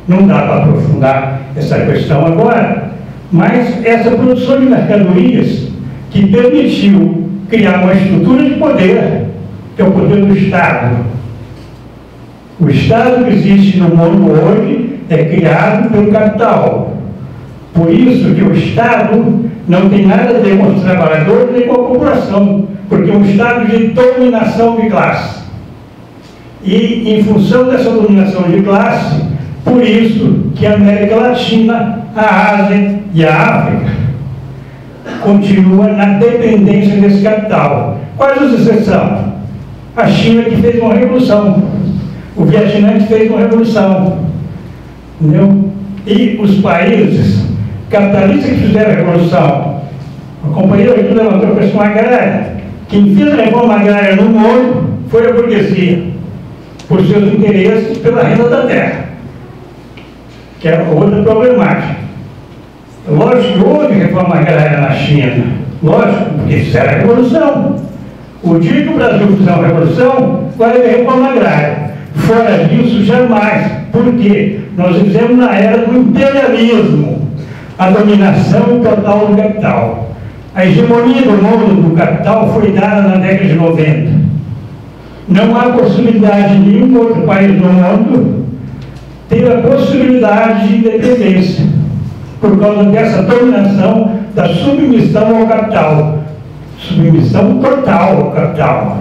Não dá para aprofundar essa questão agora, mas essa produção de mercadorias que permitiu criar uma estrutura de poder, que é o poder do Estado. O Estado que existe no mundo hoje é criado pelo capital. Por isso que o Estado não tem nada a ver com os trabalhadores nem com a população porque é um estado de dominação de classe. E em função dessa dominação de classe, por isso que a América Latina, a Ásia e a África continua na dependência desse capital. Quais as exceções? A China que fez uma revolução, o Vietnã que fez uma revolução, entendeu? E os países capitalistas que fizeram a revolução, a companhia que levantou a questão agrária, quem fez a reforma agrária no mundo foi a burguesia, por seus interesses pela renda da terra, que era outra problemática. Lógico que houve reforma agrária na China, lógico, porque isso era a revolução. O dia que o Brasil fizer uma revolução, vai haver reforma agrária. Fora disso, jamais. Por quê? Nós vivemos na era do imperialismo, a dominação total do capital. A hegemonia do mundo do capital foi dada na década de 90. Não há possibilidade de nenhum outro país do mundo ter a possibilidade de independência por causa dessa dominação da submissão ao capital. Submissão total ao capital.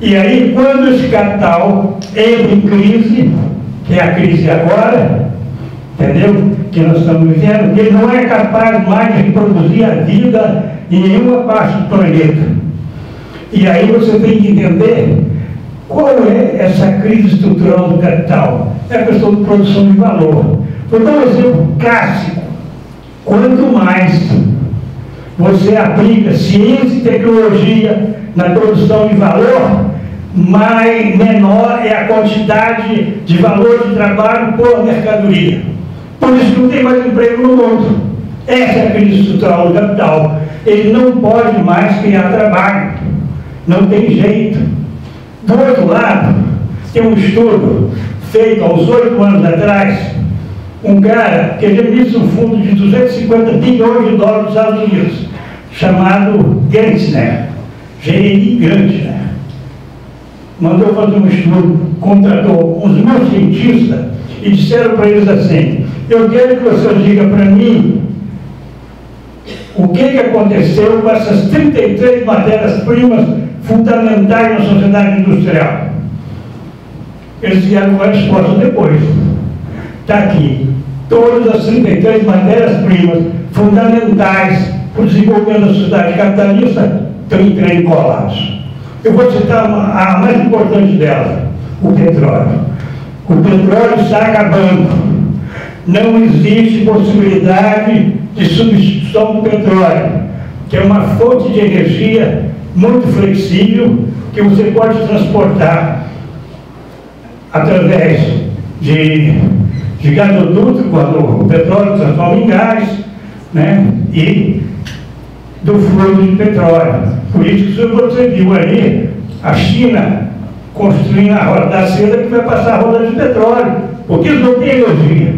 E aí, quando esse capital entra em crise, que é a crise agora, entendeu? que nós estamos vivendo, ele não é capaz mais de reproduzir a vida em nenhuma parte do planeta. E aí você tem que entender qual é essa crise estrutural do capital. É a questão de produção de valor. Vou dar um exemplo clássico. Quanto mais você aplica ciência e tecnologia na produção de valor, mais menor é a quantidade de valor de trabalho por mercadoria. Por isso que não tem mais emprego no mundo. Essa é a crise estrutural do capital. Ele não pode mais criar trabalho. Não tem jeito. Do outro lado, tem um estudo feito há oito anos atrás, um cara que administra um fundo de 250 bilhões de dólares nos Estados Unidos, chamado Gantner, GNI Gantner mandou fazer um estudo, contratou uns meus cientistas e disseram para eles assim, eu quero que você diga para mim o que, que aconteceu com essas 33 matérias-primas fundamentais na sociedade industrial. Eles vieram com a resposta depois. Está aqui. Todas as 33 matérias-primas fundamentais para o desenvolvimento da sociedade capitalista estão em trem colapso. Eu vou citar uma, a mais importante dela, o petróleo. O petróleo está acabando. Não existe possibilidade de substituição do petróleo, que é uma fonte de energia muito flexível que você pode transportar através de, de gasoduto, quando o petróleo transforma em gás, né? e do fluido de petróleo. Por isso que você viu ali a China construindo a roda da seda que vai passar a roda de petróleo, porque eles não têm energia.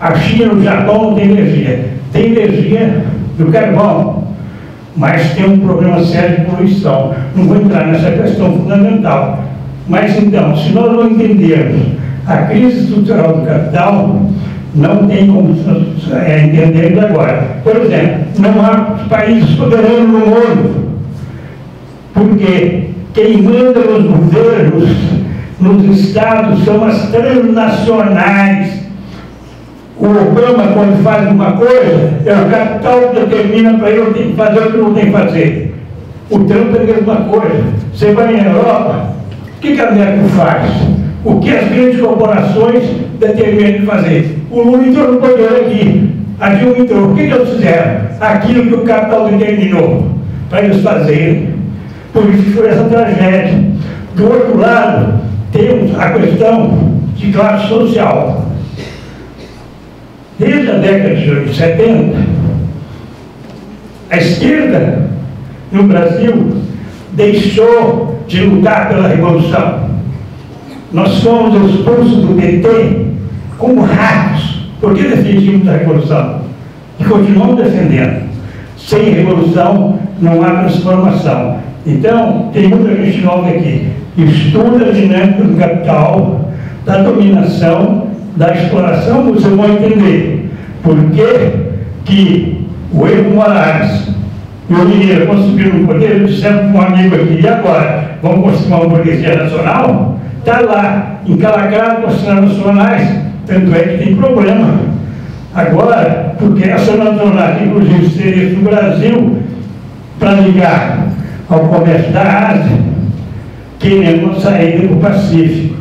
A China, o Japão não tem energia. Tem energia do carvão, mas tem um problema sério de poluição. Não vou entrar nessa questão fundamental. Mas então, se nós não entendermos a crise estrutural do capital, não tem como é, entender agora. Por exemplo, não há países soberanos no mundo. Porque quem manda nos governos, nos estados, são as transnacionais. O Obama, quando faz uma coisa, é o capital determina para ele o que fazer o que não tem que fazer. O Trump é a mesma coisa. Você vai na Europa, o que, que a Merkel faz? O que as grandes corporações determinam de fazer? O Lula entrou no poder aqui. A Dilma entrou. O que, que eles fizeram? Aquilo que o capital determinou para eles fazerem. Por isso foi essa tragédia. Do outro lado, temos a questão de classe social. Desde a década de 70, a esquerda no Brasil deixou de lutar pela revolução. Nós fomos expulsos do PT como ratos. Por que defendimos a revolução? E continuamos defendendo. Sem revolução não há transformação. Então, tem muita gente nova aqui. Estuda a dinâmica do capital, da dominação, da exploração, vocês vão entender por que, que o Evo Morales e o Mineiro conseguiram o poder, disseram para um amigo aqui, e agora? Vamos construir uma burguesia nacional? Está lá, encalacrado com as nacionais, tanto é que tem problema. Agora, porque essa nacional, inclusive, seria do Brasil, para ligar ao comércio da Ásia, querendo saída para o Pacífico.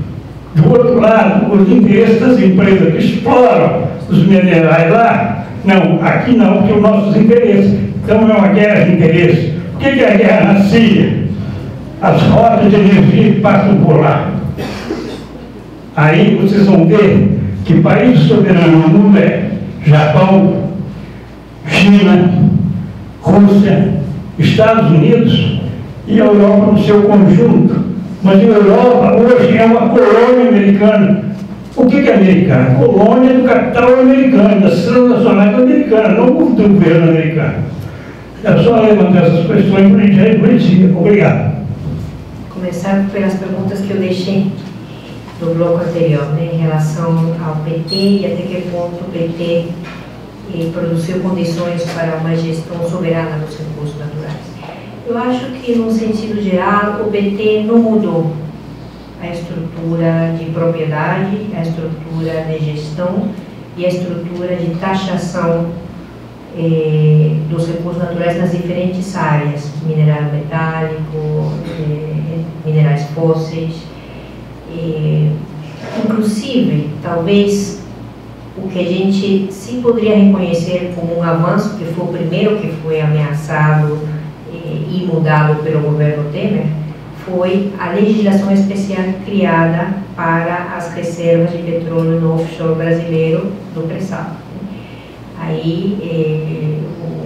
Do outro lado, os interesses das empresas que exploram os minerais lá, não, aqui não, porque os nossos interesses. Então é uma guerra de interesses. O que é a guerra na Síria? As rotas de energia passam por lá. Aí vocês vão ver que países soberanos no mundo é Japão, China, Rússia, Estados Unidos e a Europa no seu conjunto. Mas a Europa hoje é uma colônia americana. O que é americana? Colônia do capital americano, das transnacionais americanas, não do governo americano. É só levantar essas questões para a gente. Obrigado. Começar pelas perguntas que eu deixei do bloco anterior, né, em relação ao PT e até que ponto o PT eh, produziu condições para uma gestão soberana dos recursos naturais. Eu acho que, no sentido geral, o PT não mudou a estrutura de propriedade, a estrutura de gestão e a estrutura de taxação eh, dos recursos naturais nas diferentes áreas, mineral metálico, eh, minerais fósseis. Eh, inclusive, talvez o que a gente se poderia reconhecer como um avanço, que foi o primeiro que foi ameaçado eh, e mudado pelo governo Temer, foi a legislação especial criada para as reservas de petróleo no offshore brasileiro do pré-sal. Aí eh,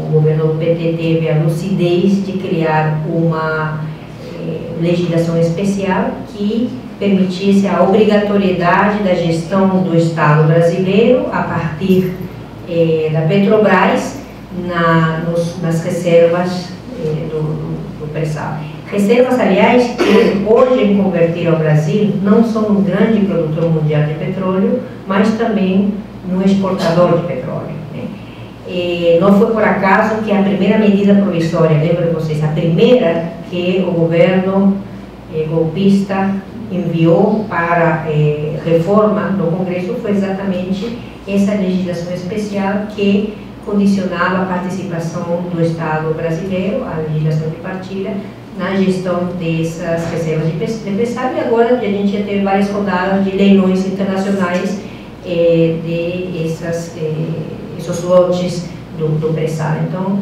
o governo do PT teve a lucidez de criar uma eh, legislação especial que permitisse a obrigatoriedade da gestão do Estado brasileiro a partir eh, da Petrobras na, nos, nas reservas eh, do, do, do pré-sal. Reservas, aliás, que hoje convertir ao Brasil não são um grande produtor mundial de petróleo, mas também no exportador de petróleo. Né? E não foi por acaso que a primeira medida provisória, lembro vocês, a primeira que o governo eh, golpista enviou para eh, reforma no Congresso foi exatamente essa legislação especial que condicionava a participação do Estado brasileiro, a legislação de partilha, na gestão dessas reservas de pré-sal e agora a gente já teve várias rodadas de leilões internacionais eh, de essas, eh, esses lotes do, do. Então,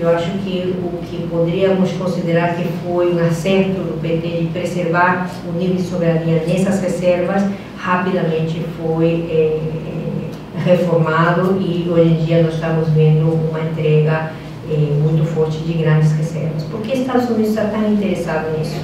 eu acho que o que poderíamos considerar que foi um acerto do PT de preservar o nível de soberania nessas reservas, rapidamente foi eh, reformado e hoje em dia nós estamos vendo uma entrega eh, muito forte de grandes reservas. Por que Estados Unidos está tão interessado nisso?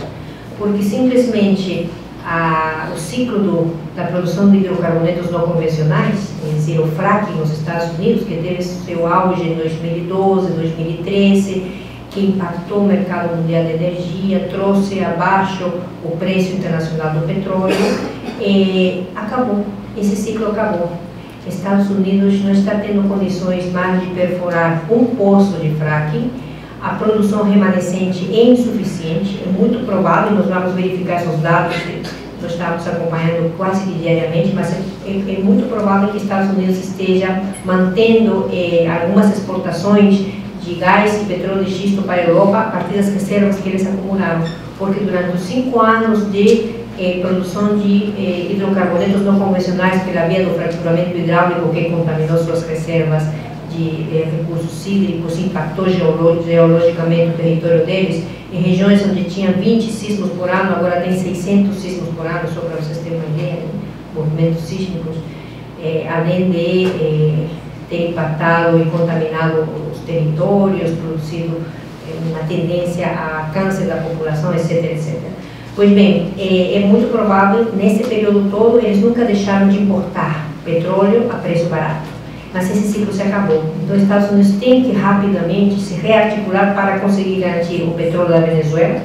Porque simplesmente a, o ciclo do, da produção de hidrocarbonetos não convencionais, é dizer, o fracking nos Estados Unidos, que teve seu auge em 2012, 2013, que impactou o mercado mundial de energia, trouxe abaixo o preço internacional do petróleo, eh, acabou. Esse ciclo acabou. Estados Unidos não está tendo condições mais de perforar um poço de fracking, a produção remanescente é insuficiente, é muito provável, nós vamos verificar esses dados, nós estamos acompanhando quase que diariamente, mas é, é, é muito provável que Estados Unidos esteja mantendo eh, algumas exportações de gás e petróleo de xisto para a Europa a partir das reservas que eles acumularam, porque durante os cinco anos de eh, produção de eh, hidrocarbonetos não convencionais pela via do fraturamento hidráulico que contaminou suas reservas de eh, recursos hídricos, impactou geologicamente o território deles, em regiões onde tinha 20 sismos por ano, agora tem 600 sismos por ano, só para vocês terem uma ideia, né? movimentos sísmicos, eh, além de eh, ter impactado e contaminado os territórios, produzido uma tendência a câncer da população, etc, etc. Pois bem, é, é, muito provável, nesse período todo, eles nunca deixaram de importar petróleo a preço barato. Mas esse ciclo se acabou. Então, os Estados Unidos têm que rapidamente se rearticular para conseguir garantir o petróleo da Venezuela,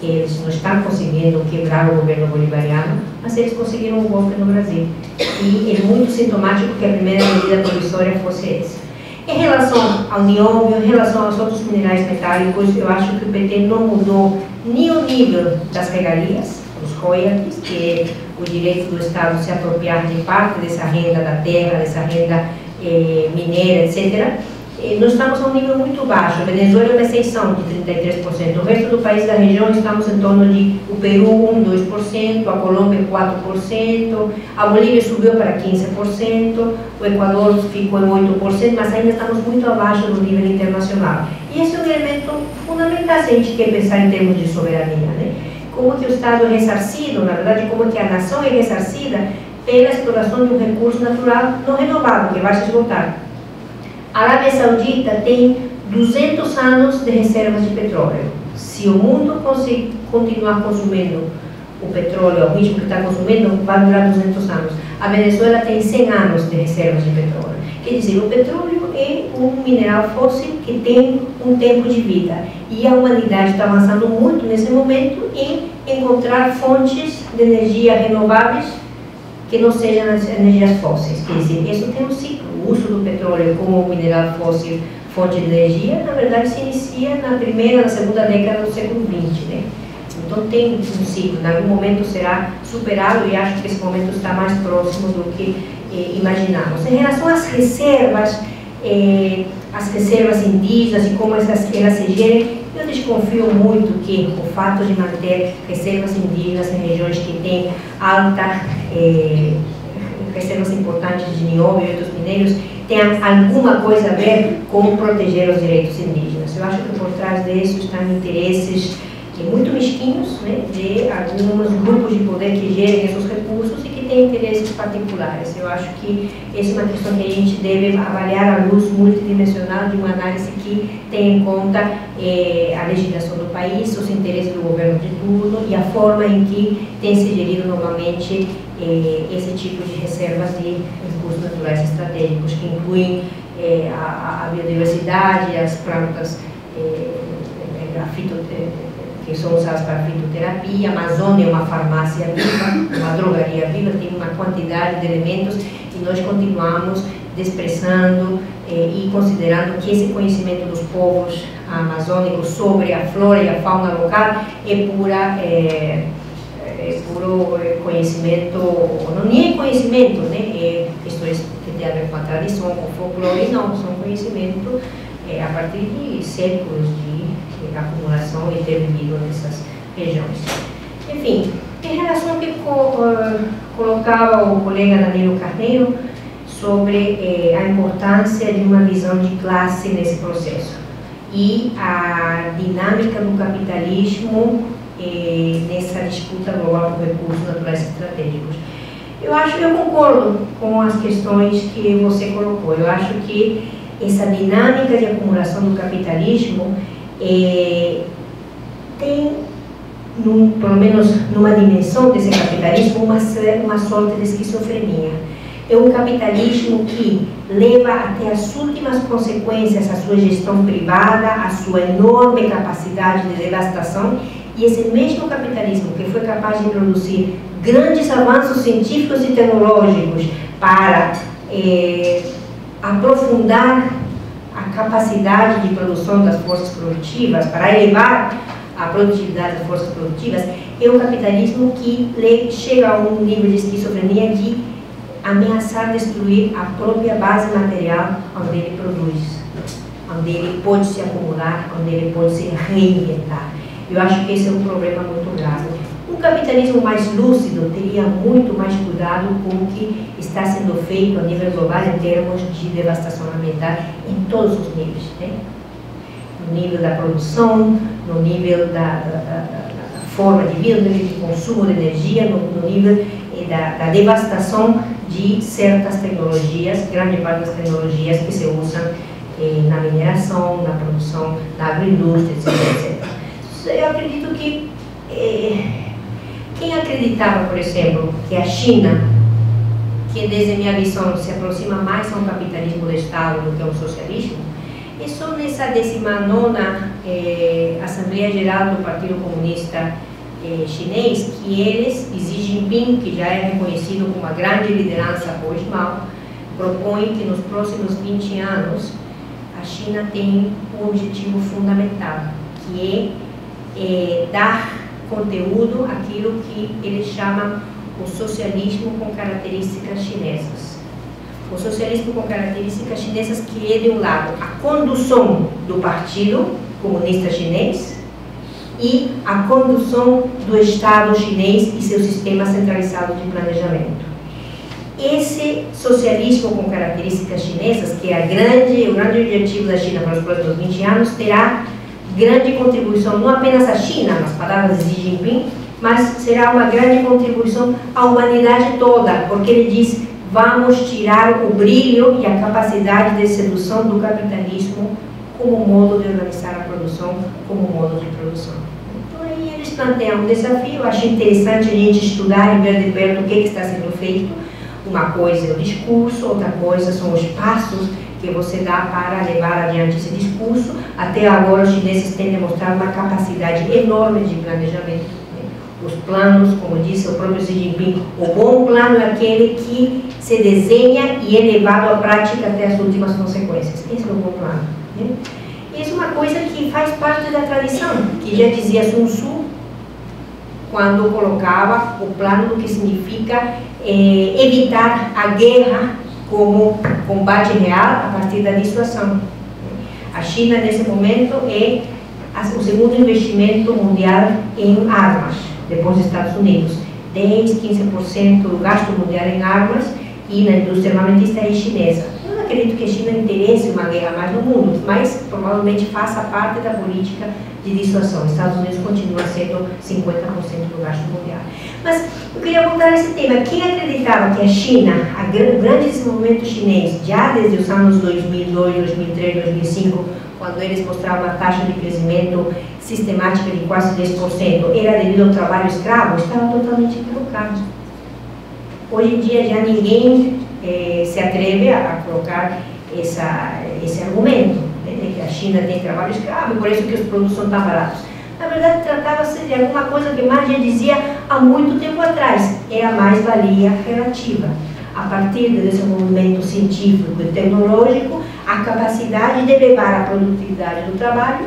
que eles não estão conseguindo quebrar o governo bolivariano, mas eles conseguiram um golpe no Brasil. E é muito sintomático que a primeira medida provisória fosse essa. Em relação ao nióbio, em relação aos outros minerais metálicos, eu acho que o PT não mudou nem o nível das regalias, os royalties, que o direito do Estado se apropriar de parte dessa renda da terra, dessa renda eh, mineira, etc., nós estamos a um nível muito baixo. A Venezuela é uma exceção de 33%. O resto do país da região estamos em torno de o Peru 1, 2%, a Colômbia 4%, a Bolívia subiu para 15%, o Equador ficou em 8%, mas ainda estamos muito abaixo do nível internacional. E esse é um elemento fundamental se a gente quer pensar em termos de soberania. Né? Como que o Estado é ressarcido, na verdade, como que a nação é ressarcida pela exploração de um recurso natural não renovável, que vai se esgotar. A Arábia Saudita tem 200 anos de reservas de petróleo. Se o mundo continuar consumindo o petróleo ao ritmo que está consumindo, vai durar 200 anos. A Venezuela tem 100 anos de reservas de petróleo. Quer dizer, o petróleo um mineral fóssil que tem um tempo de vida. E a humanidade está avançando muito nesse momento em encontrar fontes de energia renováveis que não sejam as energias fósseis. Quer dizer, isso tem um ciclo o uso do petróleo como mineral fóssil fonte de energia, na verdade, se inicia na primeira, na segunda década do século XX, né? Então tem um ciclo, em algum momento será superado e acho que esse momento está mais próximo do que eh, imaginamos. Em relação às reservas, eh, as reservas indígenas e como essas, elas se gerem, eu desconfio muito que o fato de manter reservas indígenas em regiões que têm alta, eh, reservas importantes de nióbio e outros minérios, tenha alguma coisa a ver com proteger os direitos indígenas. Eu acho que por trás disso estão interesses muito mesquinhos né, de alguns grupos de poder que gerem esses recursos e que têm interesses particulares. Eu acho que essa é uma questão que a gente deve avaliar à luz multidimensional de uma análise que tenha em conta eh, a legislação do país, os interesses do governo de turno e a forma em que tem se gerido normalmente eh, esse tipo de reservas de recursos naturais estratégicos, que incluem eh, a, a, biodiversidade, as plantas, eh, grafito, que são usadas para fitoterapia, a Amazônia é uma farmácia viva, uma drogaria viva, tem uma quantidade de elementos e nós continuamos desprezando eh, e considerando que esse conhecimento dos povos amazônicos sobre a flora e a fauna local é pura eh, é puro conhecimento, não nem é conhecimento, né? É questões que têm a ver com a tradição, com o folclore, não, são conhecimento é, a partir de séculos de acumulação e ter vivido nessas regiões. Enfim, em relação ao que uh, colocava o colega Danilo Carneiro sobre eh, a importância de uma visão de classe nesse processo e a dinâmica do capitalismo eh, nessa disputa global por recursos naturais estratégicos. Eu acho, eu concordo com as questões que você colocou. Eu acho que essa dinâmica de acumulação do capitalismo é, tem, num, pelo menos numa dimensão desse capitalismo, uma, uma sorte de esquizofrenia. É um capitalismo que leva até as últimas consequências a sua gestão privada, a sua enorme capacidade de devastação, e esse mesmo capitalismo que foi capaz de produzir grandes avanços científicos e tecnológicos para é, aprofundar a capacidade de produção das forças produtivas, para elevar a produtividade das forças produtivas, é um capitalismo que chega a um nível de esquizofrenia de ameaçar destruir a própria base material onde ele produz, onde ele pode se acumular, onde ele pode se reinventar. Eu acho que esse é um problema muito grave. Um capitalismo mais lúcido teria muito mais cuidado com o que está sendo feito a nível global em termos de devastação ambiental em todos os níveis. Né? No nível da produção, no nível da, da, da, forma de vida, no nível de consumo de energia, no, no nível eh, da, da, devastação de certas tecnologias, grande parte das tecnologias que se usam eh, na mineração, na produção, na agroindústria, etc. etc. Eu acredito que eh, quem acreditava, por exemplo, que a China, que desde minha visão se aproxima mais a um capitalismo de Estado do que a um socialismo, é só nessa 19 eh, Assembleia Geral do Partido Comunista eh, Chinês que eles, Xi Jinping, que já é reconhecido como uma grande liderança pós-mal, propõem que nos próximos 20 anos a China tem um objetivo fundamental, que é, é dar conteúdo aquilo que ele chama o socialismo com características chinesas. O socialismo com características chinesas que é, de um lado, a condução do Partido Comunista Chinês e a condução do Estado chinês e seu sistema centralizado de planejamento. Esse socialismo com características chinesas, que é grande, o grande objetivo da China para os próximos 20 anos, terá grande contribuição não apenas à China, nas palavras de Xi Jinping, mas será uma grande contribuição à humanidade toda, porque ele diz: vamos tirar o brilho e a capacidade de sedução do capitalismo como modo de organizar a produção, como modo de produção. Então aí eles planteiam um desafio, acho interessante a gente estudar e ver de perto o que, que está sendo feito. Uma coisa é o discurso, outra coisa são os passos que você dá para levar adiante esse discurso. Até agora, os chineses têm demonstrado uma capacidade enorme de planejamento. Os planos, como disse o próprio Xi Jinping, o bom plano é aquele que se desenha e é levado à prática até as últimas consequências. Esse é o bom plano. Né? Isso é uma coisa que faz parte da tradição, que já dizia Sun Tzu, quando colocava o plano do que significa eh, evitar a guerra como combate real a partir da dissuasão. A China, nesse momento, é o segundo investimento mundial em armas, depois dos Estados Unidos. 10, 15% do gasto mundial em armas e na indústria armamentista é chinesa. Acredito que a China interesse uma guerra mais no mundo, mas provavelmente faça parte da política de dissuasão. Estados Unidos continua sendo 50% do gasto mundial. Mas eu queria voltar a esse tema. Quem acreditava que a China, o grande desenvolvimento chinês, já desde os anos 2002, 2003, 2005, quando eles mostravam uma taxa de crescimento sistemática de quase 10%, era devido ao trabalho escravo, estava totalmente equivocado. Hoje em dia já ninguém eh, se atreve a, colocar essa, esse argumento né, de que a China tem trabalho escravo e por isso que os produtos são tão baratos. Na verdade, tratava-se de alguma coisa que Marx já dizia há muito tempo atrás, é a mais-valia relativa. A partir do desenvolvimento científico e tecnológico, a capacidade de elevar a produtividade do trabalho,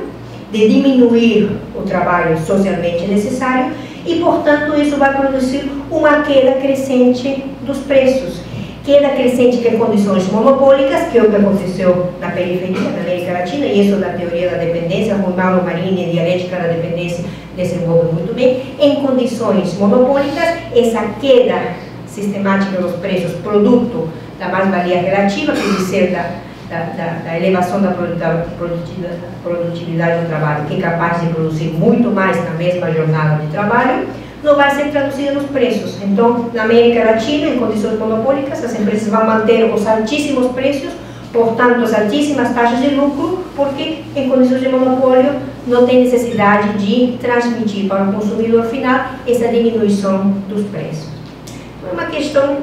de diminuir o trabalho socialmente necessário e, portanto, isso vai produzir uma queda crescente dos preços. Queda crescente que condições monopólicas, que é o que aconteceu na periferia da América Latina, e isso da teoria da dependência, Romano Marini, a dialética da dependência, desenvolve muito bem. Em condições monopólicas, essa queda sistemática dos preços, produto da mais-valia relativa, que dizer da da, da, da, elevação da produtividade do trabalho, que é capaz de produzir muito mais na mesma jornada de trabalho, não vai ser traduzida nos preços. Então, na América Latina, em condições monopólicas, as empresas vão manter os altíssimos preços, portanto, as altíssimas taxas de lucro, porque em condições de monopólio não tem necessidade de transmitir para o consumidor final essa diminuição dos preços. É uma questão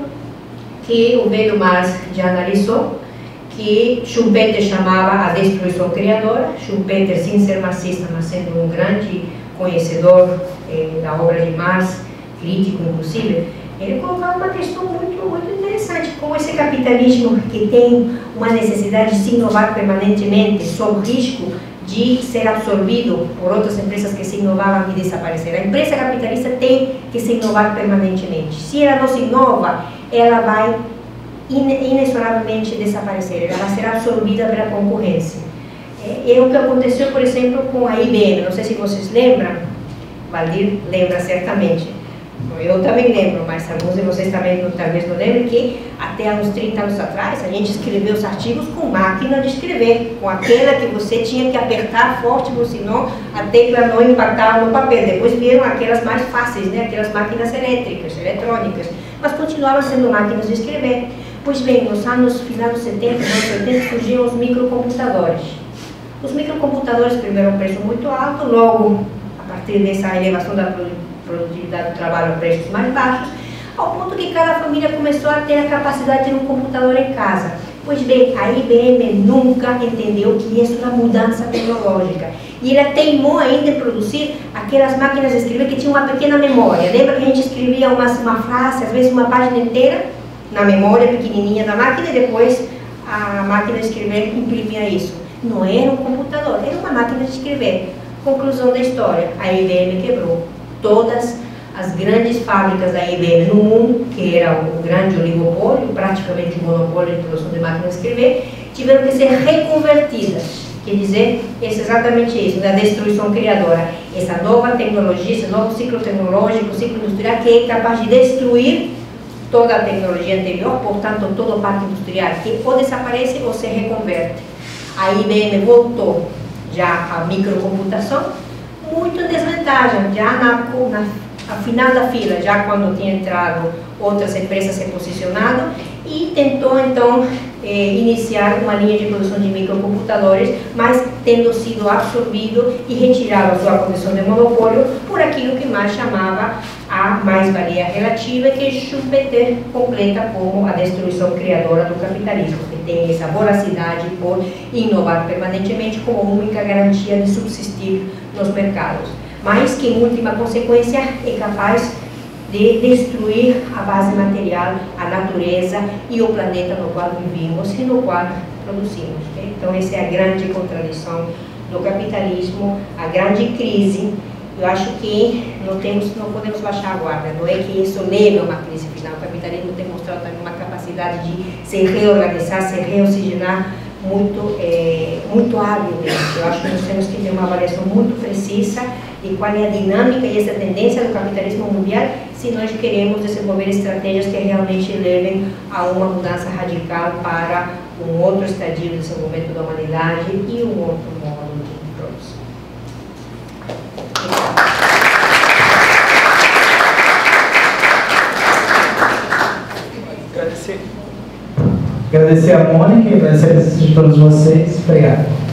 que o velho Marx já analisou, que Schumpeter chamava a destruição criadora. Schumpeter, sem ser marxista, mas sendo um grande conhecedor eh, da obra de Marx, crítico inclusive, ele colocava uma questão muito, muito interessante, como esse capitalismo que tem uma necessidade de se inovar permanentemente, sob risco de ser absorvido por outras empresas que se inovavam e desaparecer. A empresa capitalista tem que se inovar permanentemente. Se ela não se inova, ela vai inexoravelmente desaparecer, ela vai ser absorvida pela concorrência. É, é o que aconteceu, por exemplo, com a IBM, não sei se vocês lembram, Valdir lembra certamente, eu também lembro, mas alguns de vocês também talvez não lembrem que até uns 30 anos atrás a gente escreveu os artigos com máquina de escrever, com aquela que você tinha que apertar forte, senão a tecla não impactava no papel. Depois vieram aquelas mais fáceis, né? aquelas máquinas elétricas, eletrônicas, mas continuavam sendo máquinas de escrever. Pois bem, nos anos final dos 70, anos 80, surgiram os microcomputadores. Os microcomputadores, primeiro, um preço muito alto, logo, a partir dessa elevação da produtividade do trabalho preços mais baixos, ao ponto que cada família começou a ter a capacidade de ter um computador em casa. Pois bem, a IBM nunca entendeu que isso era mudança tecnológica. E ela teimou ainda em produzir aquelas máquinas de escrever que tinham uma pequena memória. Lembra que a gente escrevia uma, uma frase, às vezes uma página inteira? na memória pequenininha da máquina e depois a máquina escrever imprimia isso. Não era um computador, era uma máquina de escrever. Conclusão da história, a IBM quebrou. Todas as grandes fábricas da IBM no mundo, que era o grande oligopólio, praticamente o monopólio de produção de máquinas de escrever, tiveram que ser reconvertidas. Quer dizer, é exatamente isso, da destruição criadora. Essa nova tecnologia, esse novo ciclo tecnológico, ciclo industrial, que é capaz de destruir toda a tecnologia anterior, portanto, todo o parque industrial que ou desaparece ou se reconverte. A IBM voltou já à microcomputação, muito em desvantagem, já na, na final da fila, já quando tinha entrado outras empresas se posicionado e tentou então eh, iniciar uma linha de produção de microcomputadores, mas tendo sido absorvido e retirado sua condição de monopólio por aquilo que mais chamava a mais-valia relativa, que Schumpeter completa como a destruição criadora do capitalismo, que tem essa voracidade por inovar permanentemente como única garantia de subsistir nos mercados, mas que em última consequência é capaz de destruir a base material, a natureza e o planeta no qual vivimos e no qual produzimos. Então, essa é a grande contradição do capitalismo, a grande crise eu acho que não, temos, não podemos baixar a guarda, não é que isso leve a uma crise final. O capitalismo tem mostrado também uma capacidade de se reorganizar, se reoxigenar muito, é, muito habilmente. Eu acho que nós temos que ter uma avaliação muito precisa de qual é a dinâmica e essa tendência do capitalismo mundial se nós queremos desenvolver estratégias que realmente levem a uma mudança radical para um outro estadio de desenvolvimento da humanidade e um outro modo de produção. Agradecer. A Mônica agradecer a todos vocês. Obrigado.